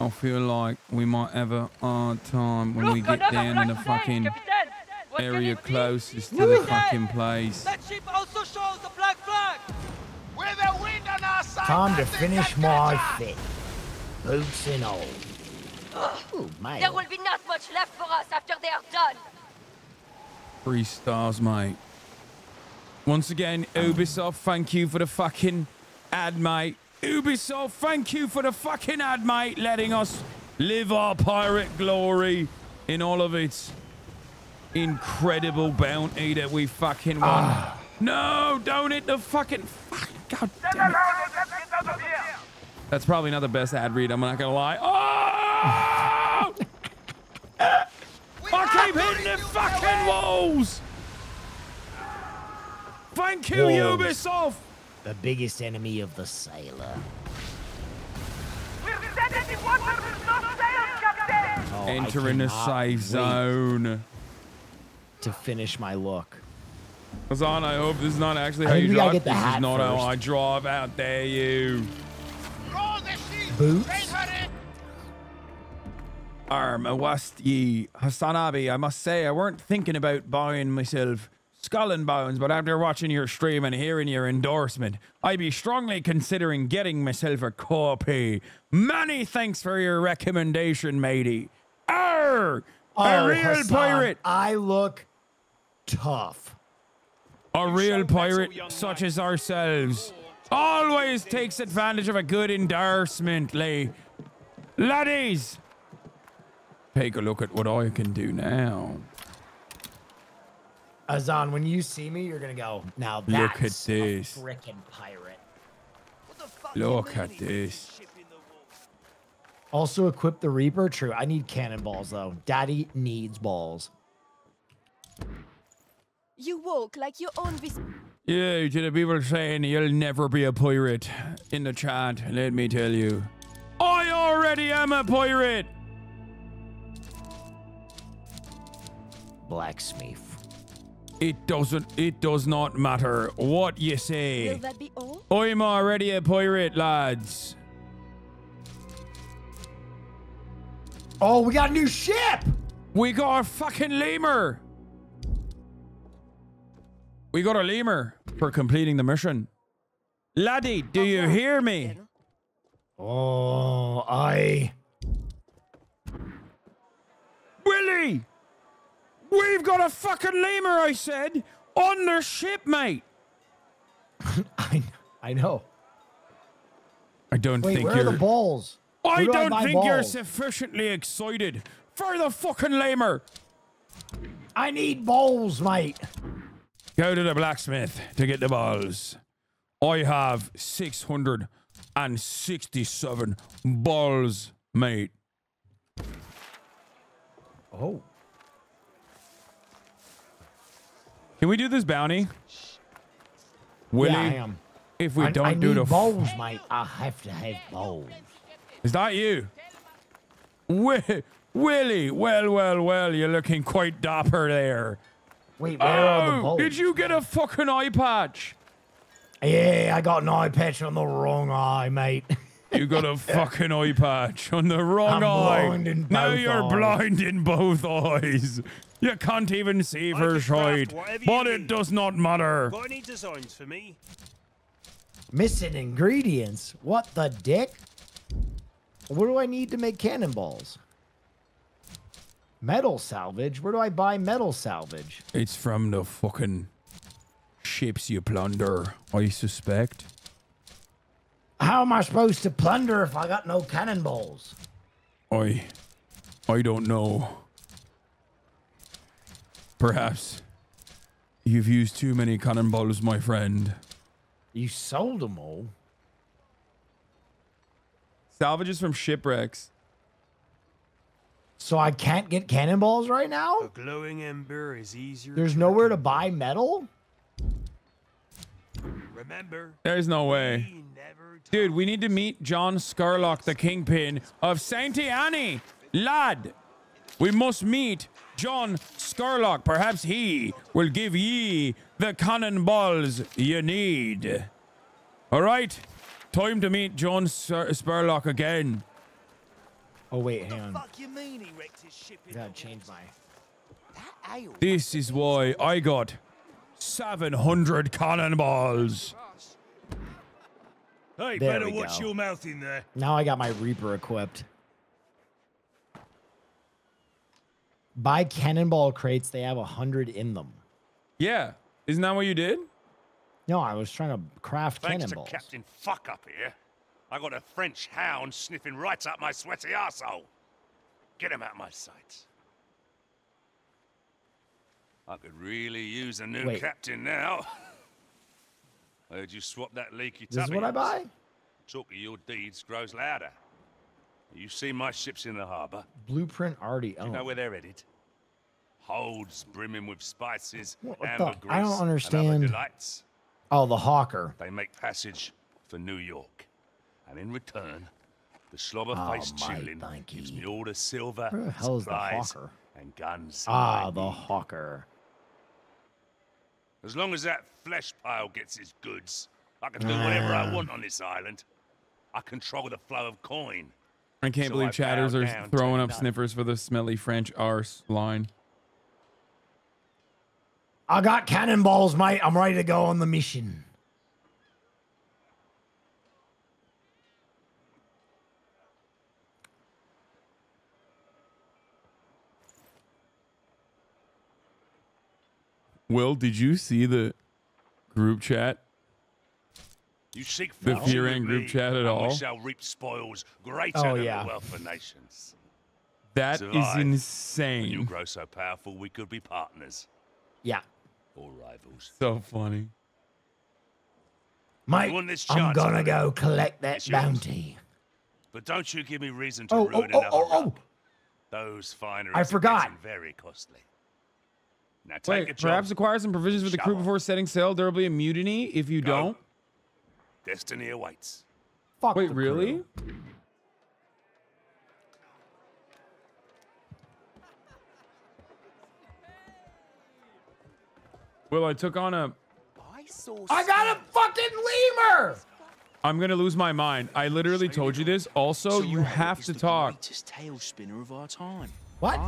I feel like we might have a hard time when Look, we get down in the black fucking Captain! What can area closest to the fucking place. That ship also shows the black flag! With the wind on our side! Time to finish my catch fit. Boots and all. Ooh, mate. There will be not much left for us after they are done. Three stars, mate. Once again, Ubisoft, thank you for the fucking ad, mate. Ubisoft, thank you for the fucking ad, mate, letting us live our pirate glory in all of its incredible bounty that we fucking won. Ah. no, don't hit the fucking... Fuck, God damn it. That's probably not the best ad read, I'm not gonna lie. Oh! I keep hitting the fucking walls! Thank you, Walls. Ubisoft! The biggest enemy of the sailor. Oh, I Entering a safe zone. To finish my look. Hazan, I hope this is not actually how think you drive. this is not how. I drive out there, you. Boots? Arm, a wast ye. Hasanabi, I must say, I weren't thinking about buying myself skull and bones, but after watching your stream and hearing your endorsement, I'd be strongly considering getting myself a copy. Many thanks for your recommendation, matey. Arr! Oh, a real Hasan, pirate! I look tough. A real pirate such as ourselves always takes advantage of a good endorsement, Lee. Laddies, take a look at what I can do now. Azan, when you see me, you're gonna go, now Look at that's this. a frickin' pirate. Look at this. Also equip the Reaper. True, I need cannonballs though. Daddy needs balls. You walk like you own this. Yeah, to the people saying you'll never be a pirate in the chat, let me tell you. I already am a pirate! Blacksmith. It doesn't, it does not matter what you Will say. that be all? I'm already a pirate, lads. Oh, we got a new ship! We got a fucking lemur! We got a lemur for completing the mission. Laddie, do you hear me? Oh, I. Willie! We've got a fucking lemur, I said, on the ship, mate. I, I know. I don't Wait, think where you're. are the balls? I do don't buy think you're sufficiently excited for the fucking lemur. I need balls, mate. Go to the blacksmith to get the balls. I have 667 balls, mate. Oh. Can we do this bounty? Willie, yeah, I am. if we I, don't I do the balls, mate. I have to have balls. Is that you? Wi- Willie, well, well, well, you're looking quite dapper there. Wait, where are the Oh, balls? did you get a fucking eye patch? Yeah, I got an eye patch on the wrong eye, mate. You got a fucking eye patch on the wrong I'm eye. blind in now both you're eyes. blind in both eyes. You can't even see for sight. But it need. does not matter. Got any designs for me? Missing ingredients. What the dick? What do I need to make cannonballs? Metal salvage? Where do I buy metal salvage? It's from the fucking ships you plunder, I suspect. How am I supposed to plunder if I got no cannonballs? I I don't know. Perhaps you've used too many cannonballs, my friend. You sold them all. Salvages from shipwrecks. So I can't get cannonballs right now? A glowing ember is easier. There's nowhere to buy metal? Remember, There's no way. Dude, we need to meet John Scurlock, the kingpin of Saint Annie. Lad, we must meet John Scurlock. Perhaps he will give ye the cannonballs you need. All right, time to meet John Scar- Scurlock again. Oh, wait, hang on. Fuck you mean he wrecked his ship in Gotta change my. This is why I got 700 cannonballs. Hey, There better watch go. your mouth in there. Now I got my Reaper equipped. Buy cannonball crates, they have a hundred in them. Yeah, isn't that what you did? No, I was trying to craft Thanks cannonballs. to Captain Fuck Up here, I got a French hound sniffing right up my sweaty asshole. Get him out of my sight. I could really use a new Wait. captain now. I heard you swap that leaky tub. This is what I buy? Talk of your deeds grows louder. You see my ships in the harbour. Blueprint already Do you know where they're headed? Holds brimming with spices, What the- ambergris, I don't understand. delights. Oh, the Hawker. They make passage for New York. And in return, the slobber-faced Oh, chillin gives me all the silver, the hell is the supplies, Hawker? and guns. Ah, the. Hawker. As long as that flesh pile gets his goods, I can do whatever I Ah. want on this island. I control the flow of coin. I can't So believe I chatters bow are throwing up none. sniffers for the smelly French arse line. I got cannonballs, mate. I'm ready to go on the mission. Will, did you see the group chat? You seek The fortune Fearing with group chat at all? We shall reap spoils greater Oh, than yeah. the wealth of nations. That is Survive. When you grow so powerful, we could be partners Yeah. or rivals. So funny. Mate, want this I'm gonna go collect that It's yours. bounty. But don't you give me reason to Oh, oh, ruin oh, another oh, oh. rub. Those fineries I are forgot. getting very costly. Now take Wait, job. perhaps acquire some provisions for the crew before setting sail. There will be a mutiny if you Go. don't. Destiny awaits. Fuck Wait, the really? crew. Well, I took on a. I got a fucking lemur. I'm gonna lose my mind. I literally told you this. Also, you have to talk. Tail spinner of our time. What?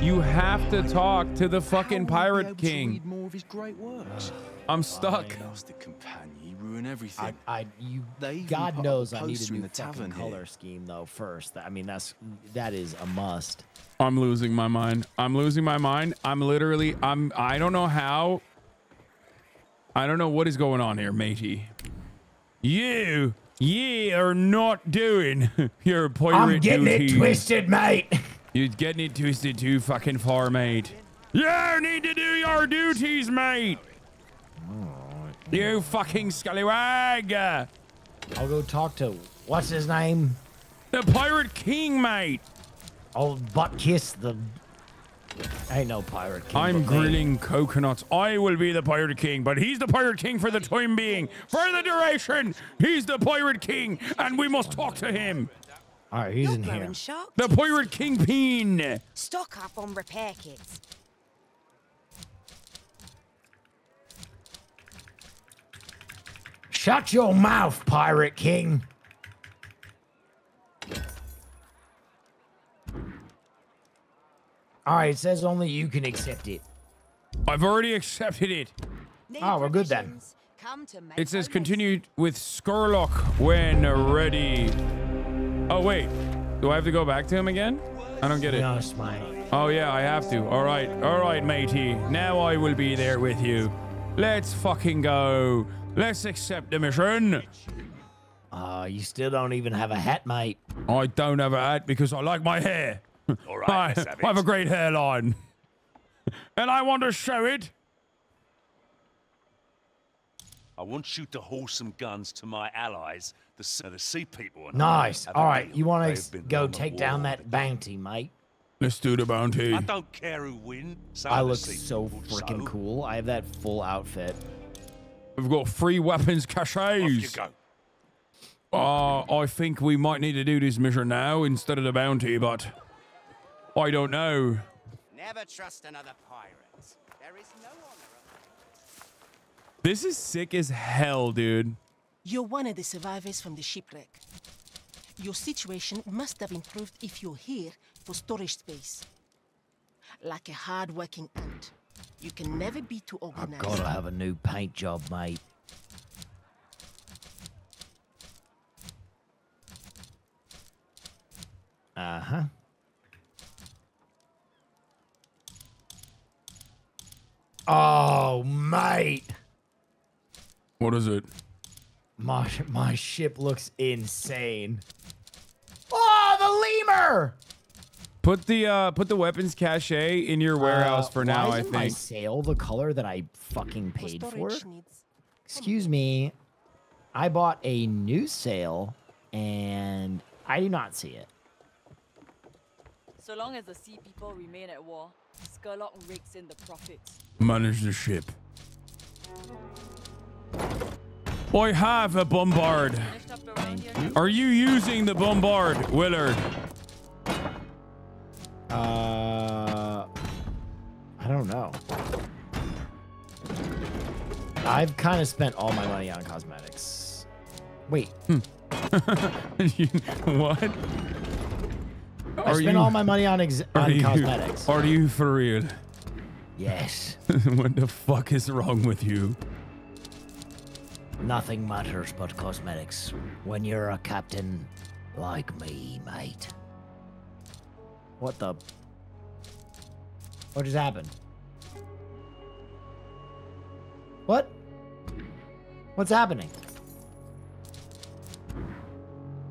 You have to talk to the fucking pirate king. read more of his great works. I'm stuck. Lost the companion, you ruin everything. I, I, you, God knows I need a poster in new the fucking tavern here. color scheme though. First, I mean that's that is a must. I'm losing my mind. I'm losing my mind. I'm literally. I'm. I don't know how. I don't know what is going on here, matey. You, you are not doing your pirate I'm getting duties. it twisted, mate. You're getting it twisted too fucking far, mate. You need to do your duties, mate. You fucking scallywag. I'll go talk to what's his name? The pirate king, mate. Old butt kiss the. Ain't no pirate king. I'm but me. grilling coconuts. I will be the pirate king, but he's the pirate king for the time being. For the duration, he's the pirate king, and we must talk to him. All right, he's in Growing here. shark The pirate kingpin. Stock up on repair kits. Shut your mouth, pirate king. All right, it says only you can accept it. I've already accepted it. Need Oh, we're good then. Come to It says Lacey. continue with Scurlock when ready. Oh wait, do I have to go back to him again? I don't get it. honest, mate. Oh yeah, I have to. All right, all right, matey. Now I will be there with you. Let's fucking go. Let's accept the mission. Uh, you still don't even have a hat, mate. I don't have a hat because I like my hair. All right, I, have I have a great hairline. and I want to show it. I want you to haul some guns to my allies, the, s- the sea people. and Nice. All right, you want to go take down that bounty, mate? Let's do the bounty. I don't care who wins. Some I look so freaking so cool. I have that full outfit. We've got free weapons Off caches. go. Uh, I think we might need to do this mission now instead of the bounty, but I don't know. Never trust another pirate. There is no honor. This is sick as hell, dude. You're one of the survivors from the shipwreck. Your situation must have improved if you're here for storage space. Like a hard-working ant, you can never be too organized. I've organized. got to have a new paint job, mate. Uh huh. Oh, mate. What is it? My my ship looks insane. Oh, the lemur! Put the uh put the weapons cache in your warehouse Uh, for now, why I isn't my think. sail the color that I fucking paid for? Excuse me. I bought a new sail and I do not see it. So long as the sea people remain at war, Scurlock rakes in the profits. Manage the ship. I have a bombard. Finished up around here? Are you using the bombard, Willard? Uh, I don't know. I've kind of spent all my money on cosmetics. Wait, what? I spent all my money on ex- on you, cosmetics. Are you for real? Yes, what the fuck is wrong with you? Nothing matters but cosmetics when you're a captain like me, mate. What the? What just happened? What? What's happening?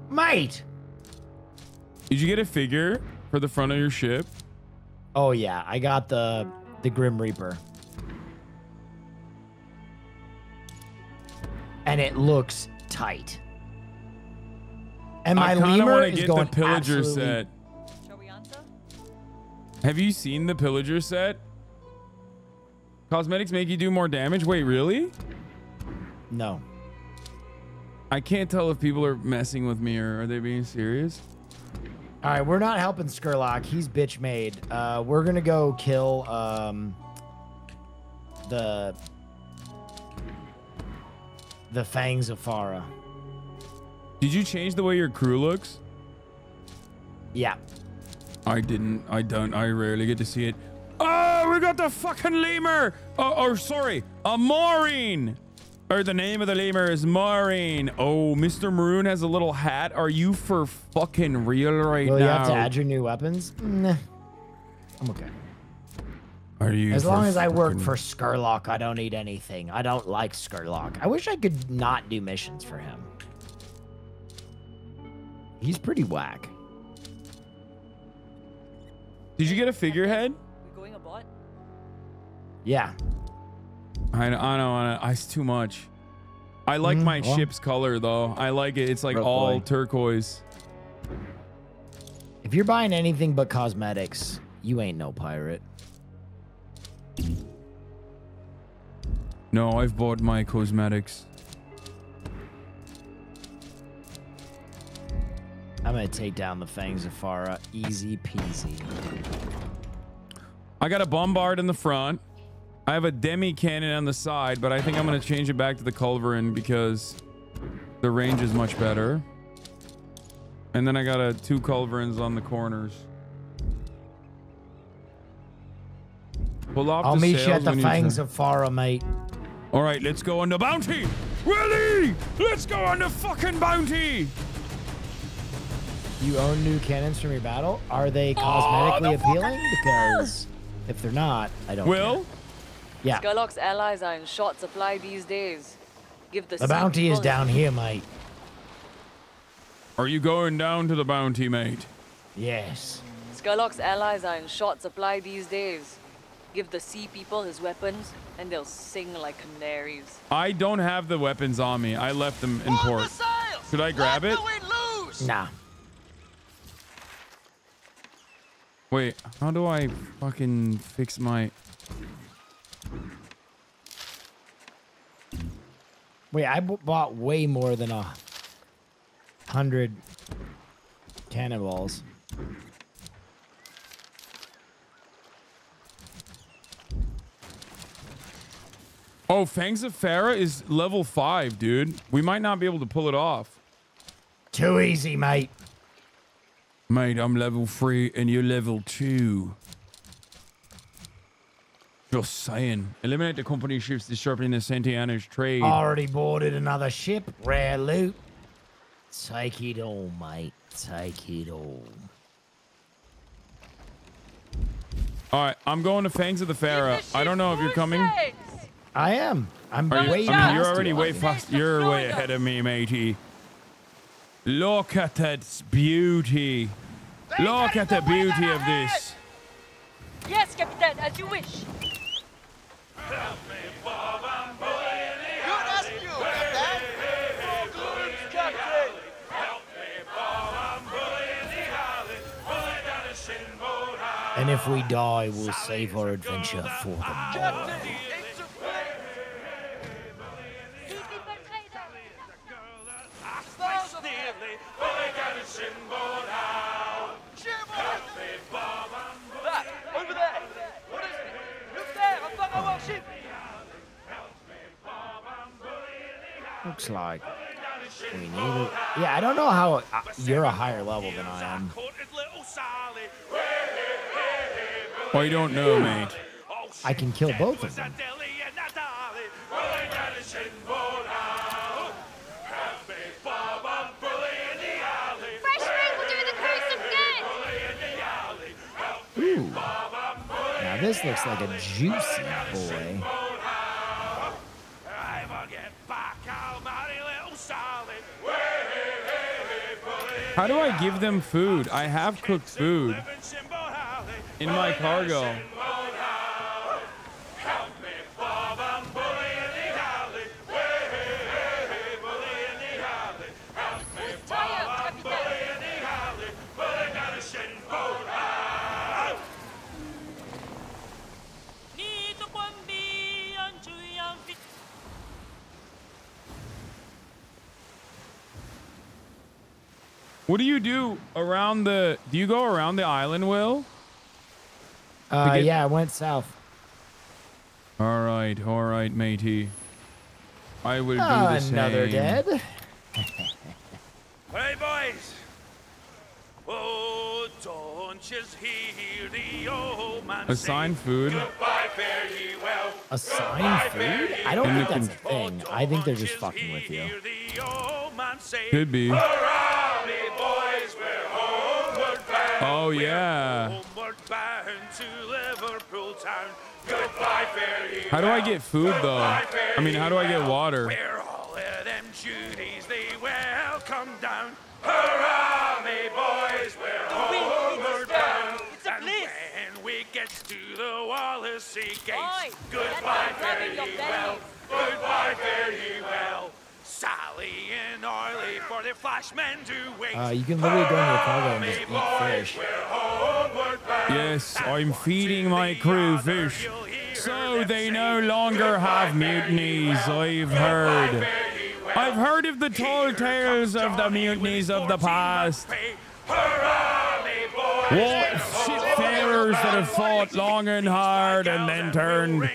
Mate! Did you get a figure for the front of your ship? Oh yeah, I got the the Grim Reaper. And it looks tight. And my I kinda lemur wanna is get going the pillager set. Shall we answer? Have you seen the pillager set? Cosmetics make you do more damage? Wait, really? No. I can't tell if people are messing with me or are they being serious. All right, we're not helping Scurlock. He's bitch made. Uh, we're gonna go kill um the the fangs of Farah. Did you change the way your crew looks? Yeah. I didn't. I don't. I rarely get to see it. Oh, we got the fucking lemur. Oh, oh sorry, a Maureen. Or the name of the lemur is Maureen. Oh, Mr. Maroon has a little hat. Are you for fucking real right Will now? you have to add your new weapons? Nah. I'm okay. Are you? As long as I work for Scurlock, I don't need anything. I don't like Scurlock. I wish I could not do missions for him. He's pretty whack. Did you get a figurehead? We going abroad? Yeah. I, I don't want to. It's too much. I like Mm, my well. ship's color though. I like it. It's like Rook all boy. turquoise. If you're buying anything but cosmetics, you ain't no pirate. No, I've bought my cosmetics. I'm gonna take down the fangs of Farah. Easy peasy. I got a bombard in the front. I have a demi cannon on the side, but I think I'm gonna change it back to the culverin because the range is much better. And then I got a two culverins on the corners. Pull off I'll the meet you at the fangs of Farah, mate. All right, let's go on the bounty. Willie, let's go on the fucking bounty. You own new cannons from your battle? Are they cosmetically oh, appealing? Because if they're not, I don't. Will? care. Yeah. Scurlock's allies are in short supply these days. Give the The bounty is down here, mate. Are you going down to the bounty, mate? Yes. Scurlock's allies are in short supply these days. Give the sea people his weapons, and they'll sing like canaries. I don't have the weapons on me. I left them in port. Should I grab it? Nah. Wait, how do I fucking fix my... Wait, I b- bought way more than a hundred cannonballs. Oh, Fangs of Farah is level 5, dude. We might not be able to pull it off. Too easy, mate. Mate, I'm level 3 and you're level 2. Just saying. Eliminate the company ships disrupting the Santiana's trade. Already boarded another ship. Rare loot. Take it all, mate. Take it all. All right, I'm going to Fangs of the Farah. I don't know if you're coming. I am. I'm Are you- way. I mean, you're already you. way fast. You're way ahead of me, matey. Look at that beauty. Look at the beauty of this. Yes, Captain, as you wish. Good as you, Captain. For. And if we die, we'll save our adventure for them. Looks like we need it. Yeah, I don't know how uh, you're a higher level than I am. Oh, you don't know, mate. I can kill both of them. Fresh meat will do the cruise of good. Ooh. Now this looks like a juicy boy. How do I give them food? I have cooked food in my cargo. What do you do around the? Do you go around the island, Will? Uh, get- yeah, I went south. All right, all right, matey. I will do the same. another dead. Hey, boys! Oh, don't you hear the old man Assign food. Goodbye, fare ye well. Assign food? I don't think the that's a thing. I think they're just fucking with you. Could be. Oh, fare yeah. How do I get food though? I mean, how do I get water? Where all of them duties they welcome down. Hurrah, me boys, we're homeward bound. and when we get to the Wallasey gates, Oi, goodbye, fare rub in your ye well. Goodbye, fare ye well. Sally and Oily for the flashmen to wait. Uh, you can literally go in your cargo and just eat fish. Yes, I'm feeding my crew fish. So they no longer have mutinies, I've heard. I've heard of the tall tales of the mutinies of the past. What shitfarers that have fought long and hard and then turned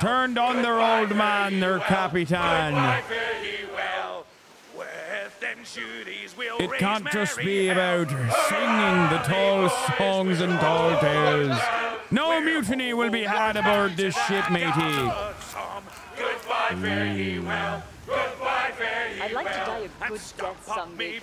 turned on their old man, their capitan. It can't just be about singing the tall songs and tall tales. No mutiny will be had aboard this ship, matey. I'd like to die a good death someday,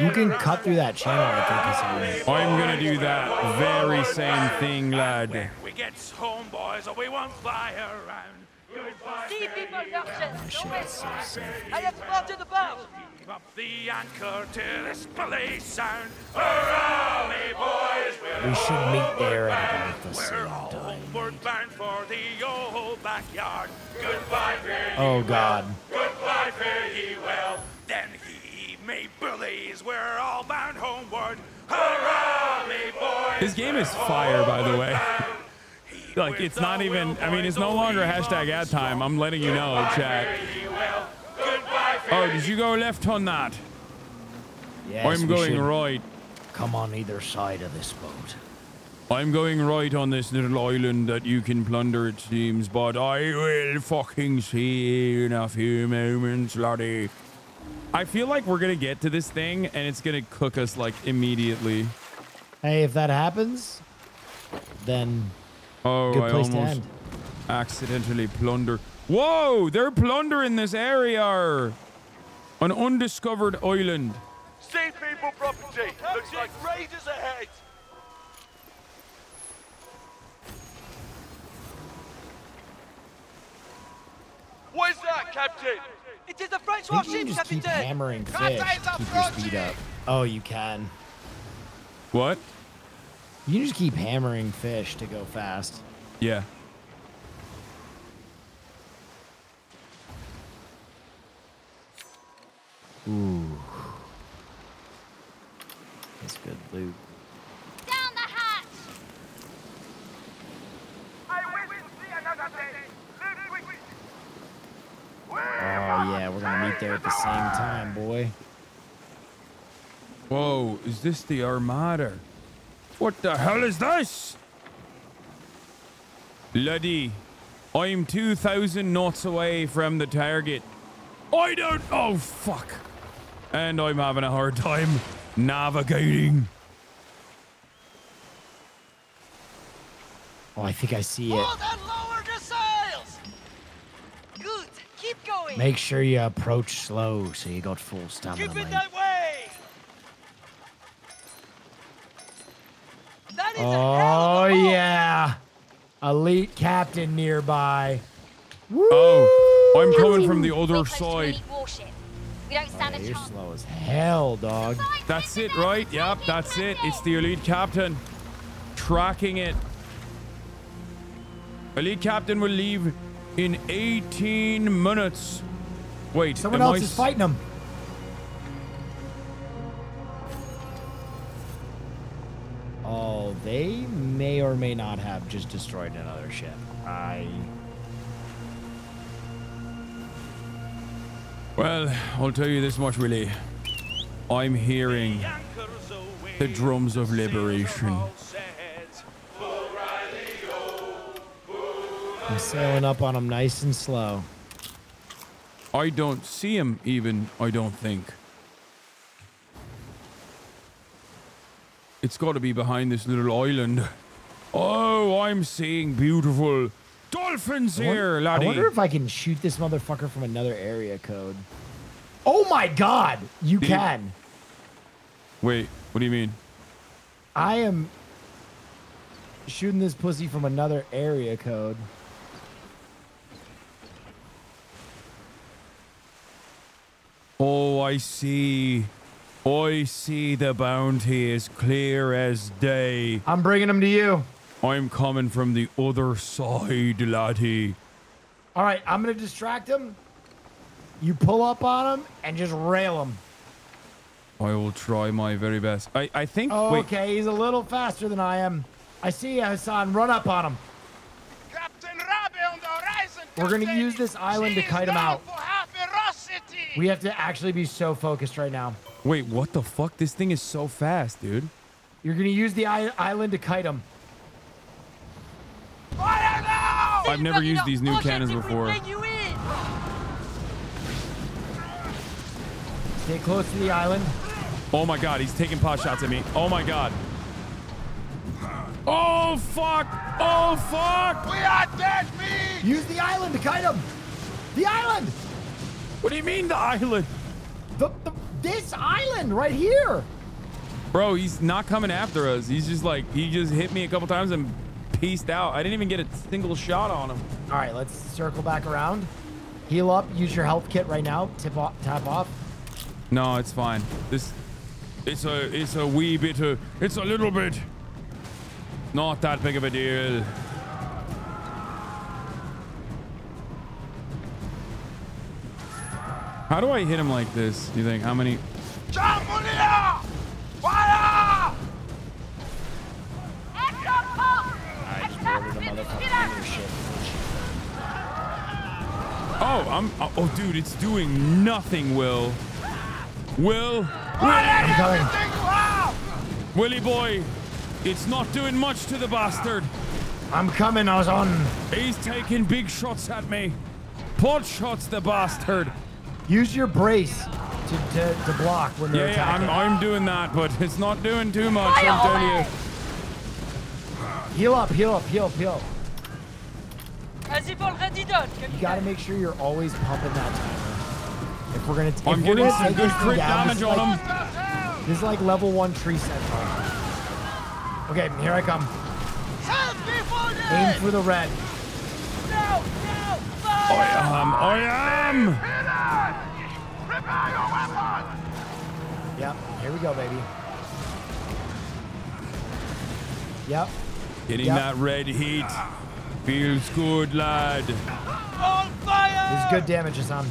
You can cut through that channel, I think. is I'm gonna do that very same thing, lad. We get home, boys, or we won't fly around. Goodbye, See people versions. Oh, shit, so. I have spotted the boat. Keep up the anchor to this police sound. Hurrah, me boys, we're We should meet there at about the We're same all time. homeward bound for the old backyard. Goodbye, Oh, God. well. Goodbye, fare ye well. Then he me bullies. We're all bound homeward. Hurrah, me boys. This game is fire, by the way. Like, it's not even, I mean, it's no longer hashtag ad time. I'm letting you know, chat. Oh, did you go left on that? Yes, I'm going right. Come on either side of this boat. I'm going right on this little island that you can plunder, it seems, but I will fucking see you in a few moments, laddie. I feel like we're gonna get to this thing and it's gonna cook us like immediately. Hey, if that happens, then Oh, Good I place to almost end. accidentally plunder. Whoa, they're plundering this area. An undiscovered island. Sea people property. Looks like raiders ahead. What is that, Captain? It is a French I think you warship, can just keep Captain. hammering fish to keep your speed up. Oh, you can. What? You can just keep hammering fish to go fast. Yeah. Ooh. That's good loot. Down the hatch! Oh, yeah, we're gonna meet there at the same time, boy. Whoa, is this the Armada? What the hell is this? Laddie, I'm 2,000 knots away from the target. I don't. Oh, fuck. And I'm having a hard time navigating. Oh, I think I see it. Lower the sails. Good. Keep going. Make sure you approach slow so you got full stamina. Keep it mate. that way. That is a hell Oh, of a oh, haul. yeah. Elite captain nearby. Oh, I'm coming from the other side. Warship. We don't stand Yeah, a you're chance. slow as hell, dog. That's it, right? Yep, that's it. It's the elite captain. Tracking it. Elite captain will leave in 18 minutes. Wait, Someone else I is fighting him. Oh, they may or may not have just destroyed another ship. I. Well, I'll tell you this much, Willie. I'm hearing the drums of liberation. I'm sailing up on him nice and slow. I don't see him even, I don't think. It's got to be behind this little island. Oh, I'm seeing beautiful dolphins I won- here, I wonder if I can shoot this motherfucker from another area code. Oh my god, you Dude. can. Wait, what do you mean? I am shooting this pussy from another area code. Oh, I see. I see the bounty is clear as day. I'm bringing him to you. I'm coming from the other side, laddie. All right, I'm gonna distract him. You pull up on him and just rail him. I will try my very best. I, I think. Oh, wait, okay, he's a little faster than I am. I see you, Hasan. Run up on him. Captain Rabi on the horizon. We're gonna use this island to kite him out. for half ferocity. We have to actually be so focused right now. wait, what the fuck? This thing is so fast, dude. You're gonna use the i- island to kite him. I've never used these new cannons before. Stay close to the island. Oh my god, he's taking pot shots at me. Oh my god. Oh fuck! Oh fuck! We are dead meat. Use the island to kite him. The island. What do you mean the island? The, the this island right here. Bro, he's not coming after us. He's just like he just hit me a couple times and pieced out. I didn't even get a single shot on him. All right, let's circle back around. Heal up. Use your health kit right now. Tip off. Tap off. No, it's fine. This it's a it's a wee bit of it's a little bit not that big of a deal. How do I hit him like this? Do you think? How many? Jambulia! Fire! Oh, I'm. Oh, oh, dude, it's doing nothing. Will. Will. I'm coming. Willie boy, it's not doing much to the bastard. I'm coming, Ozon. He's taking big shots at me. Pot shots, the bastard. Use your brace to, to, to block when they're Yeah, yeah, attacking. I'm, I'm doing that, but it's not doing too much, I'm telling you. Heal up, heal up, heal up, heal up. As if already done. You gotta make sure you're always pumping that timer. If we're gonna, if I'm we're getting some good crit damage on like- him. This is like level one tree set. Okay, here I come. Aim for the red. I am, I am. Yep, here we go, baby. Yep. Getting Yep. that red heat. Feels good, lad. On fire! This is good damage, Hasan.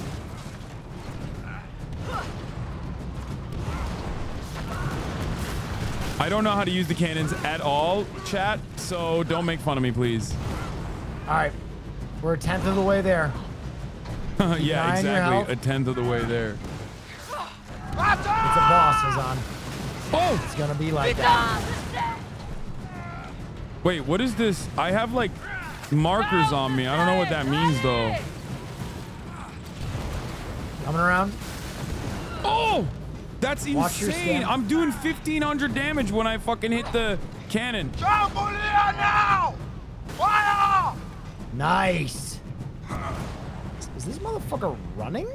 I don't know how to use the cannons at all, chat, so don't make fun of me, please. All right, we're a tenth of the way there. yeah, eye on your health. exactly. A tenth of the way there. It's a boss, Hasan. Oh! It's gonna be like that. Wait, what is this? I have like markers on me. I don't know what that means though. Coming around. Oh! That's insane. I'm doing 1500 damage when I fucking hit the cannon. Jambulia now! Fire! Nice. Is this motherfucker running?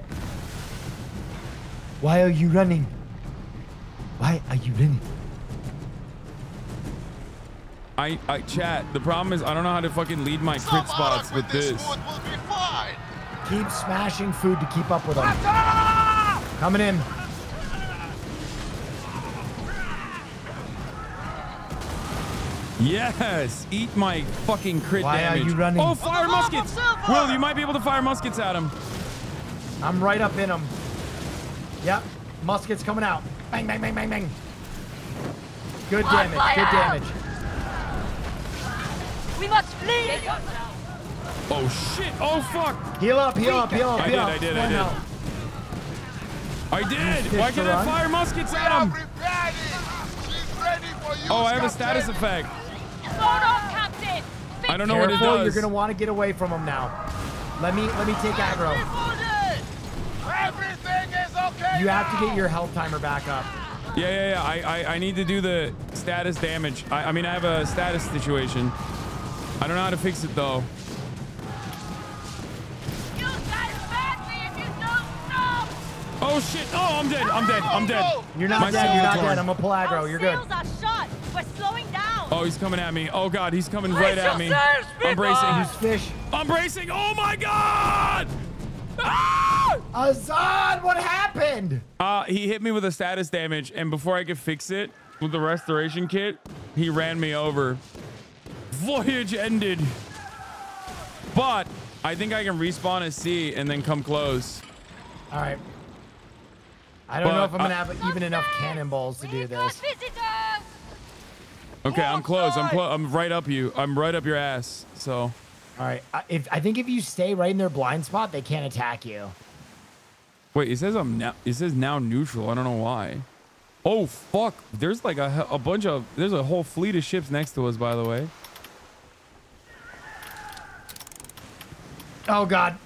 Why are you running? Why are you running? I, I chat. The problem is I don't know how to fucking lead my crit spots with this. Keep smashing food to keep up with them. Coming in. Yes, eat my fucking crit Why are damage. you running? Oh, fire muskets! Will, you might be able to fire muskets at him. I'm right up in him. Yep. Muskets coming out. Bang, bang, bang, bang, bang. Good On damage. Good damage. We must flee! Oh shit! Oh fuck! Heal up, heal up, heal up, I heal did, up. I did, I One did. I did. Why can't I fire muskets at him? Oh, I have a status effect. Hold on, Captain. I don't know what it does. You're gonna want to get away from him now. Let me let me take aggro. Everything is okay. You have to get your health timer back up. Yeah, yeah, yeah. I, I, I need to do the status damage. I, I mean, I have a status situation. I don't know how to fix it though. Oh shit! Oh, I'm dead. I'm dead. I'm dead. You're not My dead. You're not skeleton. dead. I'm gonna. You're good. Sails are shot. We're slowing down. Oh, he's coming at me. Oh god, he's coming right at me. I'm bracing. people! Use fish. I'm bracing. Oh my god! Ah! Azad, what happened? Uh, he hit me with a status damage, and before I could fix it with the restoration kit, he ran me over. Voyage ended. But I think I can respawn at sea and then come close. All right. I don't know if I'm gonna have even enough cannonballs to do this. Okay, I'm oh, close. I'm close. I'm right up you. I'm right up your ass. So. All right. I- If I think if you stay right in their blind spot, they can't attack you. Wait, it says I'm now. It says now neutral. I don't know why. Oh fuck! There's like a a bunch of. There's a whole fleet of ships next to us. By the way. Oh god.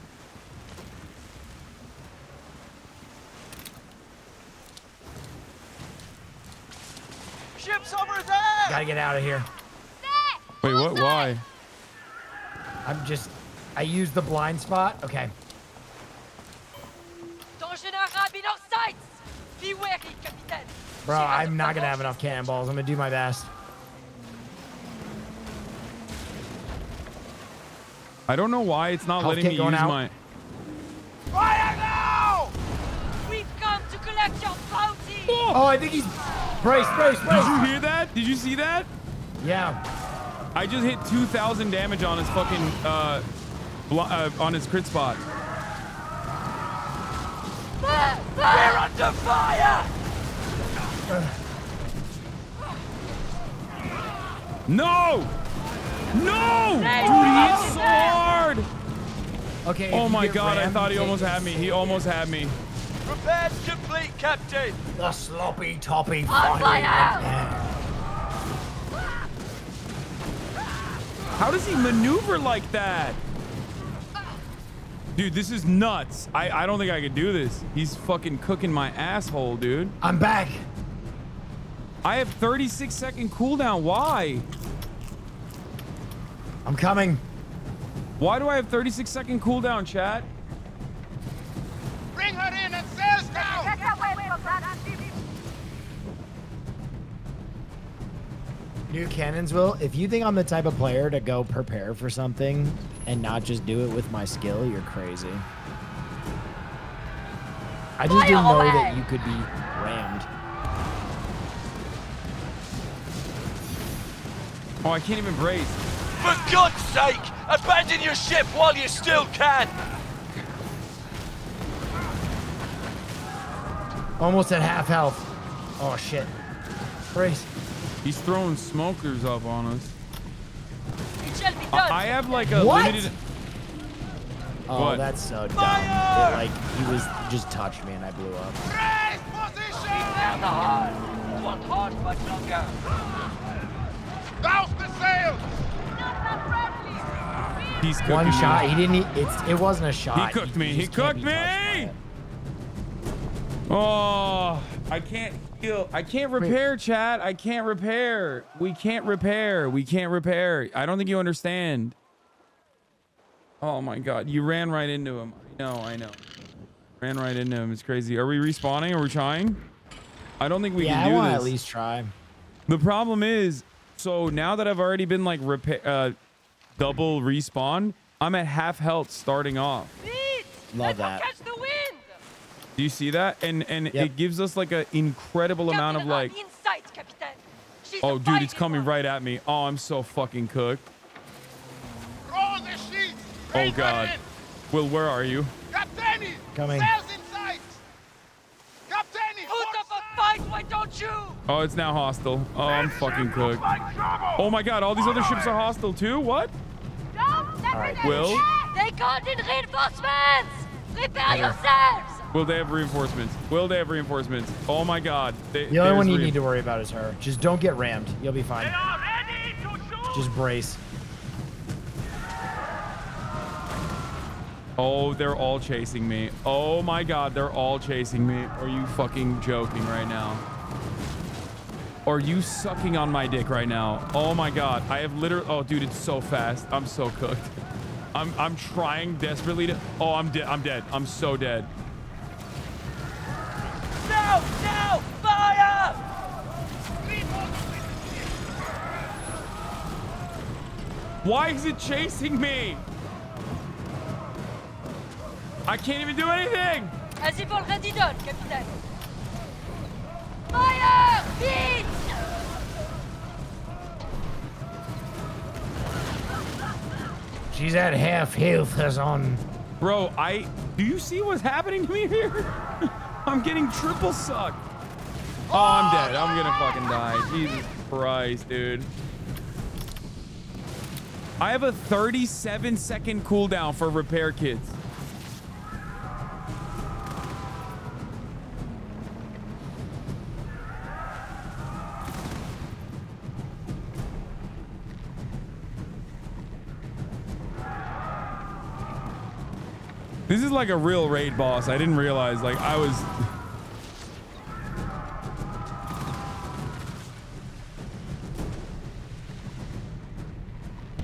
Ships over there! Gotta get out of here. Wait, what? Why? I'm just. I used the blind spot. Okay. Ton général in our sights! Be wary, Capitaine! Bro, I'm not gonna have enough cannonballs. I'm gonna do my best. I don't know why it's not Health letting me use out. my. Fire now! We've come to collect your bounty! Oh, I think he's. Brace, brace, brace. Did you hear that? Did you see that? Yeah. I just hit 2,000 damage on his fucking uh, uh on his crit spot. We're under fire! No! No! Hey, Dude, he hit is so hard! Okay. Oh my get god, I thought he almost had me. He almost had me. Repairs complete, Captain! The sloppy toppy On fighting. fire! How does he maneuver like that? Dude, this is nuts. I, I don't think I could do this. He's fucking cooking my asshole, dude. I'm back. I have 36 second cooldown. Why? I'm coming. Why do I have 36 second cooldown, chat? Bring her in and sails down! New cannons will. If you think I'm the type of player to go prepare for something and not just do it with my skill, you're crazy. I just didn't know that you could be rammed. Oh, I can't even brace. For God's sake, abandon your ship while you still can! Almost at half health. Oh shit. Brace. He's throwing smokers up on us. It shall be done! I I have like a What? limited. Oh, What? that's so dumb. It, like he was just touched me and I blew up. Prepare the hard! Want hard much longer! Douse the sails! He's One me. shot. He didn't. It's. It wasn't a shot. He cooked me. you He cooked be touched by me. Oh, I can't heal. I can't repair, Chad. I can't repair. We can't repair. We can't repair. I don't think you understand. Oh my god, you ran right into him. I know, I know. Ran right into him. It's crazy. Are we respawning? Are we trying? I don't think we yeah, can do I this. to at least try. The problem is, so now that I've already been like repair, uh, double respawn, I'm at half health starting off. Love that. Catch the wind! Do you see that? And and Yep. it gives us like an incredible amount of like. In sight, She's Oh, dude, it's coming one. right at me. Oh, I'm so fucking cooked. Roll the sheets! Oh god. in! Will, where are you? Captaini! Coming. Sails in sight! Captaini! Put up a fight, why don't you? Oh, it's now hostile. Oh, I'm fucking cooked. Oh my god, all these other ships are hostile too? What? All right. Will? They called in reinforcements! Prepare Heather. yourselves! Will they have reinforcements? Will they have reinforcements? Oh my god. They, The only one you need to worry about is her. Just don't get rammed. You'll be fine. Just brace. Oh, they're all chasing me. Oh my god, they're all chasing me. Are you fucking joking right now? Are you sucking on my dick right now? Oh my god. I have literally Oh dude, it's so fast. I'm so cooked. I'm I'm trying desperately to Oh, I'm dead. I'm dead. I'm so dead. No! No! Fire! Why is it chasing me? I can't even do anything. As-y already done, capitaine. Fire! Vite! She's at half health, Hasan. Bro, I do you see what's happening to me here? I'm getting triple sucked. Oh, I'm dead. I'm gonna fucking die. Jesus Christ, dude. I have a 37 second cooldown for repair kits. This is like a real raid boss. I didn't realize like I was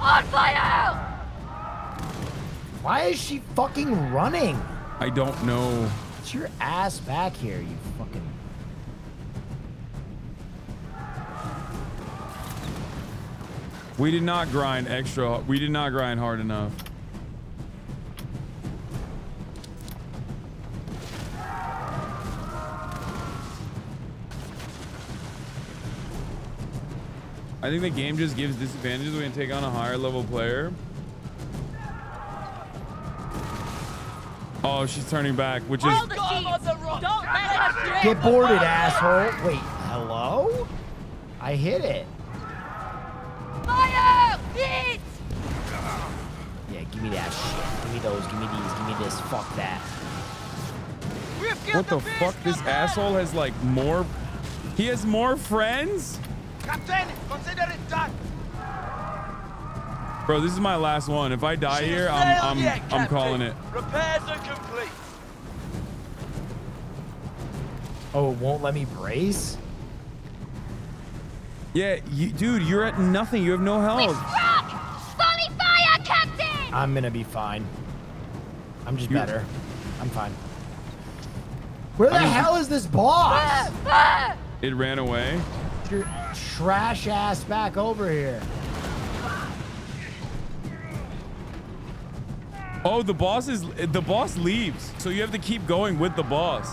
On fire! Why is she fucking running? I don't know. Get your ass back here, you fucking. We did not grind extra. We did not grind hard enough. I think the game just gives disadvantages when you take on a higher level player. Oh, she's turning back, which is Hold the sheets! Don't let us drift! Get boarded, asshole. Wait, hello? I hit it. Fire! Vite! Yeah, give me that shit. Give me those. Give me these. Give me this. Fuck that. what the fuck? This asshole has like more. He has more friends. Captain, consider it done. Bro, this is my last one. If I die She's here, I'm I'm yet, I'm calling it. Repairs are complete. Oh, it won't let me brace? Yeah, you, dude, you're at nothing. You have no health. Rock! Fire, Captain! I'm gonna be fine. I'm just You- better. I'm fine. Where the I mean- hell is this boss? Ah! It ran away. Get Your trash ass back over here. Oh, the boss is the boss leaves, so you have to keep going with the boss.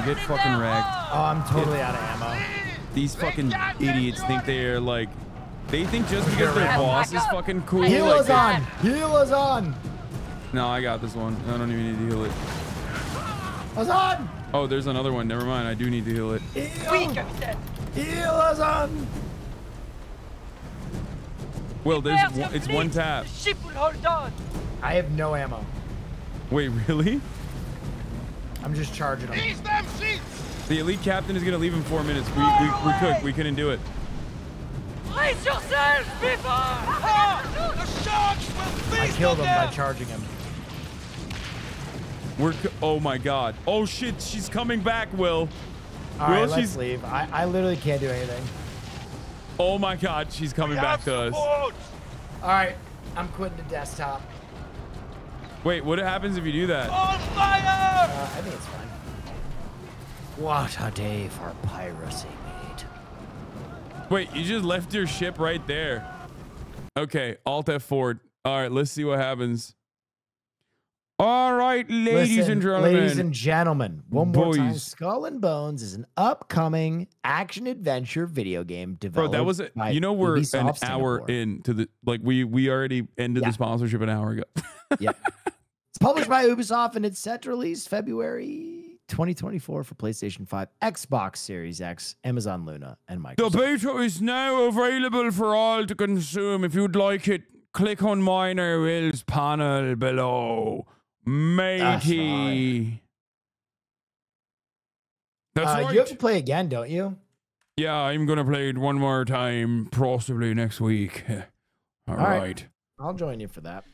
Yeah, there. Get fucking wrecked. Oh, I'm totally out of ammo. These fucking idiots think they are like. They think just because their boss is fucking cool. Heal like us on. Heal us on. No, I got this one. I don't even need to heal it. Us on. Oh, there's another one. Never mind. I do need to heal it. Oui. Heal us on. Well, there's one, it's one tap. The ship will hold on. I have no ammo. Wait, really? I'm just charging them. Ease them sheets. The elite captain is gonna leave in four minutes. We we, we could. We couldn't do it. Brace yourself, people! The sharks will I killed on him by charging him. We're. Oh my God. Oh shit. She's coming back. Will. All Will right, let's leave. I, I literally can't do anything. Oh my God. She's coming back to us. Support. All right, I'm quitting the desktop. Wait. What happens if you do that? On fire! Uh, I think it's fine. What a day for piracy, mate. Wait. You just left your ship right there. Okay. Alt F4. All right. Let's see what happens. All right, ladies Listen, and gentlemen. Ladies and gentlemen, one more time. Skull and Bones is an upcoming action adventure video game Bro, that was by you know we're Ubisoft an hour Singapore. into the like we we already ended Yeah. the sponsorship an hour ago. yeah. It's published by Ubisoft and it's set to release February 2024 for PlayStation 5, Xbox Series X, Amazon Luna, and Microsoft. The beta is now available for all to consume. If you'd like it, click on Miner Will's panel below. Matey. That's Uh, right. You have to play again, don't you? Yeah, I'm gonna play it one more time, possibly next week. All All right. right. I'll join you for that.